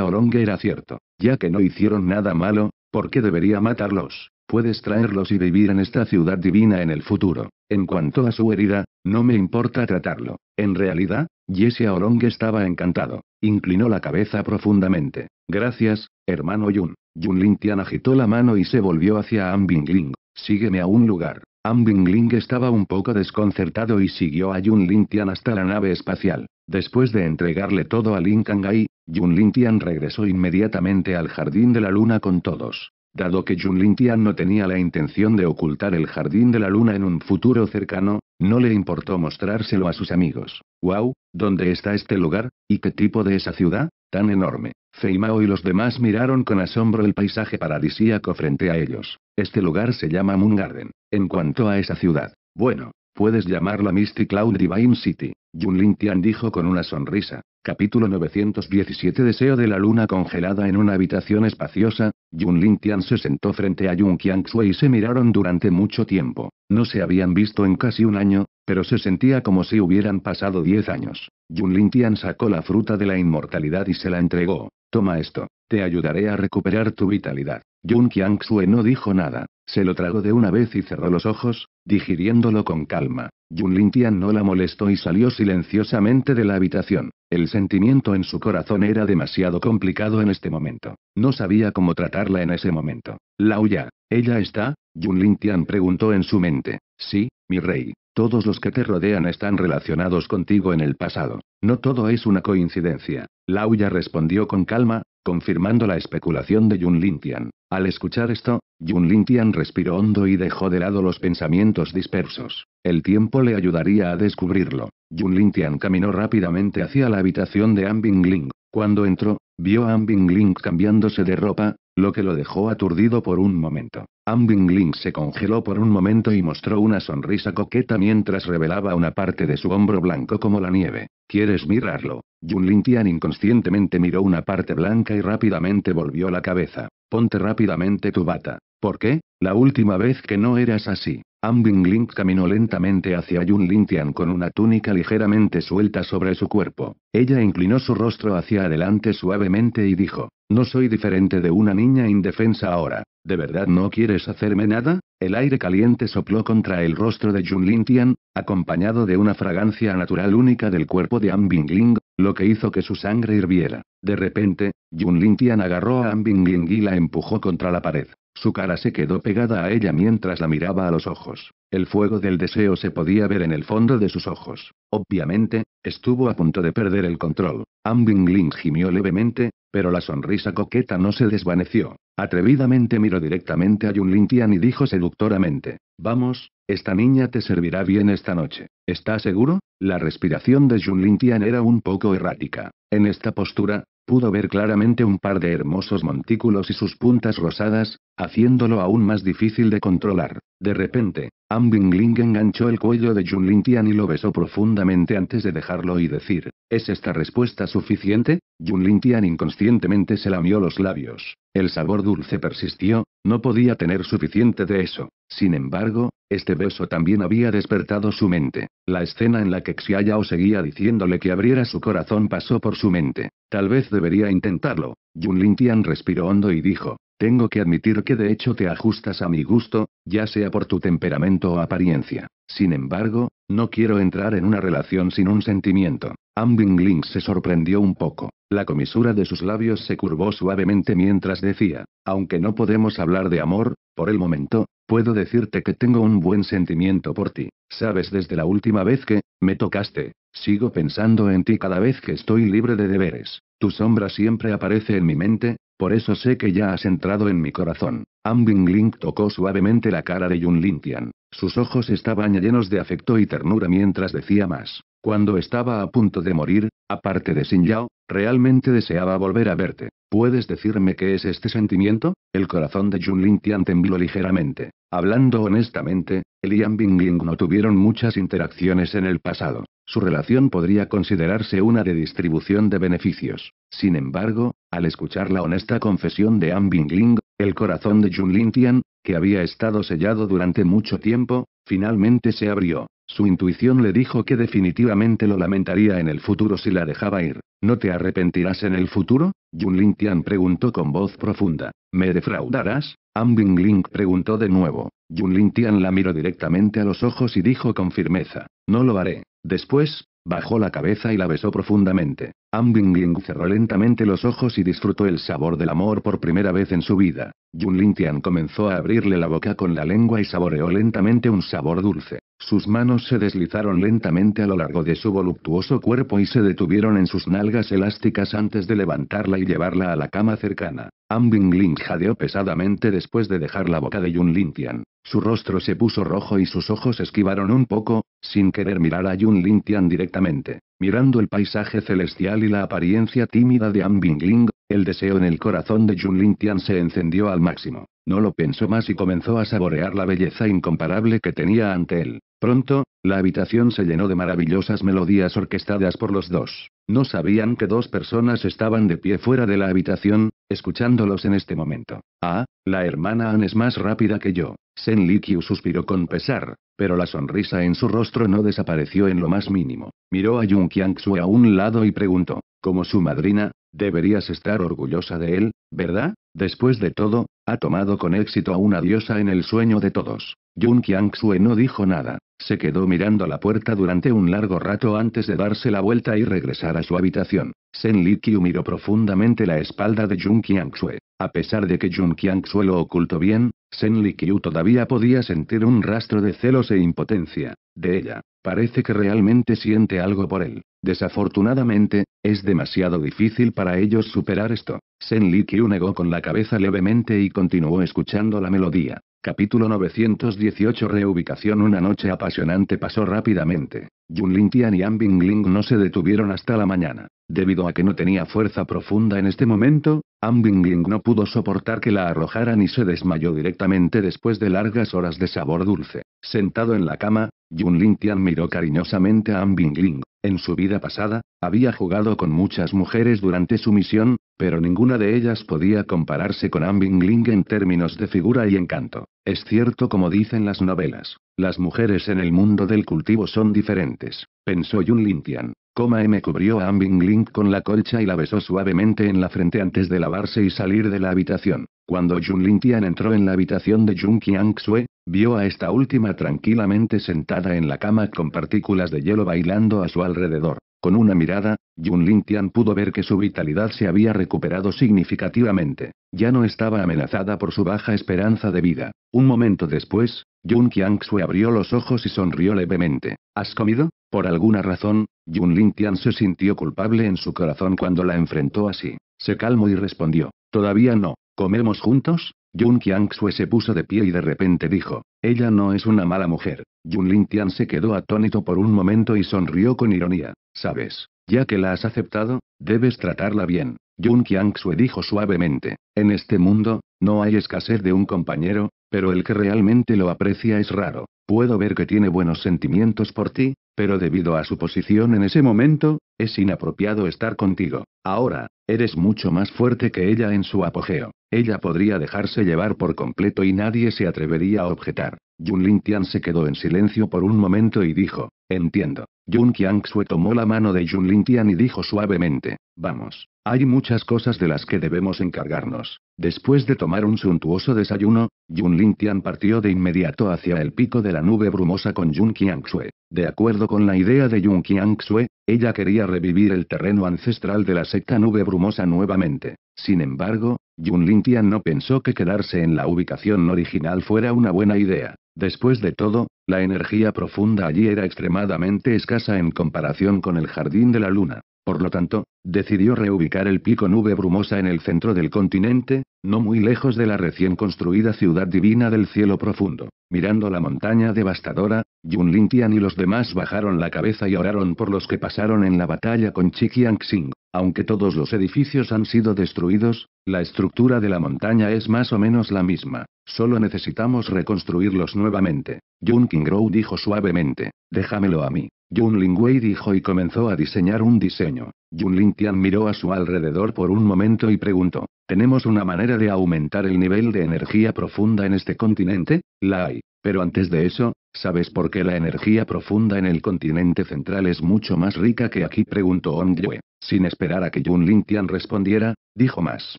Olong era cierto. Ya que no hicieron nada malo, ¿por qué debería matarlos? Puedes traerlos y vivir en esta ciudad divina en el futuro. En cuanto a su herida, no me importa tratarlo. En realidad, Jesse Olong estaba encantado. Inclinó la cabeza profundamente. Gracias, hermano Yun. Yun Lintian agitó la mano y se volvió hacia Ambingling. Sígueme a un lugar. Ambingling estaba un poco desconcertado y siguió a Yun Lintian hasta la nave espacial. Después de entregarle todo a Lin Kangai, Yun Lintian regresó inmediatamente al jardín de la luna con todos. Dado que Yun Lintian no tenía la intención de ocultar el jardín de la luna en un futuro cercano, no le importó mostrárselo a sus amigos. ¡Wow! ¿Dónde está este lugar? ¿Y qué tipo de esa ciudad? Tan enorme. Feimao y los demás miraron con asombro el paisaje paradisíaco frente a ellos. Este lugar se llama Moon Garden. En cuanto a esa ciudad, bueno, puedes llamarla Misty Cloud Divine City. Yun Lintian dijo con una sonrisa. Capítulo 917 Deseo de la luna congelada en una habitación espaciosa, Yun Lintian se sentó frente a Yun Qiangxue y se miraron durante mucho tiempo. No se habían visto en casi un año, pero se sentía como si hubieran pasado diez años. Yun Lintian sacó la fruta de la inmortalidad y se la entregó. Toma esto, te ayudaré a recuperar tu vitalidad. Yun Qiangxue no dijo nada, se lo tragó de una vez y cerró los ojos, digiriéndolo con calma. Yun Lintian no la molestó y salió silenciosamente de la habitación. El sentimiento en su corazón era demasiado complicado en este momento. No sabía cómo tratarla en ese momento. Lauya, ¿ella está? Yun Lintian preguntó en su mente. Sí, mi rey. Todos los que te rodean están relacionados contigo en el pasado. No todo es una coincidencia. Lauya respondió con calma, confirmando la especulación de Yun Lintian. Al escuchar esto, Yun Lintian respiró hondo y dejó de lado los pensamientos dispersos. El tiempo le ayudaría a descubrirlo. Yun Lintian caminó rápidamente hacia la habitación de Ambing Ling. Cuando entró, vio a Ambing Ling cambiándose de ropa, lo que lo dejó aturdido por un momento. Am Bingling se congeló por un momento y mostró una sonrisa coqueta mientras revelaba una parte de su hombro blanco como la nieve. ¿Quieres mirarlo? Yun Lintian inconscientemente miró una parte blanca y rápidamente volvió la cabeza. Ponte rápidamente tu bata. ¿Por qué? La última vez que no eras así. Ambing Link caminó lentamente hacia Yun Lintian con una túnica ligeramente suelta sobre su cuerpo. Ella inclinó su rostro hacia adelante suavemente y dijo, no soy diferente de una niña indefensa ahora. ¿De verdad no quieres hacerme nada? El aire caliente sopló contra el rostro de Yun Lintian, acompañado de una fragancia natural única del cuerpo de Ambing Ling, lo que hizo que su sangre hirviera. De repente, Yun Lintian agarró a Ambing Ling y la empujó contra la pared. Su cara se quedó pegada a ella mientras la miraba a los ojos. El fuego del deseo se podía ver en el fondo de sus ojos. Obviamente, estuvo a punto de perder el control. Ambing Ling gimió levemente, pero la sonrisa coqueta no se desvaneció. Atrevidamente miró directamente a Yun Lintian y dijo seductoramente, Vamos, esta niña te servirá bien esta noche. ¿Estás seguro? La respiración de Yun Lintian era un poco errática. En esta postura, Pudo ver claramente un par de hermosos montículos y sus puntas rosadas, haciéndolo aún más difícil de controlar. De repente, Ambing Ling enganchó el cuello de Jun Lintian y lo besó profundamente antes de dejarlo y decir, ¿es esta respuesta suficiente? Jun Lintian inconscientemente se lamió los labios. El sabor dulce persistió, no podía tener suficiente de eso. Sin embargo, este beso también había despertado su mente. La escena en la que Xiayao seguía diciéndole que abriera su corazón pasó por su mente. Tal vez debería intentarlo. Jun Lintian respiró hondo y dijo, tengo que admitir que de hecho te ajustas a mi gusto, ya sea por tu temperamento o apariencia. Sin embargo, no quiero entrar en una relación sin un sentimiento. Ambing Ling se sorprendió un poco. La comisura de sus labios se curvó suavemente mientras decía, aunque no podemos hablar de amor, por el momento, puedo decirte que tengo un buen sentimiento por ti. Sabes desde la última vez que, me tocaste, sigo pensando en ti cada vez que estoy libre de deberes. Tu sombra siempre aparece en mi mente, por eso sé que ya has entrado en mi corazón. Ambing Ling tocó suavemente la cara de Yun Lintian. Sus ojos estaban llenos de afecto y ternura mientras decía más. Cuando estaba a punto de morir, aparte de Xin Yao, realmente deseaba volver a verte. ¿Puedes decirme qué es este sentimiento? El corazón de Jun Lintian tembló ligeramente. Hablando honestamente, él y Bingling no tuvieron muchas interacciones en el pasado. Su relación podría considerarse una de distribución de beneficios. Sin embargo, al escuchar la honesta confesión de An Bingling, el corazón de Jun Lintian, que había estado sellado durante mucho tiempo, finalmente se abrió. Su intuición le dijo que definitivamente lo lamentaría en el futuro si la dejaba ir. ¿No te arrepentirás en el futuro? Jun Lintian preguntó con voz profunda. ¿Me defraudarás? Ambing Ling preguntó de nuevo. Jun Lintian la miró directamente a los ojos y dijo con firmeza. No lo haré. Después, bajó la cabeza y la besó profundamente. Ambing Ling cerró lentamente los ojos y disfrutó el sabor del amor por primera vez en su vida. Jun Lintian comenzó a abrirle la boca con la lengua y saboreó lentamente un sabor dulce. Sus manos se deslizaron lentamente a lo largo de su voluptuoso cuerpo y se detuvieron en sus nalgas elásticas antes de levantarla y llevarla a la cama cercana. Ambing Ling jadeó pesadamente después de dejar la boca de Yun Lintian. Su rostro se puso rojo y sus ojos esquivaron un poco, sin querer mirar a Yun Lintian directamente. Mirando el paisaje celestial y la apariencia tímida de Ambing Ling, el deseo en el corazón de Yun Lintian se encendió al máximo. No lo pensó más y comenzó a saborear la belleza incomparable que tenía ante él. Pronto, la habitación se llenó de maravillosas melodías orquestadas por los dos. No sabían que dos personas estaban de pie fuera de la habitación, escuchándolos en este momento. Ah, la hermana Anne es más rápida que yo. Sen Likyu suspiró con pesar, pero la sonrisa en su rostro no desapareció en lo más mínimo. Miró a Jung Qiangsu a un lado y preguntó, como su madrina, deberías estar orgullosa de él, ¿verdad? Después de todo, ha tomado con éxito a una diosa en el sueño de todos. Jun Qiangxue no dijo nada, se quedó mirando la puerta durante un largo rato antes de darse la vuelta y regresar a su habitación. Sen Likyu miró profundamente la espalda de Jun Qiangxue. A pesar de que Jun Qiangxue lo ocultó bien, Sen Likyu todavía podía sentir un rastro de celos e impotencia. De ella, parece que realmente siente algo por él. Desafortunadamente, es demasiado difícil para ellos superar esto. Sen Likyu negó con la cabeza levemente y continuó escuchando la melodía. Capítulo 918 Reubicación Una noche apasionante pasó rápidamente. Yun Lintian y Ambing Ling no se detuvieron hasta la mañana. Debido a que no tenía fuerza profunda en este momento, Ambingling no pudo soportar que la arrojaran y se desmayó directamente después de largas horas de sabor dulce. Sentado en la cama, Yun Lintian miró cariñosamente a Ambingling. En su vida pasada, había jugado con muchas mujeres durante su misión, pero ninguna de ellas podía compararse con Ambingling en términos de figura y encanto. Es cierto como dicen las novelas, las mujeres en el mundo del cultivo son diferentes, pensó Yun Lintian. Coma M cubrió a Ambing con la colcha y la besó suavemente en la frente antes de lavarse y salir de la habitación. Cuando Jun Lintian entró en la habitación de Jun Qiangsue, vio a esta última tranquilamente sentada en la cama con partículas de hielo bailando a su alrededor. Con una mirada, Jun Lintian pudo ver que su vitalidad se había recuperado significativamente. Ya no estaba amenazada por su baja esperanza de vida. Un momento después, Jun Qiangsue abrió los ojos y sonrió levemente. ¿Has comido? Por alguna razón, Yun Lintian se sintió culpable en su corazón cuando la enfrentó así. Se calmó y respondió. Todavía no. ¿Comemos juntos? Yun Qiangsue se puso de pie y de repente dijo. Ella no es una mala mujer. Yun Lintian se quedó atónito por un momento y sonrió con ironía. Sabes, ya que la has aceptado, debes tratarla bien. Yun Qiangsue dijo suavemente. En este mundo, no hay escasez de un compañero, pero el que realmente lo aprecia es raro. Puedo ver que tiene buenos sentimientos por ti, pero debido a su posición en ese momento, es inapropiado estar contigo. Ahora, eres mucho más fuerte que ella en su apogeo. Ella podría dejarse llevar por completo y nadie se atrevería a objetar. Yun Lintian se quedó en silencio por un momento y dijo, entiendo. Yun Qiangsue tomó la mano de Yun Lintian y dijo suavemente, vamos. Hay muchas cosas de las que debemos encargarnos. Después de tomar un suntuoso desayuno, Yun Lintian partió de inmediato hacia el pico de la nube brumosa con Yun Qiangsue. De acuerdo con la idea de Yun Qiangsue, ella quería revivir el terreno ancestral de la secta nube brumosa nuevamente. Sin embargo, Yun Lintian no pensó que quedarse en la ubicación original fuera una buena idea. Después de todo, la energía profunda allí era extremadamente escasa en comparación con el jardín de la luna. Por lo tanto, decidió reubicar el pico nube brumosa en el centro del continente, no muy lejos de la recién construida ciudad divina del cielo profundo. Mirando la montaña devastadora, Yun Lintian y los demás bajaron la cabeza y oraron por los que pasaron en la batalla con Chikiang-Xing. Aunque todos los edificios han sido destruidos, la estructura de la montaña es más o menos la misma. Solo necesitamos reconstruirlos nuevamente. Yun Qingrou dijo suavemente. Déjamelo a mí. Yun Lingwei dijo y comenzó a diseñar un diseño. Yun Lintian miró a su alrededor por un momento y preguntó, ¿tenemos una manera de aumentar el nivel de energía profunda en este continente? La hay. Pero antes de eso, ¿sabes por qué la energía profunda en el continente central es mucho más rica que aquí? preguntó Ong Yue. Sin esperar a que Yun Lintian respondiera, dijo más.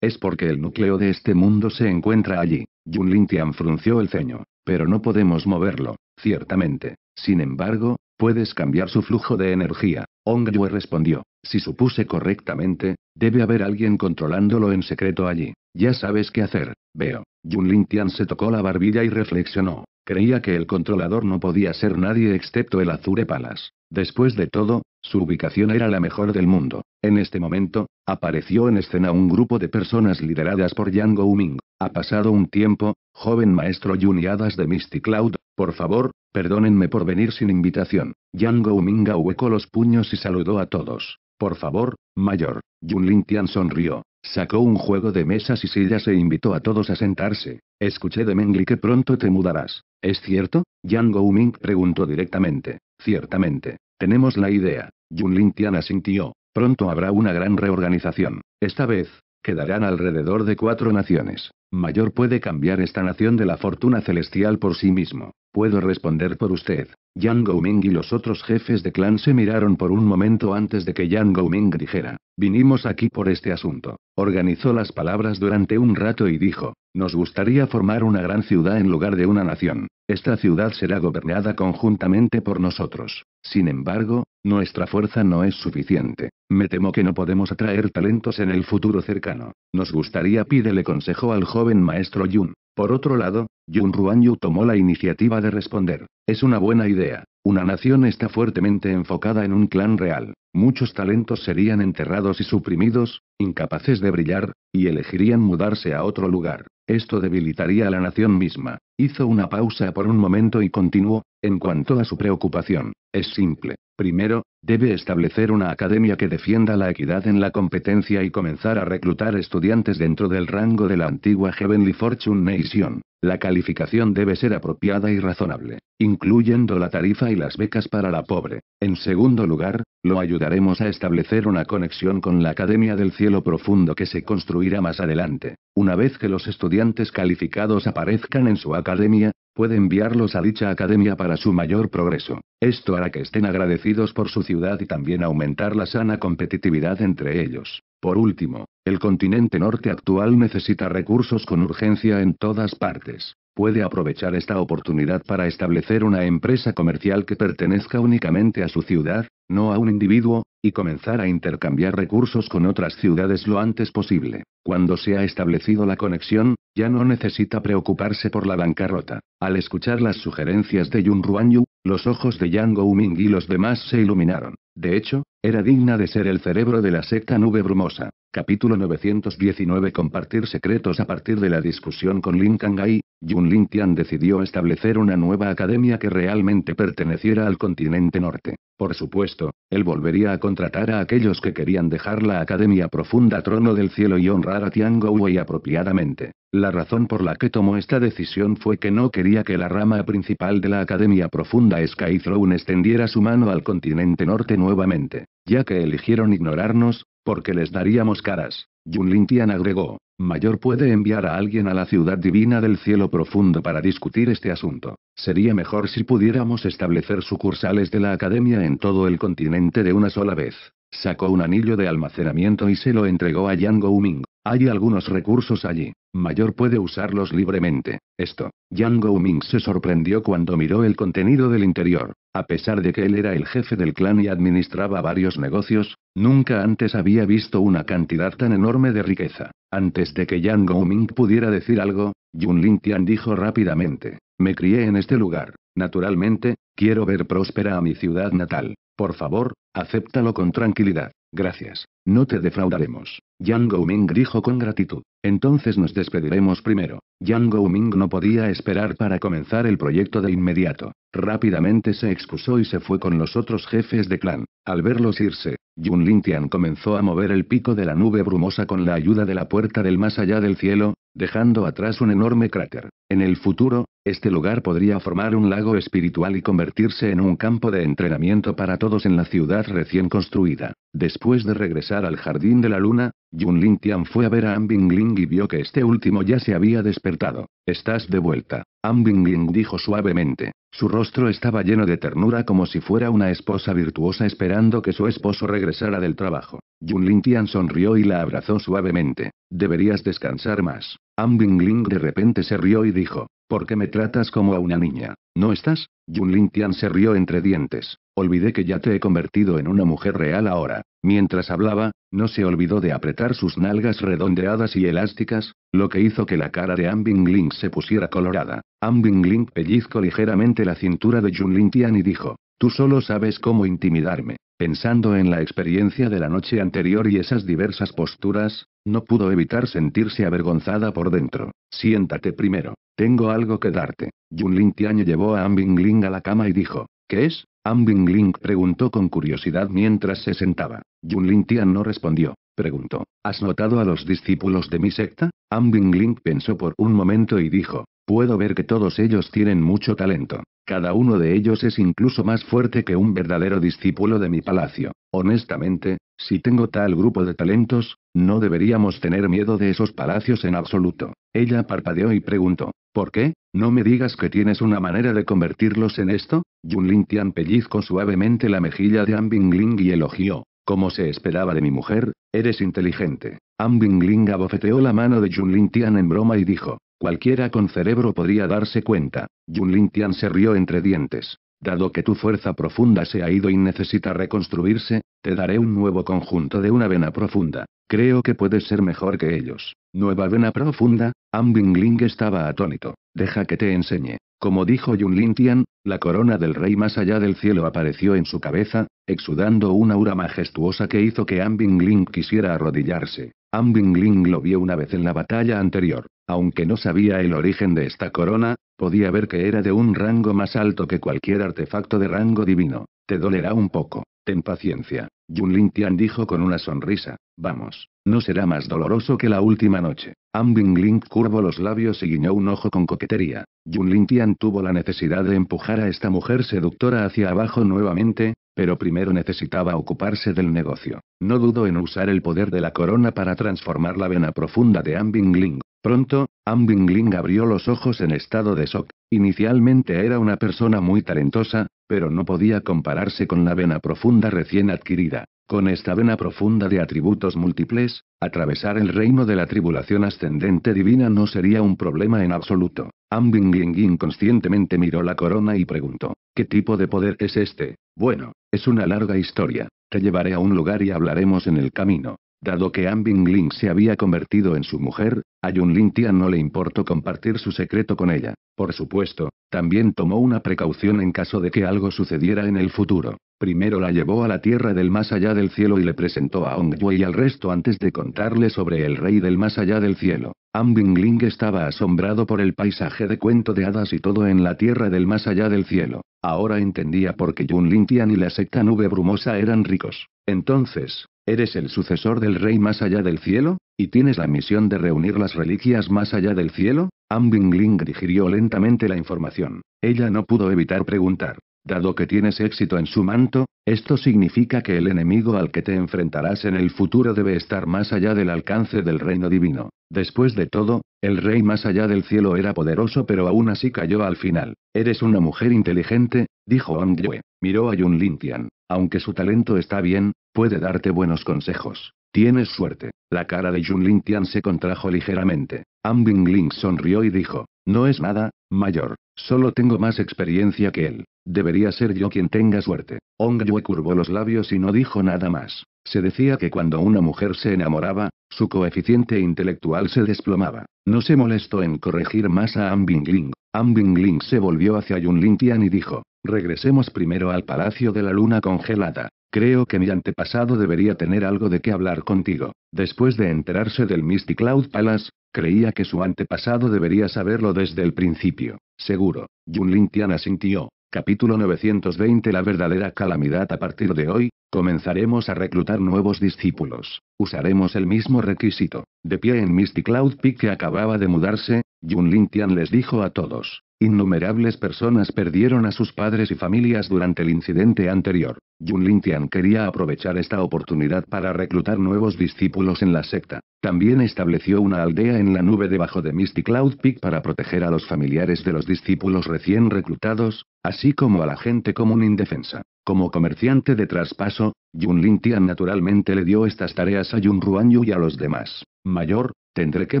Es porque el núcleo de este mundo se encuentra allí. Yun Lintian frunció el ceño. Pero no podemos moverlo, ciertamente. Sin embargo, puedes cambiar su flujo de energía. Ong Yue respondió. Si supuse correctamente, debe haber alguien controlándolo en secreto allí. Ya sabes qué hacer. Veo. Yun Lintian se tocó la barbilla y reflexionó. Creía que el controlador no podía ser nadie excepto el Azure Palace. Después de todo, su ubicación era la mejor del mundo. En este momento, apareció en escena un grupo de personas lideradas por Yang Gouming. Ha pasado un tiempo, joven maestro Juniadas de Misty Cloud, por favor, perdónenme por venir sin invitación. Yang Gouming huecó los puños y saludó a todos. Por favor, mayor. Yun Lintian sonrió. Sacó un juego de mesas y sillas e invitó a todos a sentarse. Escuché de Mengli que pronto te mudarás. ¿Es cierto? Yang Gouming preguntó directamente. Ciertamente. Tenemos la idea. Yun Lintian asintió. Pronto habrá una gran reorganización. Esta vez, quedarán alrededor de cuatro naciones. Mayor puede cambiar esta nación de la fortuna celestial por sí mismo. Puedo responder por usted. Yang Gouming y los otros jefes de clan se miraron por un momento antes de que Yang Gouming dijera. Vinimos aquí por este asunto. Organizó las palabras durante un rato y dijo. Nos gustaría formar una gran ciudad en lugar de una nación. Esta ciudad será gobernada conjuntamente por nosotros. Sin embargo, nuestra fuerza no es suficiente. Me temo que no podemos atraer talentos en el futuro cercano. Nos gustaría pídele consejo al joven maestro Yun. Por otro lado, Yun Ruanyu tomó la iniciativa de responder. Es una buena idea. Una nación está fuertemente enfocada en un clan real. Muchos talentos serían enterrados y suprimidos, incapaces de brillar, y elegirían mudarse a otro lugar. Esto debilitaría a la nación misma. Hizo una pausa por un momento y continuó, en cuanto a su preocupación, es simple. Primero, debe establecer una academia que defienda la equidad en la competencia y comenzar a reclutar estudiantes dentro del rango de la antigua Heavenly Fortune Nation. La calificación debe ser apropiada y razonable, incluyendo la tarifa y las becas para la pobre. En segundo lugar, lo ayudaremos a establecer una conexión con la Academia del Cielo Profundo que se construirá más adelante. Una vez que los estudiantes calificados aparezcan en su academia, puede enviarlos a dicha academia para su mayor progreso. Esto hará que estén agradecidos por su ciudad y también aumentar la sana competitividad entre ellos. Por último, el continente norte actual necesita recursos con urgencia en todas partes. Puede aprovechar esta oportunidad para establecer una empresa comercial que pertenezca únicamente a su ciudad, no a un individuo, y comenzar a intercambiar recursos con otras ciudades lo antes posible. Cuando se ha establecido la conexión, ya no necesita preocuparse por la bancarrota. Al escuchar las sugerencias de Yun Ruanyu, los ojos de Yang Gouming y los demás se iluminaron. De hecho, era digna de ser el cerebro de la secta nube brumosa. Capítulo 919 Compartir secretos A partir de la discusión con Lin Kangai, Yun Lin Tian decidió establecer una nueva academia que realmente perteneciera al continente norte. Por supuesto, él volvería a contratar a aquellos que querían dejar la academia profunda trono del cielo y honrar a Tiango Wei apropiadamente. La razón por la que tomó esta decisión fue que no quería que la rama principal de la Academia Profunda Sky Throne extendiera su mano al continente norte nuevamente, ya que eligieron ignorarnos, porque les daríamos caras. Yun Tian agregó, Mayor puede enviar a alguien a la ciudad divina del cielo profundo para discutir este asunto. Sería mejor si pudiéramos establecer sucursales de la academia en todo el continente de una sola vez. Sacó un anillo de almacenamiento y se lo entregó a Yang Gouming. Hay algunos recursos allí. Mayor puede usarlos libremente. Esto. Yang Gouming se sorprendió cuando miró el contenido del interior. A pesar de que él era el jefe del clan y administraba varios negocios, nunca antes había visto una cantidad tan enorme de riqueza. Antes de que Yang Gouming pudiera decir algo, Yun Tian dijo rápidamente. Me crié en este lugar. Naturalmente, quiero ver próspera a mi ciudad natal. Por favor, acéptalo con tranquilidad. Gracias. No te defraudaremos. Yang Gouming dijo con gratitud. Entonces nos despediremos primero. Yang Gouming no podía esperar para comenzar el proyecto de inmediato. Rápidamente se excusó y se fue con los otros jefes de clan. Al verlos irse, Yun Lintian comenzó a mover el pico de la nube brumosa con la ayuda de la puerta del más allá del cielo, dejando atrás un enorme cráter. En el futuro, este lugar podría formar un lago espiritual y convertirse en un campo de entrenamiento para todos en la ciudad recién construida. Después de regresar al jardín de la luna, Yun Lintian fue a ver a Ambingling y vio que este último ya se había despertado. Estás de vuelta. Ambingling dijo suavemente. Su rostro estaba lleno de ternura como si fuera una esposa virtuosa esperando que su esposo regresara del trabajo. Yun Lintian sonrió y la abrazó suavemente. Deberías descansar más. Ambingling de repente se rió y dijo, ¿por qué me tratas como a una niña? ¿No estás? Yun Lintian se rió entre dientes. Olvidé que ya te he convertido en una mujer real ahora. Mientras hablaba, no se olvidó de apretar sus nalgas redondeadas y elásticas, lo que hizo que la cara de Ambingling se pusiera colorada. Ambingling pellizcó ligeramente la cintura de Yun Lintian y dijo, Tú solo sabes cómo intimidarme. Pensando en la experiencia de la noche anterior y esas diversas posturas, no pudo evitar sentirse avergonzada por dentro. Siéntate primero. Tengo algo que darte. Yun Lintian llevó a Ambingling a la cama y dijo, ¿qué es? Ambingling preguntó con curiosidad mientras se sentaba. Yun Lintian no respondió. Preguntó, ¿has notado a los discípulos de mi secta? Ambingling pensó por un momento y dijo, puedo ver que todos ellos tienen mucho talento. Cada uno de ellos es incluso más fuerte que un verdadero discípulo de mi palacio. Honestamente, si tengo tal grupo de talentos, no deberíamos tener miedo de esos palacios en absoluto. Ella parpadeó y preguntó, ¿por qué? No me digas que tienes una manera de convertirlos en esto. Yun Tian pellizcó suavemente la mejilla de Ambingling y elogió. Como se esperaba de mi mujer, eres inteligente. Ambingling abofeteó la mano de Yun Tian en broma y dijo, Cualquiera con cerebro podría darse cuenta. Yun Lintian se rió entre dientes. Dado que tu fuerza profunda se ha ido y necesita reconstruirse, te daré un nuevo conjunto de una vena profunda. Creo que puedes ser mejor que ellos. ¿Nueva vena profunda? Ambingling estaba atónito. Deja que te enseñe. Como dijo Yun Lintian, la corona del rey más allá del cielo apareció en su cabeza, exudando una aura majestuosa que hizo que Ambingling quisiera arrodillarse. Ambingling lo vio una vez en la batalla anterior. Aunque no sabía el origen de esta corona, podía ver que era de un rango más alto que cualquier artefacto de rango divino. Te dolerá un poco. Ten paciencia. Yun Lintian dijo con una sonrisa. Vamos. No será más doloroso que la última noche. Ambing Ling curvó los labios y guiñó un ojo con coquetería. Yun Lintian tuvo la necesidad de empujar a esta mujer seductora hacia abajo nuevamente, pero primero necesitaba ocuparse del negocio. No dudó en usar el poder de la corona para transformar la vena profunda de Ambing Ling. Pronto, Ambing Ling abrió los ojos en estado de shock. Inicialmente era una persona muy talentosa, pero no podía compararse con la vena profunda recién adquirida. Con esta vena profunda de atributos múltiples, atravesar el reino de la tribulación ascendente divina no sería un problema en absoluto. Ambing Ling inconscientemente miró la corona y preguntó, ¿qué tipo de poder es este? Bueno, es una larga historia, te llevaré a un lugar y hablaremos en el camino. Dado que Ambing Ling se había convertido en su mujer, a Yun Lintian no le importó compartir su secreto con ella. Por supuesto, también tomó una precaución en caso de que algo sucediera en el futuro. Primero la llevó a la tierra del más allá del cielo y le presentó a Ong y al resto antes de contarle sobre el rey del más allá del cielo. Ambing Ling estaba asombrado por el paisaje de cuento de hadas y todo en la tierra del más allá del cielo. Ahora entendía por qué Yun Lintian y la secta nube brumosa eran ricos. Entonces, ¿Eres el sucesor del rey más allá del cielo? ¿Y tienes la misión de reunir las reliquias más allá del cielo? Ambing Ling digirió lentamente la información. Ella no pudo evitar preguntar. Dado que tienes éxito en su manto, esto significa que el enemigo al que te enfrentarás en el futuro debe estar más allá del alcance del reino divino. Después de todo, el rey más allá del cielo era poderoso pero aún así cayó al final. Eres una mujer inteligente, dijo Ong Yue. Miró a Yun Lintian. Aunque su talento está bien, puede darte buenos consejos. Tienes suerte. La cara de Yun Lintian se contrajo ligeramente. Ambing Ling sonrió y dijo, no es nada, mayor. Solo tengo más experiencia que él. Debería ser yo quien tenga suerte. Ong Yue curvó los labios y no dijo nada más. Se decía que cuando una mujer se enamoraba, su coeficiente intelectual se desplomaba. No se molestó en corregir más a Ambing Ling. Ambing Ling se volvió hacia Yun Lintian y dijo, regresemos primero al Palacio de la Luna Congelada. Creo que mi antepasado debería tener algo de qué hablar contigo. Después de enterarse del Misty Cloud Palace, creía que su antepasado debería saberlo desde el principio. Seguro. Yun Lintian asintió. Capítulo 920 La verdadera calamidad A partir de hoy, comenzaremos a reclutar nuevos discípulos. Usaremos el mismo requisito. De pie en Misty Cloud Peak que acababa de mudarse, Yun Lintian les dijo a todos. Innumerables personas perdieron a sus padres y familias durante el incidente anterior. Yun Lintian quería aprovechar esta oportunidad para reclutar nuevos discípulos en la secta. También estableció una aldea en la nube debajo de Misty Cloud Peak para proteger a los familiares de los discípulos recién reclutados, así como a la gente común indefensa. Como comerciante de traspaso, Yun Lintian naturalmente le dio estas tareas a Yun Ruanyu y a los demás. Mayor, tendré que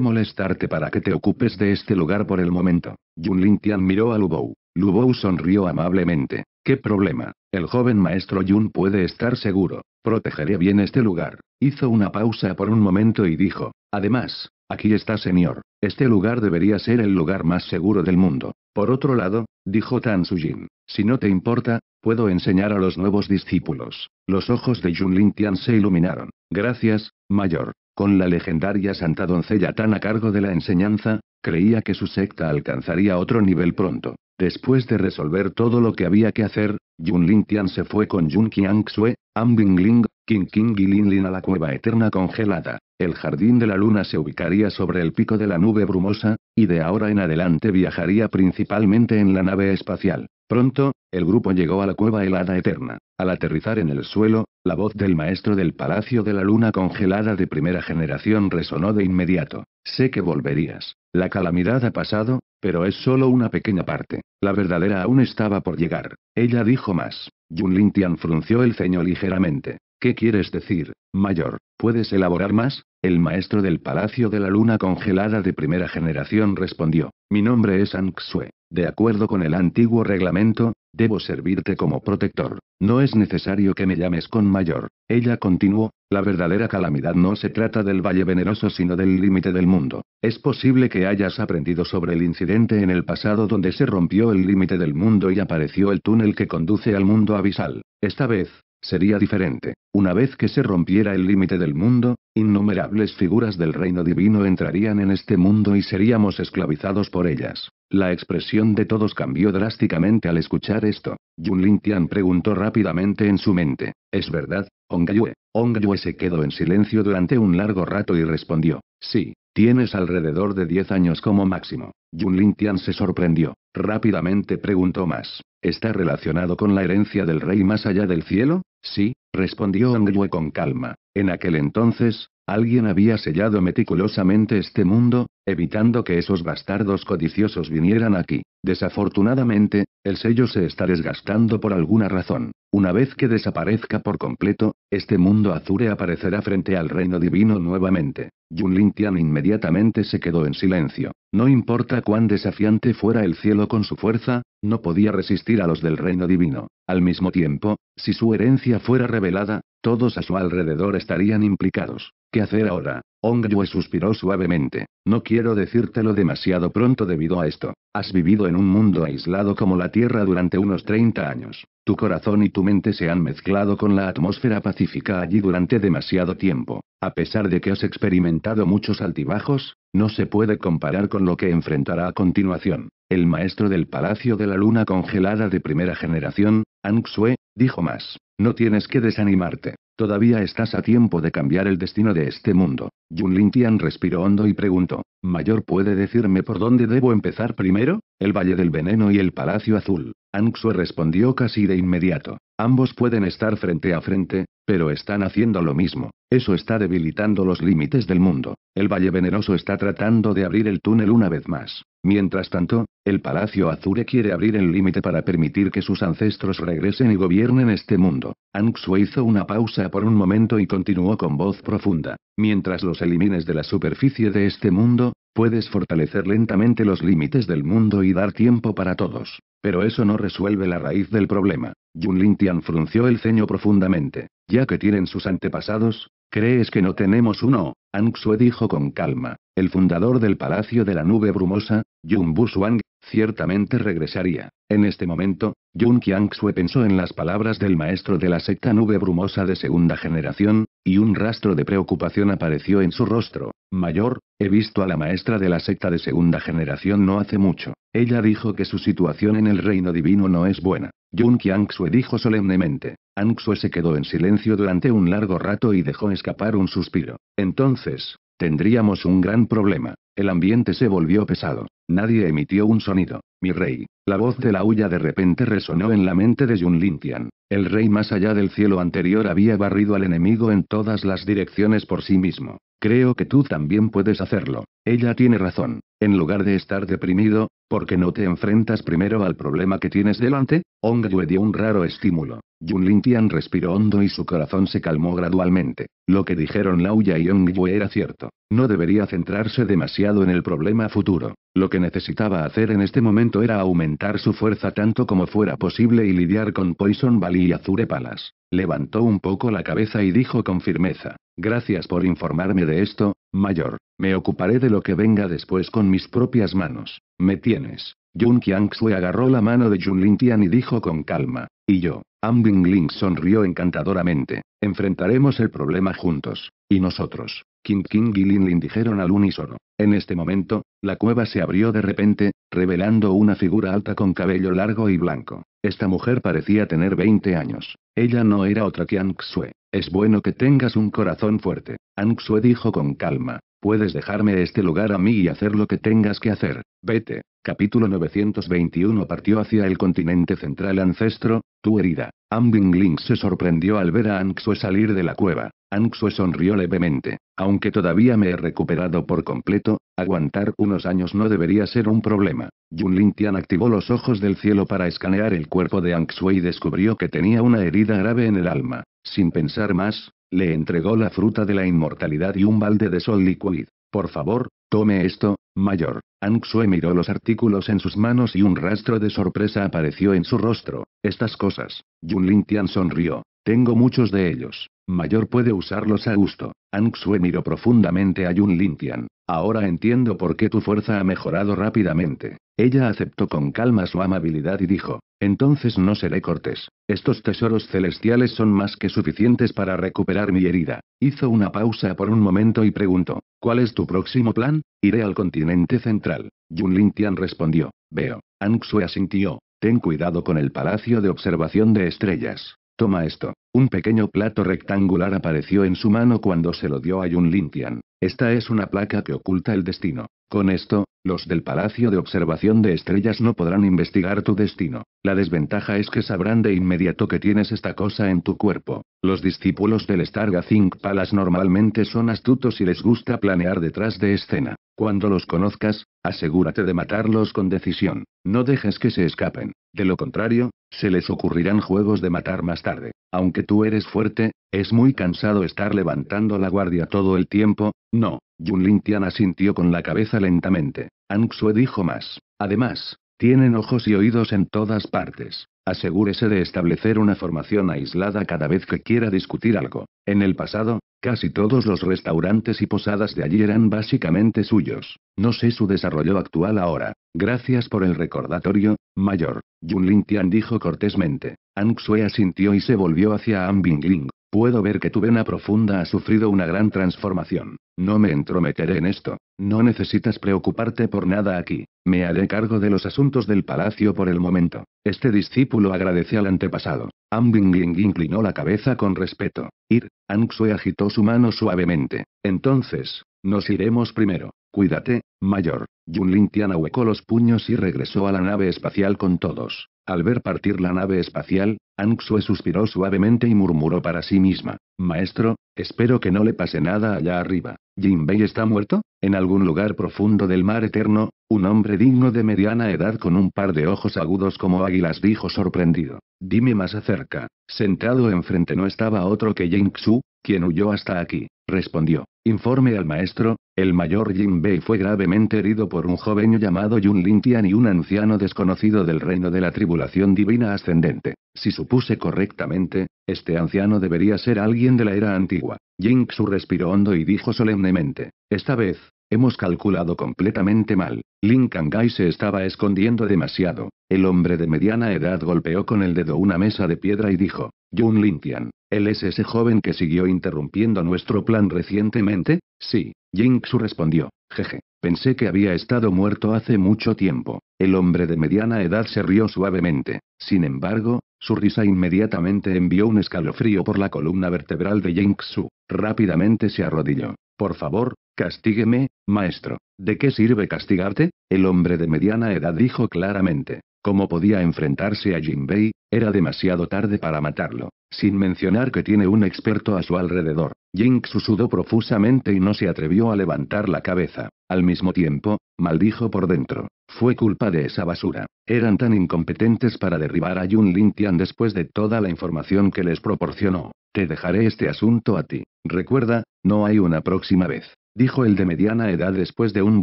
molestarte para que te ocupes de este lugar por el momento. Yun Lintian miró a Lubou. Lubou sonrió amablemente. ¿Qué problema? El joven maestro Yun puede estar seguro. Protegeré bien este lugar. Hizo una pausa por un momento y dijo. Además, aquí está señor. Este lugar debería ser el lugar más seguro del mundo. Por otro lado, dijo Tan Sujin. Si no te importa, puedo enseñar a los nuevos discípulos. Los ojos de Yun Lintian se iluminaron. Gracias, mayor. Con la legendaria Santa Doncella Tan a cargo de la enseñanza, creía que su secta alcanzaría otro nivel pronto. Después de resolver todo lo que había que hacer, Yun Lintian se fue con Yun Qiangsue, Ambing Ling, King King y Lin Lin a la cueva eterna congelada. El jardín de la luna se ubicaría sobre el pico de la nube brumosa, y de ahora en adelante viajaría principalmente en la nave espacial. Pronto, el grupo llegó a la cueva helada eterna. Al aterrizar en el suelo, la voz del maestro del Palacio de la Luna congelada de primera generación resonó de inmediato. Sé que volverías. La calamidad ha pasado, pero es solo una pequeña parte. La verdadera aún estaba por llegar. Ella dijo más. Yun Lintian frunció el ceño ligeramente. ¿Qué quieres decir, mayor? ¿Puedes elaborar más? El maestro del Palacio de la Luna congelada de primera generación respondió. Mi nombre es Anxue. De acuerdo con el antiguo reglamento, Debo servirte como protector. No es necesario que me llames con mayor. Ella continuó, la verdadera calamidad no se trata del Valle Veneroso sino del límite del mundo. Es posible que hayas aprendido sobre el incidente en el pasado donde se rompió el límite del mundo y apareció el túnel que conduce al mundo abisal. Esta vez, Sería diferente. Una vez que se rompiera el límite del mundo, innumerables figuras del reino divino entrarían en este mundo y seríamos esclavizados por ellas. La expresión de todos cambió drásticamente al escuchar esto. Yun Lintian preguntó rápidamente en su mente, ¿es verdad, Ongayue? Ongayue se quedó en silencio durante un largo rato y respondió, sí, tienes alrededor de 10 años como máximo. Yun Lintian se sorprendió. Rápidamente preguntó más. ¿Está relacionado con la herencia del rey más allá del cielo? Sí, respondió Angyue con calma. En aquel entonces, alguien había sellado meticulosamente este mundo, evitando que esos bastardos codiciosos vinieran aquí. Desafortunadamente, el sello se está desgastando por alguna razón. Una vez que desaparezca por completo, este mundo azure aparecerá frente al reino divino nuevamente. Yun Lintian inmediatamente se quedó en silencio. No importa cuán desafiante fuera el cielo con su fuerza, no podía resistir a los del reino divino. Al mismo tiempo, si su herencia fuera revelada, todos a su alrededor estarían implicados. ¿Qué hacer ahora? Ongyue suspiró suavemente. No quiero decírtelo demasiado pronto debido a esto. Has vivido en un mundo aislado como la Tierra durante unos 30 años. Tu corazón y tu mente se han mezclado con la atmósfera pacífica allí durante demasiado tiempo. A pesar de que has experimentado muchos altibajos, no se puede comparar con lo que enfrentará a continuación. El maestro del Palacio de la Luna congelada de primera generación, Ang Sue, dijo más. No tienes que desanimarte. Todavía estás a tiempo de cambiar el destino de este mundo. Yun Lintian respiró hondo y preguntó, ¿Mayor puede decirme por dónde debo empezar primero? El Valle del Veneno y el Palacio Azul. Anxue respondió casi de inmediato. Ambos pueden estar frente a frente, pero están haciendo lo mismo. Eso está debilitando los límites del mundo. El Valle Veneroso está tratando de abrir el túnel una vez más. Mientras tanto, el Palacio Azure quiere abrir el límite para permitir que sus ancestros regresen y gobiernen este mundo. Anxue hizo una pausa por un momento y continuó con voz profunda. Mientras los elimines de la superficie de este mundo, puedes fortalecer lentamente los límites del mundo y dar tiempo para todos. Pero eso no resuelve la raíz del problema. Yun Lintian frunció el ceño profundamente. Ya que tienen sus antepasados, ¿crees que no tenemos uno? Anxue dijo con calma. El fundador del Palacio de la Nube Brumosa, Yun Busuang, ciertamente regresaría. En este momento, Yun Qiangxue pensó en las palabras del maestro de la secta Nube Brumosa de segunda generación, y un rastro de preocupación apareció en su rostro. Mayor, he visto a la maestra de la secta de segunda generación no hace mucho. Ella dijo que su situación en el reino divino no es buena. Yun Qiangxue dijo solemnemente. Anxue se quedó en silencio durante un largo rato y dejó escapar un suspiro. Entonces, Tendríamos un gran problema. El ambiente se volvió pesado. Nadie emitió un sonido. Mi rey. La voz de la huya de repente resonó en la mente de Yun Lintian. El rey más allá del cielo anterior había barrido al enemigo en todas las direcciones por sí mismo. Creo que tú también puedes hacerlo. Ella tiene razón. En lugar de estar deprimido, ¿por qué no te enfrentas primero al problema que tienes delante? Ong dio un raro estímulo. Yun Lintian respiró hondo y su corazón se calmó gradualmente. Lo que dijeron Lauya y Yue era cierto. No debería centrarse demasiado en el problema futuro. Lo que necesitaba hacer en este momento era aumentar su fuerza tanto como fuera posible y lidiar con Poison Valley y Azure Palace. Levantó un poco la cabeza y dijo con firmeza. Gracias por informarme de esto, mayor. Me ocuparé de lo que venga después con mis propias manos. Me tienes. Yun Qiangxue agarró la mano de Jun Lintian y dijo con calma. Y yo. Ambing Ling sonrió encantadoramente. Enfrentaremos el problema juntos. Y nosotros. King King y Lin Lin dijeron al unísono. En este momento, la cueva se abrió de repente, revelando una figura alta con cabello largo y blanco. Esta mujer parecía tener 20 años. Ella no era otra que Anxue. Es bueno que tengas un corazón fuerte. Anxue dijo con calma. Puedes dejarme este lugar a mí y hacer lo que tengas que hacer. Vete. Capítulo 921 partió hacia el continente central ancestro, tu herida. Ambing Ling se sorprendió al ver a Anxue salir de la cueva. Anxue sonrió levemente. Aunque todavía me he recuperado por completo, aguantar unos años no debería ser un problema. Yun Lintian activó los ojos del cielo para escanear el cuerpo de Anxue y descubrió que tenía una herida grave en el alma. Sin pensar más, le entregó la fruta de la inmortalidad y un balde de sol liquid. Por favor, tome esto, mayor. Anxue miró los artículos en sus manos y un rastro de sorpresa apareció en su rostro. Estas cosas. Yun Lintian sonrió. Tengo muchos de ellos. Mayor puede usarlos a gusto. Anxue miró profundamente a Yun Lintian. Ahora entiendo por qué tu fuerza ha mejorado rápidamente. Ella aceptó con calma su amabilidad y dijo, entonces no seré cortés. Estos tesoros celestiales son más que suficientes para recuperar mi herida. Hizo una pausa por un momento y preguntó, ¿cuál es tu próximo plan? Iré al continente central. Yun Lintian respondió, veo. Anxue asintió, ten cuidado con el palacio de observación de estrellas. Toma esto. Un pequeño plato rectangular apareció en su mano cuando se lo dio a Yun Lintian. Esta es una placa que oculta el destino. Con esto, los del Palacio de Observación de Estrellas no podrán investigar tu destino. La desventaja es que sabrán de inmediato que tienes esta cosa en tu cuerpo. Los discípulos del Stargazing Palace normalmente son astutos y les gusta planear detrás de escena. Cuando los conozcas, asegúrate de matarlos con decisión. No dejes que se escapen. De lo contrario, se les ocurrirán juegos de matar más tarde. Aunque tú eres fuerte, es muy cansado estar levantando la guardia todo el tiempo, no. Yun Lintian asintió con la cabeza lentamente. Anxue dijo más. Además, tienen ojos y oídos en todas partes. Asegúrese de establecer una formación aislada cada vez que quiera discutir algo. En el pasado, casi todos los restaurantes y posadas de allí eran básicamente suyos. No sé su desarrollo actual ahora. Gracias por el recordatorio, mayor. Yun Lintian dijo cortésmente. Anxue asintió y se volvió hacia Ambingling. Puedo ver que tu vena profunda ha sufrido una gran transformación. No me entrometeré en esto. No necesitas preocuparte por nada aquí. Me haré cargo de los asuntos del palacio por el momento. Este discípulo agradeció al antepasado. Ambing inclinó la cabeza con respeto. Ir, Anxue agitó su mano suavemente. Entonces, nos iremos primero. Cuídate, mayor. Yun Lintian ahuecó los puños y regresó a la nave espacial con todos. Al ver partir la nave espacial, Anxue suspiró suavemente y murmuró para sí misma. Maestro, espero que no le pase nada allá arriba. ¿Jinbei está muerto? En algún lugar profundo del mar eterno, un hombre digno de mediana edad con un par de ojos agudos como águilas dijo sorprendido. Dime más acerca. Sentado enfrente no estaba otro que Xu, quien huyó hasta aquí. Respondió. Informe al maestro, el mayor Jin Bei fue gravemente herido por un joven llamado Yun Lintian y un anciano desconocido del reino de la tribulación divina ascendente. Si supuse correctamente, este anciano debería ser alguien de la era antigua. Jin Xu respiró hondo y dijo solemnemente, esta vez, hemos calculado completamente mal. Lin Kangai se estaba escondiendo demasiado. El hombre de mediana edad golpeó con el dedo una mesa de piedra y dijo, Yun Lintian, ¿él es ese joven que siguió interrumpiendo nuestro plan recientemente? Sí. Xu respondió, jeje, pensé que había estado muerto hace mucho tiempo. El hombre de mediana edad se rió suavemente. Sin embargo, su risa inmediatamente envió un escalofrío por la columna vertebral de Xu. Rápidamente se arrodilló. Por favor, castígueme, maestro. ¿De qué sirve castigarte? El hombre de mediana edad dijo claramente. ¿Cómo podía enfrentarse a Jinbei? Era demasiado tarde para matarlo. Sin mencionar que tiene un experto a su alrededor. Jinx sudó profusamente y no se atrevió a levantar la cabeza. Al mismo tiempo, maldijo por dentro. Fue culpa de esa basura. Eran tan incompetentes para derribar a Yun Lintian después de toda la información que les proporcionó. Te dejaré este asunto a ti. Recuerda, no hay una próxima vez. Dijo el de mediana edad después de un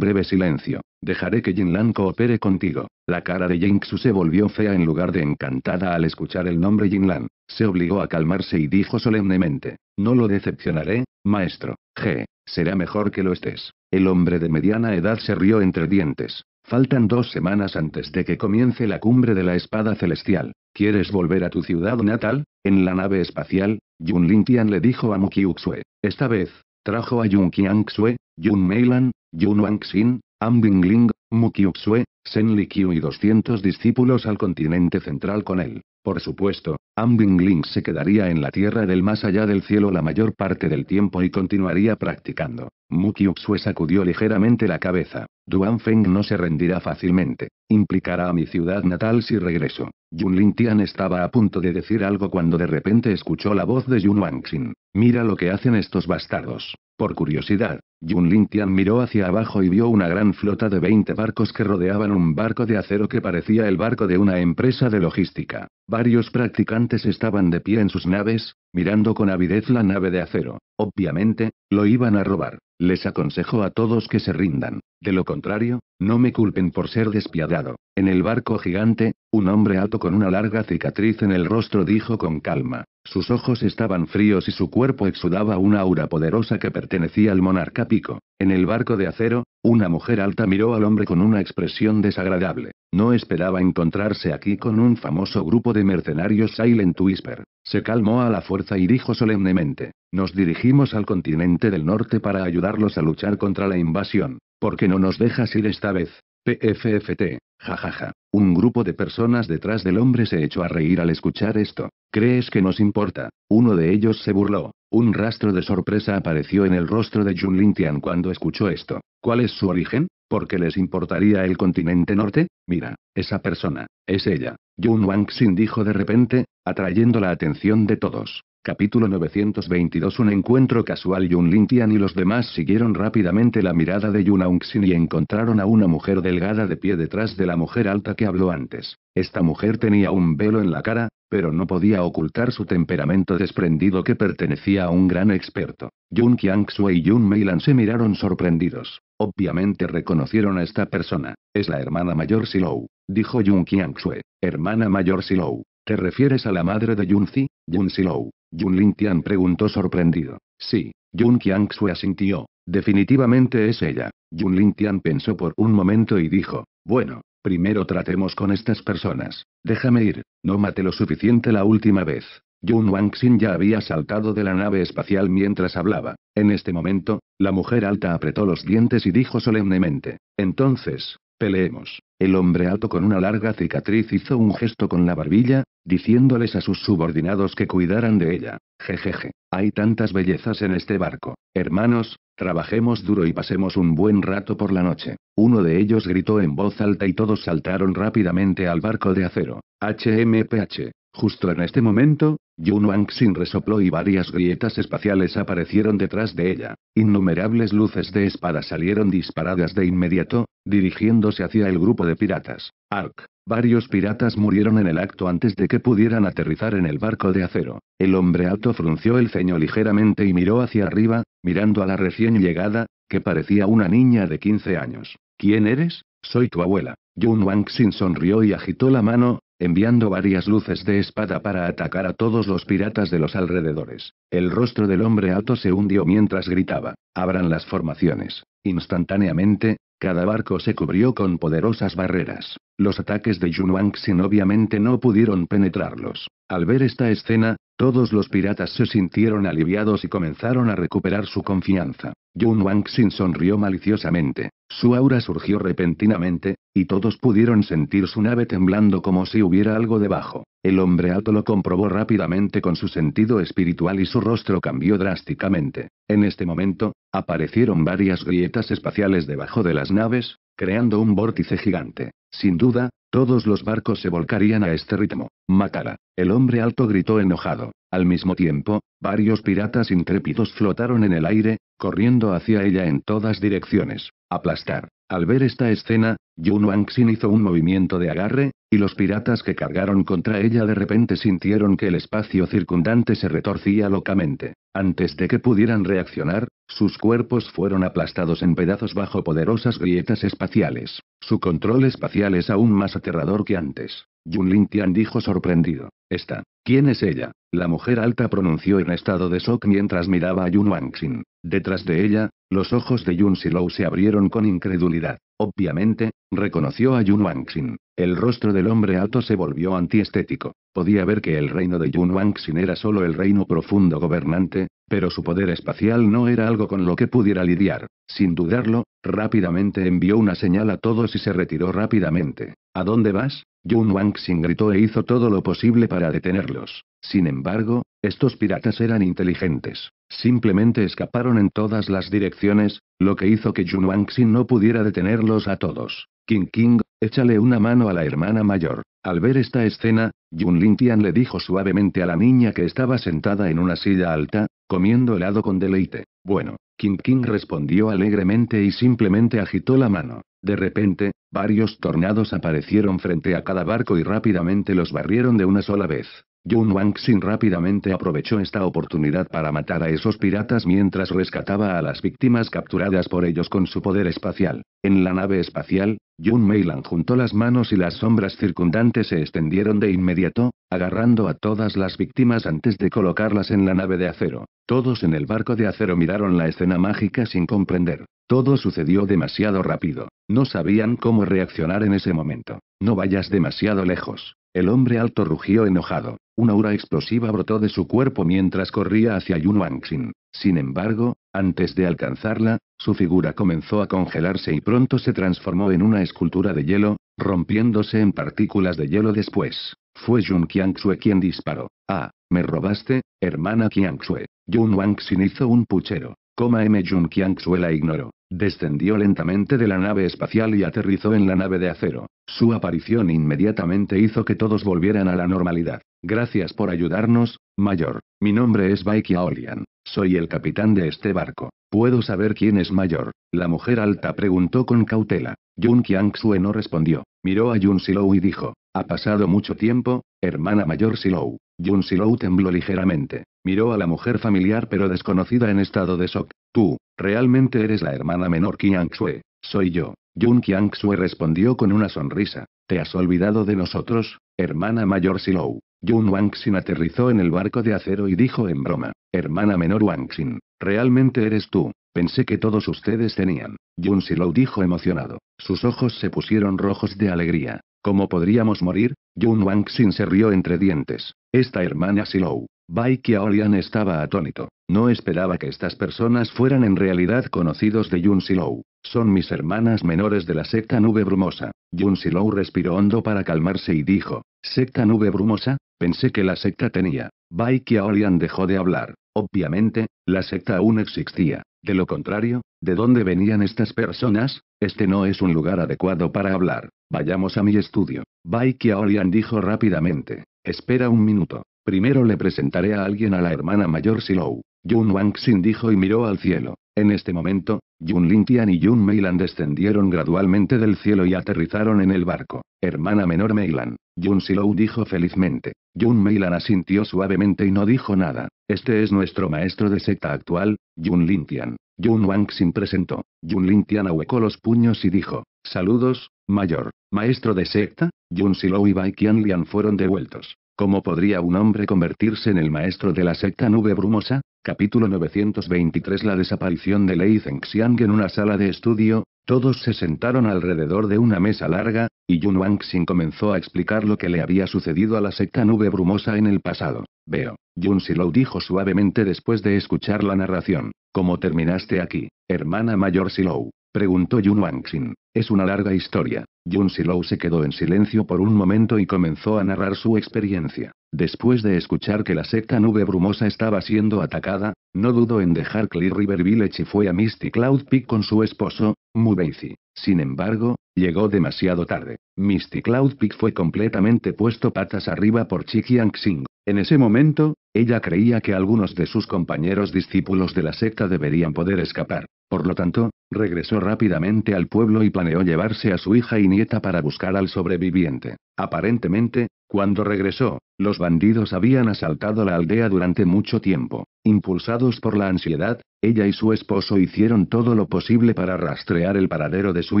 breve silencio. Dejaré que Jinlan coopere contigo. La cara de Jinxu se volvió fea en lugar de encantada al escuchar el nombre Jinlan. Se obligó a calmarse y dijo solemnemente. No lo decepcionaré, maestro. G. Será mejor que lo estés. El hombre de mediana edad se rió entre dientes. Faltan dos semanas antes de que comience la cumbre de la espada celestial. ¿Quieres volver a tu ciudad natal? En la nave espacial, Yun Lintian le dijo a Mukiuxue. Esta vez, Trajo a Yun Qiangxue, Yun Meilan, Yun Wangxin, Ambingling, Mukiuxue, Sen Liqiu y 200 discípulos al continente central con él. Por supuesto, Ambingling se quedaría en la tierra del más allá del cielo la mayor parte del tiempo y continuaría practicando. Mukiuxue sacudió ligeramente la cabeza. Duan Feng no se rendirá fácilmente. Implicará a mi ciudad natal si regreso. Yun Lintian estaba a punto de decir algo cuando de repente escuchó la voz de Yun Wangxin. Mira lo que hacen estos bastardos. Por curiosidad, Yun Lintian miró hacia abajo y vio una gran flota de 20 barcos que rodeaban un barco de acero que parecía el barco de una empresa de logística. Varios practicantes estaban de pie en sus naves, mirando con avidez la nave de acero. Obviamente, lo iban a robar. Les aconsejo a todos que se rindan. De lo contrario, no me culpen por ser despiadado. En el barco gigante, un hombre alto con una larga cicatriz en el rostro dijo con calma. Sus ojos estaban fríos y su cuerpo exudaba una aura poderosa que pertenecía al monarca Pico. En el barco de acero, una mujer alta miró al hombre con una expresión desagradable. No esperaba encontrarse aquí con un famoso grupo de mercenarios Silent Whisper. Se calmó a la fuerza y dijo solemnemente, nos dirigimos al continente del norte para ayudarlos a luchar contra la invasión. ¿Por qué no nos dejas ir esta vez? PFFT. Jajaja. Un grupo de personas detrás del hombre se echó a reír al escuchar esto. ¿Crees que nos importa? Uno de ellos se burló. Un rastro de sorpresa apareció en el rostro de Jun Lintian cuando escuchó esto. ¿Cuál es su origen? ¿Por qué les importaría el continente norte? Mira, esa persona, es ella. Jun Wangxin dijo de repente, atrayendo la atención de todos. Capítulo 922 Un encuentro casual Yun Lintian y los demás siguieron rápidamente la mirada de Yun Aungxin y encontraron a una mujer delgada de pie detrás de la mujer alta que habló antes. Esta mujer tenía un velo en la cara, pero no podía ocultar su temperamento desprendido que pertenecía a un gran experto. Yun Qiangxue y Yun Meilan se miraron sorprendidos. Obviamente reconocieron a esta persona. Es la hermana mayor Silou, dijo Yun Qiangxue. Hermana mayor Silou. ¿Te refieres a la madre de Yunzi, Yun Silou? Yun Lintian preguntó sorprendido. Sí, Yun Qiangxue asintió. Definitivamente es ella. Yun Lintian pensó por un momento y dijo, bueno, primero tratemos con estas personas. Déjame ir, no mate lo suficiente la última vez. Yun Wangxin ya había saltado de la nave espacial mientras hablaba. En este momento, la mujer alta apretó los dientes y dijo solemnemente, entonces, Peleemos. El hombre alto con una larga cicatriz hizo un gesto con la barbilla, diciéndoles a sus subordinados que cuidaran de ella. Jejeje. Hay tantas bellezas en este barco. Hermanos, trabajemos duro y pasemos un buen rato por la noche. Uno de ellos gritó en voz alta y todos saltaron rápidamente al barco de acero. HMPH. Justo en este momento, Yun Wangxin resopló y varias grietas espaciales aparecieron detrás de ella. Innumerables luces de espada salieron disparadas de inmediato, dirigiéndose hacia el grupo de piratas. Ark. Varios piratas murieron en el acto antes de que pudieran aterrizar en el barco de acero. El hombre alto frunció el ceño ligeramente y miró hacia arriba, mirando a la recién llegada, que parecía una niña de 15 años. ¿Quién eres? Soy tu abuela. Yun Wangxin sonrió y agitó la mano, enviando varias luces de espada para atacar a todos los piratas de los alrededores. El rostro del hombre alto se hundió mientras gritaba, abran las formaciones. Instantáneamente, cada barco se cubrió con poderosas barreras. Los ataques de Yun Wangxin obviamente no pudieron penetrarlos. Al ver esta escena, todos los piratas se sintieron aliviados y comenzaron a recuperar su confianza. Yun Wangxin sonrió maliciosamente. Su aura surgió repentinamente, y todos pudieron sentir su nave temblando como si hubiera algo debajo. El hombre alto lo comprobó rápidamente con su sentido espiritual y su rostro cambió drásticamente. En este momento, aparecieron varias grietas espaciales debajo de las naves, creando un vórtice gigante. Sin duda, todos los barcos se volcarían a este ritmo. Mátala. El hombre alto gritó enojado. Al mismo tiempo, varios piratas intrépidos flotaron en el aire, corriendo hacia ella en todas direcciones. Aplastar. Al ver esta escena, Yun Wangxin hizo un movimiento de agarre, y los piratas que cargaron contra ella de repente sintieron que el espacio circundante se retorcía locamente. Antes de que pudieran reaccionar, sus cuerpos fueron aplastados en pedazos bajo poderosas grietas espaciales. Su control espacial es aún más aterrador que antes. Yun Lintian dijo sorprendido. Esta. ¿Quién es ella? La mujer alta pronunció en estado de shock mientras miraba a Yun Wangxin. Detrás de ella, los ojos de Yun Silou se abrieron con incredulidad. Obviamente, reconoció a Yun Wangxin. El rostro del hombre alto se volvió antiestético. Podía ver que el reino de Yun Wangxin era solo el reino profundo gobernante, pero su poder espacial no era algo con lo que pudiera lidiar. Sin dudarlo, rápidamente envió una señal a todos y se retiró rápidamente. ¿A dónde vas? Yun Wangxin gritó e hizo todo lo posible para detenerlos. Sin embargo, estos piratas eran inteligentes. Simplemente escaparon en todas las direcciones, lo que hizo que Jun Wangxin no pudiera detenerlos a todos. King King, échale una mano a la hermana mayor. Al ver esta escena, Jun Lintian le dijo suavemente a la niña que estaba sentada en una silla alta, comiendo helado con deleite. Bueno, King King respondió alegremente y simplemente agitó la mano. De repente, varios tornados aparecieron frente a cada barco y rápidamente los barrieron de una sola vez. Yun Wangxin rápidamente aprovechó esta oportunidad para matar a esos piratas mientras rescataba a las víctimas capturadas por ellos con su poder espacial. En la nave espacial, Yun Meilan juntó las manos y las sombras circundantes se extendieron de inmediato, agarrando a todas las víctimas antes de colocarlas en la nave de acero. Todos en el barco de acero miraron la escena mágica sin comprender. Todo sucedió demasiado rápido. No sabían cómo reaccionar en ese momento. No vayas demasiado lejos. El hombre alto rugió enojado. Una aura explosiva brotó de su cuerpo mientras corría hacia Yun Wangxin. Sin embargo, antes de alcanzarla, su figura comenzó a congelarse y pronto se transformó en una escultura de hielo, rompiéndose en partículas de hielo después. Fue Yun Qiangxue quien disparó. Ah, me robaste, hermana Qiangxue. Yun Wangxin hizo un puchero. Coma M. Yun Qiangxue la ignoró. Descendió lentamente de la nave espacial y aterrizó en la nave de acero. Su aparición inmediatamente hizo que todos volvieran a la normalidad. Gracias por ayudarnos, mayor. Mi nombre es Baiki Aolian. Soy el capitán de este barco. ¿Puedo saber quién es mayor? La mujer alta preguntó con cautela. Yun Qiangxue no respondió. Miró a Yun Silou y dijo, ha pasado mucho tiempo, hermana mayor Silou. Yun Silou tembló ligeramente. Miró a la mujer familiar pero desconocida en estado de shock. Tú, realmente eres la hermana menor Qiangxue. Soy yo. Yun Qiangxue respondió con una sonrisa. ¿Te has olvidado de nosotros, hermana mayor Silou? Yun Wangxin aterrizó en el barco de acero y dijo en broma. Hermana menor Wangxin, realmente eres tú. Pensé que todos ustedes tenían. Yun Silou dijo emocionado. Sus ojos se pusieron rojos de alegría. ¿Cómo podríamos morir? Yun Wangxin se rió entre dientes. Esta hermana Silou. Bai Qiaolian estaba atónito. No esperaba que estas personas fueran en realidad conocidos de Yun Silou. Son mis hermanas menores de la secta Nube Brumosa. Yun Silou respiró hondo para calmarse y dijo, ¿Secta Nube Brumosa? Pensé que la secta tenía. Bai Qiaolian dejó de hablar. Obviamente, la secta aún existía. De lo contrario, ¿de dónde venían estas personas? Este no es un lugar adecuado para hablar. Vayamos a mi estudio. Bai Qiaolian dijo rápidamente. Espera un minuto. Primero le presentaré a alguien a la hermana mayor Silou. Yun Wangxin dijo y miró al cielo. En este momento, Yun Lintian y Yun Meilan descendieron gradualmente del cielo y aterrizaron en el barco. Hermana menor Meilan. Yun Silou dijo felizmente. Yun Meilan asintió suavemente y no dijo nada. Este es nuestro maestro de secta actual, Yun Lintian. Yun Wangxin presentó. Yun Lintian ahuecó los puños y dijo. Saludos, mayor. Maestro de secta, Yun Silou y Bai Qianlian fueron devueltos. ¿Cómo podría un hombre convertirse en el maestro de la secta nube brumosa? Capítulo 923 La desaparición de Lei Zengxiang en una sala de estudio, todos se sentaron alrededor de una mesa larga, y Yun Wangxin comenzó a explicar lo que le había sucedido a la secta nube brumosa en el pasado. Veo. Yun Silou dijo suavemente después de escuchar la narración. ¿Cómo terminaste aquí, hermana mayor Silou? Preguntó Yun Wangxin. Es una larga historia. Yun Silou se quedó en silencio por un momento y comenzó a narrar su experiencia. Después de escuchar que la secta nube brumosa estaba siendo atacada, no dudó en dejar Clear River Village y fue a Misty Cloud Peak con su esposo, Mubeizi. Sin embargo, llegó demasiado tarde. Misty Cloud Peak fue completamente puesto patas arriba por Chi Xing. En ese momento, ella creía que algunos de sus compañeros discípulos de la secta deberían poder escapar. Por lo tanto, regresó rápidamente al pueblo y planeó llevarse a su hija y nieta para buscar al sobreviviente. Aparentemente, cuando regresó, los bandidos habían asaltado la aldea durante mucho tiempo. Impulsados por la ansiedad, ella y su esposo hicieron todo lo posible para rastrear el paradero de su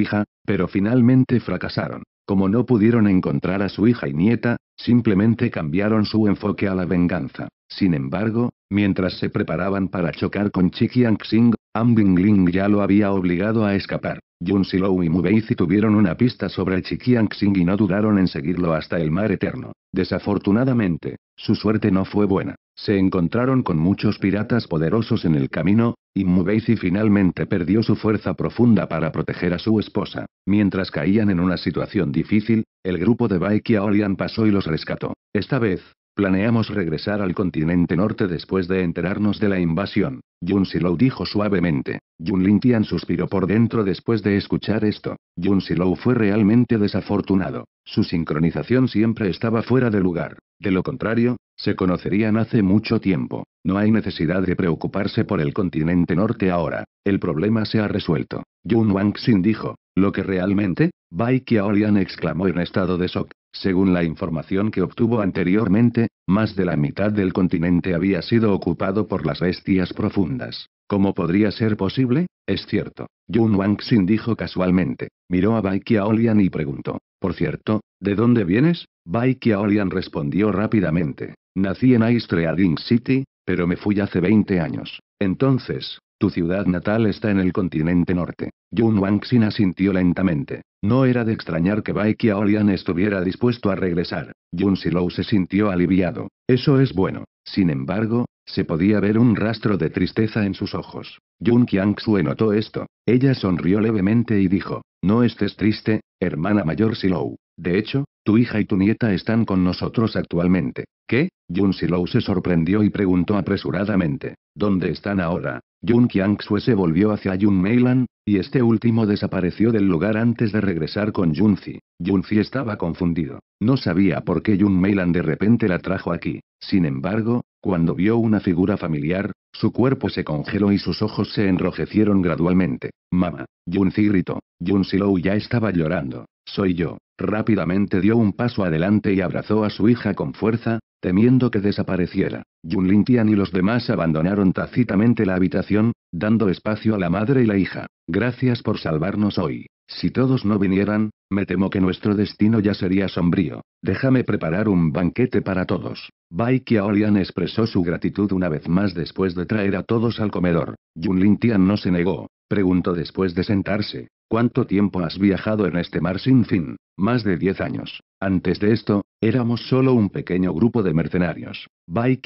hija, pero finalmente fracasaron. Como no pudieron encontrar a su hija y nieta, simplemente cambiaron su enfoque a la venganza. Sin embargo, mientras se preparaban para chocar con Chi Xing, Am Bingling ya lo había obligado a escapar. Yun Silou y Mubeizi tuvieron una pista sobre Chi Xing y no dudaron en seguirlo hasta el mar eterno. Desafortunadamente, su suerte no fue buena. Se encontraron con muchos piratas poderosos en el camino, y Mubeizi finalmente perdió su fuerza profunda para proteger a su esposa. Mientras caían en una situación difícil, el grupo de Baiki Aolian pasó y los rescató. Esta vez, Planeamos regresar al continente norte después de enterarnos de la invasión. Yun Silou dijo suavemente. Yun Lintian suspiró por dentro después de escuchar esto. Yun Silou fue realmente desafortunado. Su sincronización siempre estaba fuera de lugar. De lo contrario, se conocerían hace mucho tiempo. No hay necesidad de preocuparse por el continente norte ahora. El problema se ha resuelto. Yun Wangxin dijo. ¿Lo que realmente? Bai Qiaolian exclamó en estado de shock. Según la información que obtuvo anteriormente, más de la mitad del continente había sido ocupado por las bestias profundas. ¿Cómo podría ser posible? Es cierto. Yun Wangxin dijo casualmente. Miró a Bai Qiaolian y preguntó. Por cierto, ¿de dónde vienes? Bai Qiaolian respondió rápidamente. Nací en Aistreading City, pero me fui hace 20 años. Entonces, tu ciudad natal está en el continente norte. Yun Wangxin asintió lentamente. No era de extrañar que Bai Qiaolian estuviera dispuesto a regresar. Yun Silou se sintió aliviado. Eso es bueno. Sin embargo, se podía ver un rastro de tristeza en sus ojos. Yun Qiangxue notó esto. Ella sonrió levemente y dijo, no estés triste, hermana mayor Silou. De hecho, tu hija y tu nieta están con nosotros actualmente. ¿Qué? Yun Silou se sorprendió y preguntó apresuradamente. ¿Dónde están ahora? Yun Qiangxue se volvió hacia Yun Meilan, y este último desapareció del lugar antes de regresar con Yunzi. Yunzi estaba confundido. No sabía por qué Yun Meilan de repente la trajo aquí. Sin embargo, cuando vio una figura familiar, su cuerpo se congeló y sus ojos se enrojecieron gradualmente. Mamá. Yunzi gritó. Yun Silou ya estaba llorando. Soy yo. Rápidamente dio un paso adelante y abrazó a su hija con fuerza, temiendo que desapareciera. Yun Lintian y los demás abandonaron tácitamente la habitación, dando espacio a la madre y la hija. Gracias por salvarnos hoy. Si todos no vinieran, me temo que nuestro destino ya sería sombrío. Déjame preparar un banquete para todos. Bai Qiaolian expresó su gratitud una vez más después de traer a todos al comedor. Yun Lintian no se negó. Preguntó después de sentarse. ¿Cuánto tiempo has viajado en este mar sin fin? Más de diez años. Antes de esto, éramos solo un pequeño grupo de mercenarios. Bai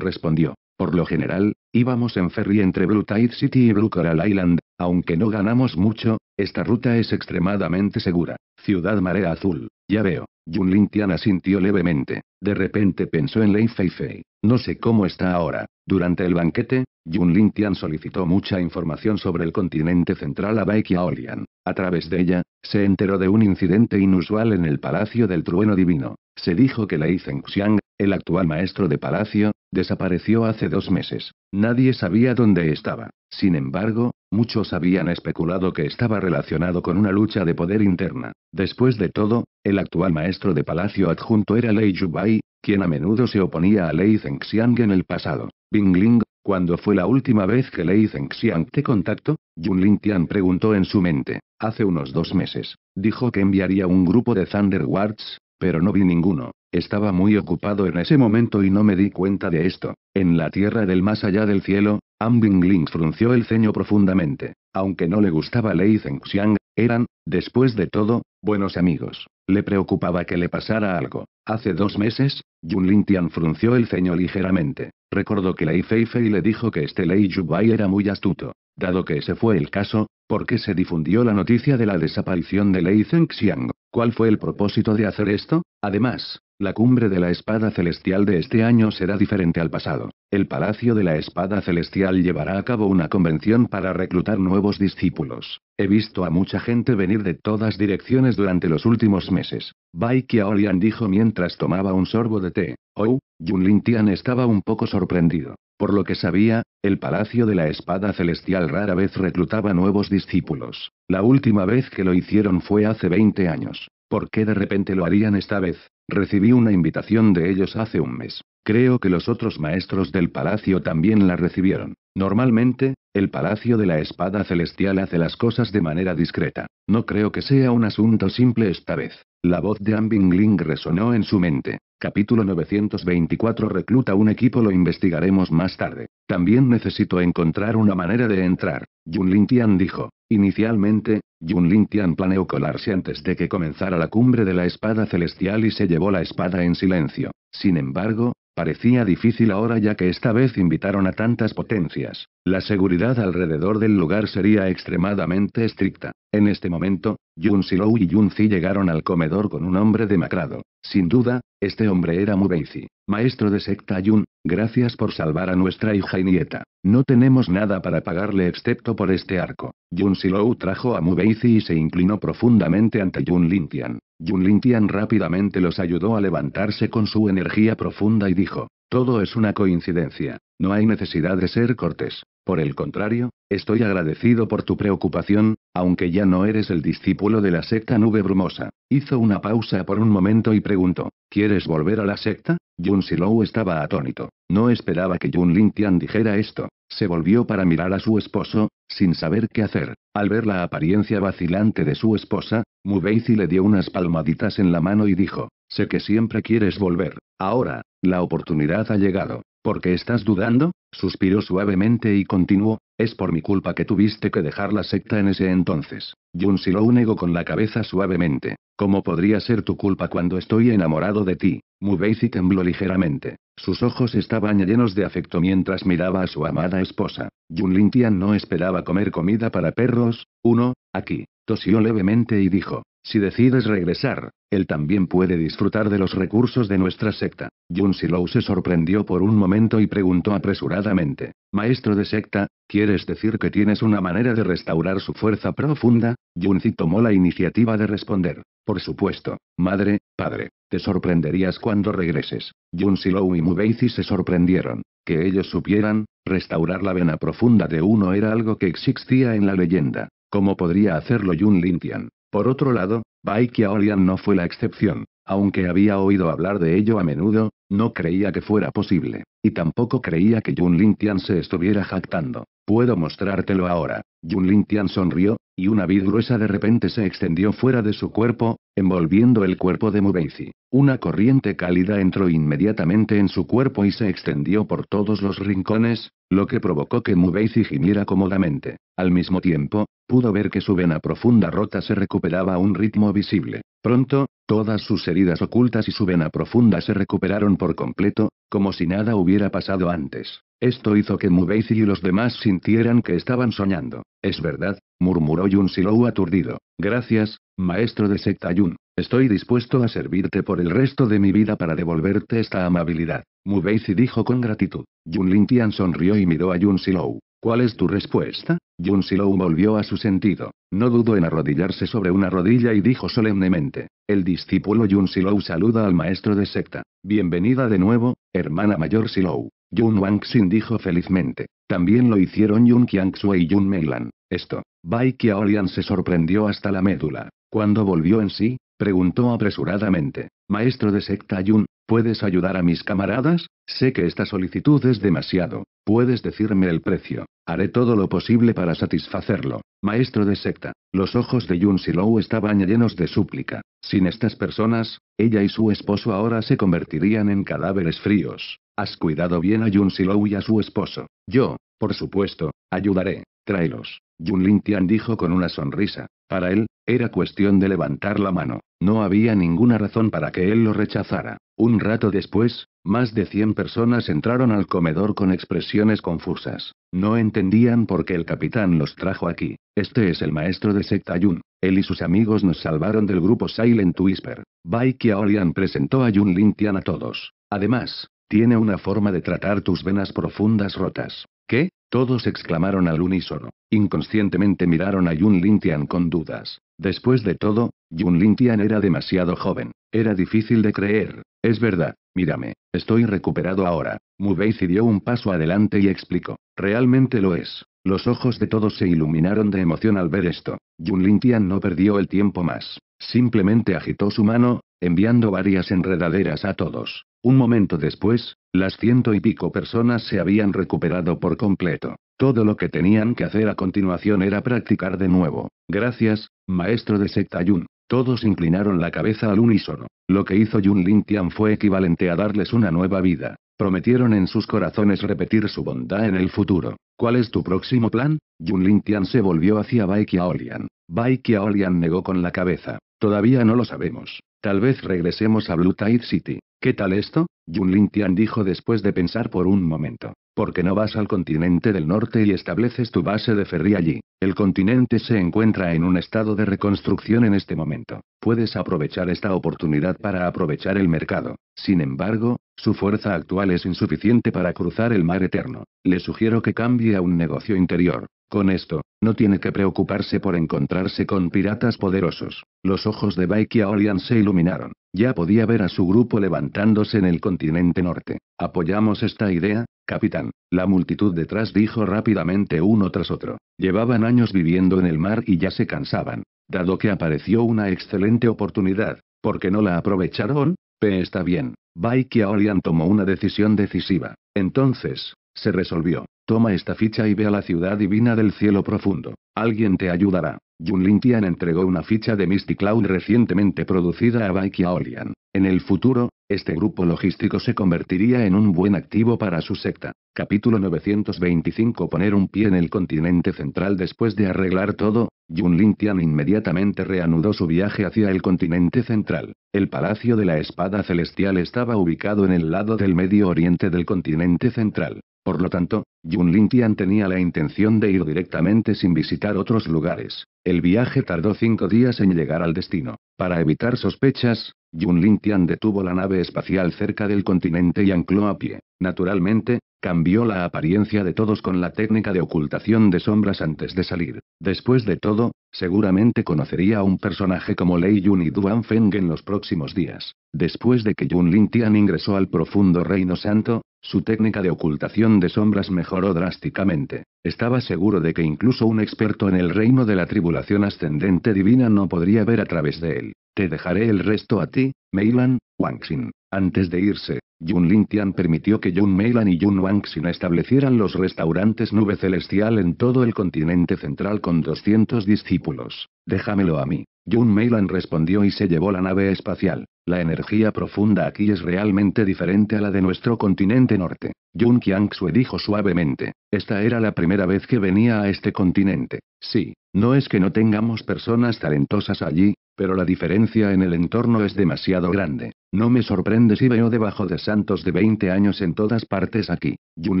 respondió. Por lo general, íbamos en ferry entre Blue Tide City y Blue Coral Island, aunque no ganamos mucho, esta ruta es extremadamente segura. Ciudad Marea Azul, ya veo. Yun Lintian asintió levemente. De repente pensó en Lei Feifei. No sé cómo está ahora. Durante el banquete, Yun Lintian solicitó mucha información sobre el continente central a Bai Qiaolian. A través de ella, se enteró de un incidente inusual en el Palacio del Trueno Divino. Se dijo que Lei Zengxiang, el actual maestro de palacio, desapareció hace dos meses. Nadie sabía dónde estaba. Sin embargo, muchos habían especulado que estaba relacionado con una lucha de poder interna. Después de todo, el actual maestro de palacio adjunto era Lei Yubai, quien a menudo se oponía a Lei Zengxiang en el pasado. Bingling, ¿cuándo fue la última vez que Lei Zengxiang te contactó? Yun Lintian preguntó en su mente. Hace unos dos meses. Dijo que enviaría un grupo de Thunder Wards, pero no vi ninguno. Estaba muy ocupado en ese momento y no me di cuenta de esto. En la tierra del más allá del cielo, Ambingling frunció el ceño profundamente. Aunque no le gustaba Lei Zengxiang, eran, después de todo, buenos amigos. Le preocupaba que le pasara algo. Hace dos meses, Yun Lintian frunció el ceño ligeramente. Recordó que Lei Feifei le dijo que este Lei Yubai era muy astuto. Dado que ese fue el caso, ¿por qué se difundió la noticia de la desaparición de Lei Zengxiang? ¿Cuál fue el propósito de hacer esto? Además, la cumbre de la espada celestial de este año será diferente al pasado. El Palacio de la Espada Celestial llevará a cabo una convención para reclutar nuevos discípulos. He visto a mucha gente venir de todas direcciones durante los últimos meses. Bai Qiaolian dijo mientras tomaba un sorbo de té. Oh, Yun Lintian estaba un poco sorprendido. Por lo que sabía, el Palacio de la Espada Celestial rara vez reclutaba nuevos discípulos. La última vez que lo hicieron fue hace 20 años. ¿Por qué de repente lo harían esta vez? Recibí una invitación de ellos hace un mes. Creo que los otros maestros del palacio también la recibieron. Normalmente, el Palacio de la Espada Celestial hace las cosas de manera discreta. No creo que sea un asunto simple esta vez. La voz de Ambingling resonó en su mente. Capítulo 924 Recluta un equipo lo investigaremos más tarde. También necesito encontrar una manera de entrar. Yun Lintian dijo. Inicialmente, Yun Lintian planeó colarse antes de que comenzara la cumbre de la espada celestial y se llevó la espada en silencio. Sin embargo, Parecía difícil ahora ya que esta vez invitaron a tantas potencias. La seguridad alrededor del lugar sería extremadamente estricta. En este momento, Yun Silou y Yun Zi llegaron al comedor con un hombre demacrado. Sin duda, este hombre era Mubeizi. Maestro de secta Yun, gracias por salvar a nuestra hija y nieta. No tenemos nada para pagarle excepto por este arco. Yun Silou trajo a Mubeizi y se inclinó profundamente ante Yun Lintian. Yun Lintian rápidamente los ayudó a levantarse con su energía profunda y dijo, todo es una coincidencia, no hay necesidad de ser cortés. Por el contrario, estoy agradecido por tu preocupación, aunque ya no eres el discípulo de la secta Nube Brumosa. Hizo una pausa por un momento y preguntó, ¿quieres volver a la secta? Yun Silou estaba atónito. No esperaba que Yun Lintian dijera esto. Se volvió para mirar a su esposo, sin saber qué hacer. Al ver la apariencia vacilante de su esposa, Mubeizi le dio unas palmaditas en la mano y dijo, sé que siempre quieres volver. Ahora, la oportunidad ha llegado. ¿Por qué estás dudando? Suspiró suavemente y continuó, es por mi culpa que tuviste que dejar la secta en ese entonces. Jun Silou negó con la cabeza suavemente. ¿Cómo podría ser tu culpa cuando estoy enamorado de ti? Mubeizi tembló ligeramente. Sus ojos estaban llenos de afecto mientras miraba a su amada esposa. Jun Lintian no esperaba comer comida para perros. Uno, aquí. Tosió levemente y dijo, si decides regresar, él también puede disfrutar de los recursos de nuestra secta. Jun Silou se sorprendió por un momento y preguntó apresuradamente, Maestro de secta, ¿quieres decir que tienes una manera de restaurar su fuerza profunda? Junzi tomó la iniciativa de responder. Por supuesto, madre, padre, te sorprenderías cuando regreses. Jun Silou y Mubeizi se sorprendieron. Que ellos supieran, restaurar la vena profunda de uno era algo que existía en la leyenda. ¿Cómo podría hacerlo Yun Lintian? Por otro lado, Bai Qiaolian no fue la excepción. Aunque había oído hablar de ello a menudo, no creía que fuera posible. Y tampoco creía que Yun Lintian se estuviera jactando. Puedo mostrártelo ahora. Yun Lintian sonrió, y una vid gruesa de repente se extendió fuera de su cuerpo, envolviendo el cuerpo de Mubeizi. Una corriente cálida entró inmediatamente en su cuerpo y se extendió por todos los rincones, lo que provocó que Mubeizi gimiera cómodamente. Al mismo tiempo, pudo ver que su vena profunda rota se recuperaba a un ritmo visible. Pronto, todas sus heridas ocultas y su vena profunda se recuperaron por completo, como si nada hubiera pasado antes. Esto hizo que Mubeizi y los demás sintieran que estaban soñando. Es verdad, murmuró Yun Silou aturdido. Gracias, maestro de secta Yun. Estoy dispuesto a servirte por el resto de mi vida para devolverte esta amabilidad. Mubeizi dijo con gratitud. Yun Lintian sonrió y miró a Yun Silou. ¿Cuál es tu respuesta? Yun Silou volvió a su sentido. No dudó en arrodillarse sobre una rodilla y dijo solemnemente. El discípulo Yun Silou saluda al maestro de secta. Bienvenida de nuevo, hermana mayor Silou. Yun Wangxin dijo felizmente. También lo hicieron Yun Qiangxue y Yun Meilan. Esto. Bai Qiaolian se sorprendió hasta la médula. Cuando volvió en sí, preguntó apresuradamente. Maestro de secta Yun, ¿puedes ayudar a mis camaradas? Sé que esta solicitud es demasiado. Puedes decirme el precio. Haré todo lo posible para satisfacerlo. Maestro de secta. Los ojos de Yun Silou estaban llenos de súplica. Sin estas personas, ella y su esposo ahora se convertirían en cadáveres fríos. Has cuidado bien a Yun Silou y a su esposo. Yo, por supuesto, ayudaré. Tráelos. Yun Lintian dijo con una sonrisa. Para él, era cuestión de levantar la mano. No había ninguna razón para que él lo rechazara. Un rato después, más de 100 personas entraron al comedor con expresiones confusas. No entendían por qué el capitán los trajo aquí. Este es el maestro de secta Yun. Él y sus amigos nos salvaron del grupo Silent Whisper. Bai Qiaolian presentó a Yun Lintian a todos. Además, tiene una forma de tratar tus venas profundas rotas. ¿Qué? Todos exclamaron al unísono. Inconscientemente miraron a Yun Lintian con dudas. Después de todo, Yun Lintian era demasiado joven. Era difícil de creer. Es verdad, mírame, estoy recuperado ahora. Mubeizi dio un paso adelante y explicó. Realmente lo es. Los ojos de todos se iluminaron de emoción al ver esto. Yun Lintian no perdió el tiempo más. Simplemente agitó su mano, enviando varias enredaderas a todos. Un momento después, las ciento y pico personas se habían recuperado por completo. Todo lo que tenían que hacer a continuación era practicar de nuevo. Gracias, maestro de secta Yun. Todos inclinaron la cabeza al unísono. Lo que hizo Yun Lintian fue equivalente a darles una nueva vida. Prometieron en sus corazones repetir su bondad en el futuro. ¿Cuál es tu próximo plan? Yun Lintian se volvió hacia Bai Qiaolian. Bai Qiaolian negó con la cabeza. Todavía no lo sabemos. Tal vez regresemos a Blue Tide City. ¿Qué tal esto? Yun Lintian dijo después de pensar por un momento. ¿Por qué no vas al continente del norte y estableces tu base de ferry allí? El continente se encuentra en un estado de reconstrucción en este momento. Puedes aprovechar esta oportunidad para aprovechar el mercado. Sin embargo, su fuerza actual es insuficiente para cruzar el mar eterno. Le sugiero que cambie a un negocio interior. Con esto, no tiene que preocuparse por encontrarse con piratas poderosos. Los ojos de Bai Qiaolian se iluminaron. Ya podía ver a su grupo levantándose en el continente norte. Apoyamos esta idea, capitán. La multitud detrás dijo rápidamente uno tras otro. Llevaban años viviendo en el mar y ya se cansaban. Dado que apareció una excelente oportunidad, ¿por qué no la aprovecharon? P está bien. Baiki Aolian tomó una decisión decisiva. Entonces, se resolvió. Toma esta ficha y ve a la ciudad divina del cielo profundo. Alguien te ayudará. Jun Lintian entregó una ficha de Misty Cloud recientemente producida a Baiki Aolian. En el futuro, este grupo logístico se convertiría en un buen activo para su secta. Capítulo 925 Poner un pie en el continente central después de arreglar todo, Jun Lintian inmediatamente reanudó su viaje hacia el continente central. El Palacio de la Espada Celestial estaba ubicado en el lado del medio oriente del continente central. Por lo tanto, Jun Lintian tenía la intención de ir directamente sin visitar otros lugares. El viaje tardó cinco días en llegar al destino. Para evitar sospechas, Jun Lintian detuvo la nave espacial cerca del continente y ancló a pie. Naturalmente, cambió la apariencia de todos con la técnica de ocultación de sombras antes de salir. Después de todo, seguramente conocería a un personaje como Lei Yun y Duan Feng en los próximos días. Después de que Jun Lintian ingresó al profundo Reino Santo, su técnica de ocultación de sombras mejoró drásticamente. Estaba seguro de que incluso un experto en el reino de la tribulación ascendente divina no podría ver a través de él. Te dejaré el resto a ti, Meilan, Wangxin. Antes de irse, Jun Lintian permitió que Jun Meilan y Jun Wangxin establecieran los restaurantes Nube Celestial en todo el continente central con 200 discípulos. Déjamelo a mí. Jun Meilan respondió y se llevó la nave espacial. La energía profunda aquí es realmente diferente a la de nuestro continente norte. Jun Qiangxue dijo suavemente. Esta era la primera vez que venía a este continente. Sí, no es que no tengamos personas talentosas allí, pero la diferencia en el entorno es demasiado grande. No me sorprende si veo debajo de santos de 20 años en todas partes aquí. Jun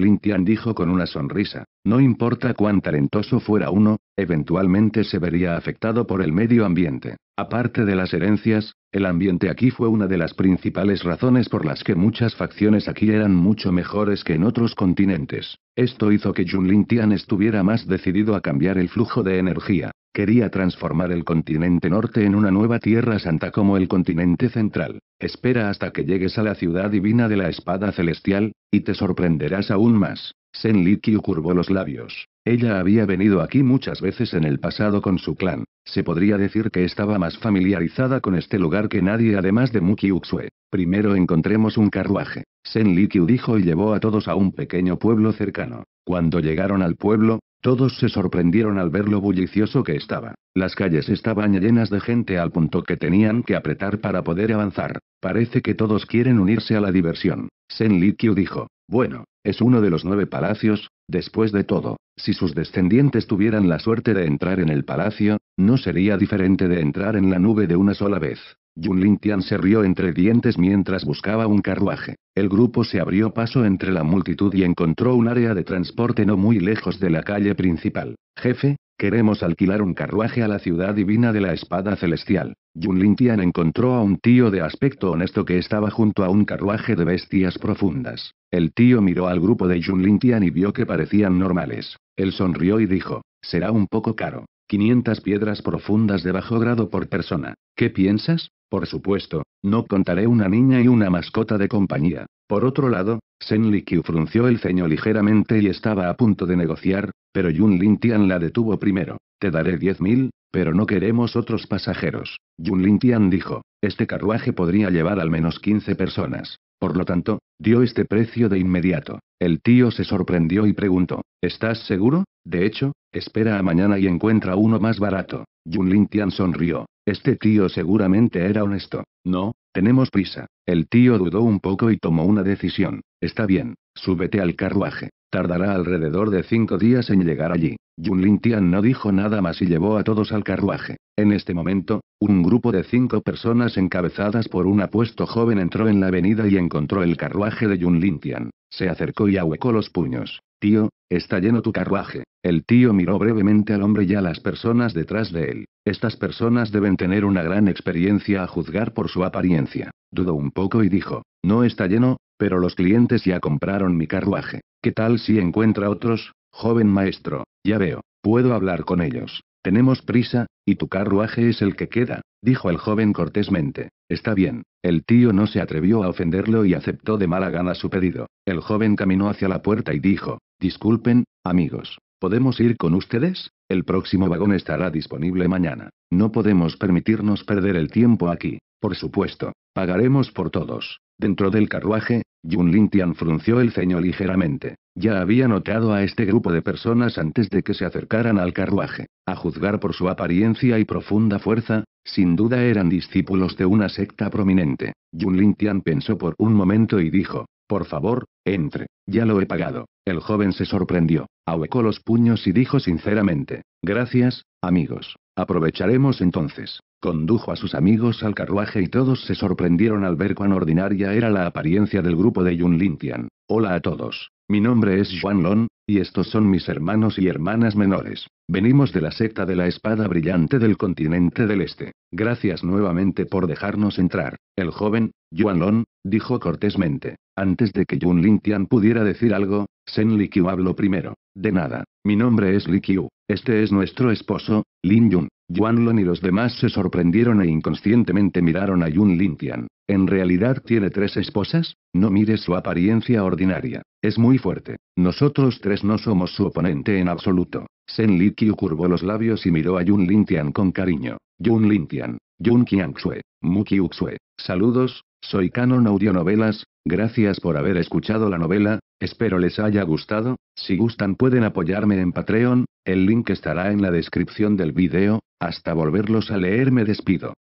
Lintian dijo con una sonrisa. No importa cuán talentoso fuera uno, eventualmente se vería afectado por el medio ambiente. Aparte de las herencias, el ambiente aquí fue una de las principales razones por las que muchas facciones aquí eran mucho mejores que en otros continentes. Esto hizo que Jun Lintian estuviera más decidido a cambiar el flujo de energía. Quería transformar el continente norte en una nueva tierra santa como el continente central. Espera hasta que llegues a la ciudad divina de la espada celestial, y te sorprenderás aún más. Sen Likyu curvó los labios. Ella había venido aquí muchas veces en el pasado con su clan. Se podría decir que estaba más familiarizada con este lugar que nadie además de Muki Uxue. Primero encontremos un carruaje. Sen Likyu dijo y llevó a todos a un pequeño pueblo cercano. Cuando llegaron al pueblo, todos se sorprendieron al ver lo bullicioso que estaba. Las calles estaban llenas de gente al punto que tenían que apretar para poder avanzar. Parece que todos quieren unirse a la diversión. Sen Likyu dijo. Bueno, es uno de los nueve palacios, después de todo, si sus descendientes tuvieran la suerte de entrar en el palacio, no sería diferente de entrar en la nube de una sola vez. Jun Lintian se rió entre dientes mientras buscaba un carruaje. El grupo se abrió paso entre la multitud y encontró un área de transporte no muy lejos de la calle principal. Jefe, queremos alquilar un carruaje a la ciudad divina de la espada celestial. Jun Lintian encontró a un tío de aspecto honesto que estaba junto a un carruaje de bestias profundas. El tío miró al grupo de Jun Lintian y vio que parecían normales. Él sonrió y dijo, será un poco caro. 500 piedras profundas de bajo grado por persona. ¿Qué piensas? Por supuesto, no contaré una niña y una mascota de compañía. Por otro lado, Sen Likyu frunció el ceño ligeramente y estaba a punto de negociar, pero Yun Lintian la detuvo primero. Te daré 10.000, pero no queremos otros pasajeros. Yun Lintian dijo, este carruaje podría llevar al menos 15 personas. Por lo tanto, dio este precio de inmediato. El tío se sorprendió y preguntó, ¿estás seguro? De hecho, espera a mañana y encuentra uno más barato. Yun Lintian sonrió. Este tío seguramente era honesto. No, tenemos prisa. El tío dudó un poco y tomó una decisión. Está bien, súbete al carruaje. Tardará alrededor de cinco días en llegar allí. Yun Lintian no dijo nada más y llevó a todos al carruaje. En este momento, un grupo de cinco personas encabezadas por un apuesto joven entró en la avenida y encontró el carruaje de Yun Lintian. Se acercó y ahuecó los puños. Tío, está lleno tu carruaje. El tío miró brevemente al hombre y a las personas detrás de él. Estas personas deben tener una gran experiencia a juzgar por su apariencia. Dudó un poco y dijo, no está lleno, pero los clientes ya compraron mi carruaje. ¿Qué tal si encuentra otros? Joven maestro, ya veo, puedo hablar con ellos. Tenemos prisa, y tu carruaje es el que queda, dijo el joven cortésmente. Está bien. El tío no se atrevió a ofenderlo y aceptó de mala gana su pedido. El joven caminó hacia la puerta y dijo, Disculpen, amigos. ¿Podemos ir con ustedes? El próximo vagón estará disponible mañana. No podemos permitirnos perder el tiempo aquí. Por supuesto, pagaremos por todos. Dentro del carruaje, Yun Lintian frunció el ceño ligeramente. Ya había notado a este grupo de personas antes de que se acercaran al carruaje. A juzgar por su apariencia y profunda fuerza, sin duda eran discípulos de una secta prominente. Yun Lintian pensó por un momento y dijo, por favor, entre. Ya lo he pagado. El joven se sorprendió, ahuecó los puños y dijo sinceramente, gracias, amigos. Aprovecharemos entonces. Condujo a sus amigos al carruaje y todos se sorprendieron al ver cuán ordinaria era la apariencia del grupo de Yun Lintian. Hola a todos. Mi nombre es Juan Lon, y estos son mis hermanos y hermanas menores. Venimos de la secta de la espada brillante del continente del este. Gracias nuevamente por dejarnos entrar. El joven, Yuan Lon, dijo cortésmente. Antes de que Yun Lintian pudiera decir algo, Sen Liqiu habló primero. De nada. Mi nombre es Liqiu. Este es nuestro esposo, Lin Yun. Yuan Lon y los demás se sorprendieron e inconscientemente miraron a Yun Lintian. ¿En realidad tiene tres esposas? No mires su apariencia ordinaria. Es muy fuerte. Nosotros tres no somos su oponente en absoluto. Sen Liqiu curvó los labios y miró a Yun Lintian con cariño. Yun Lintian. Yun Qiangxue. Mu Qiuxue. Saludos, soy Canon Audionovelas, gracias por haber escuchado la novela, espero les haya gustado, si gustan pueden apoyarme en Patreon, el link estará en la descripción del video, hasta volverlos a leer me despido.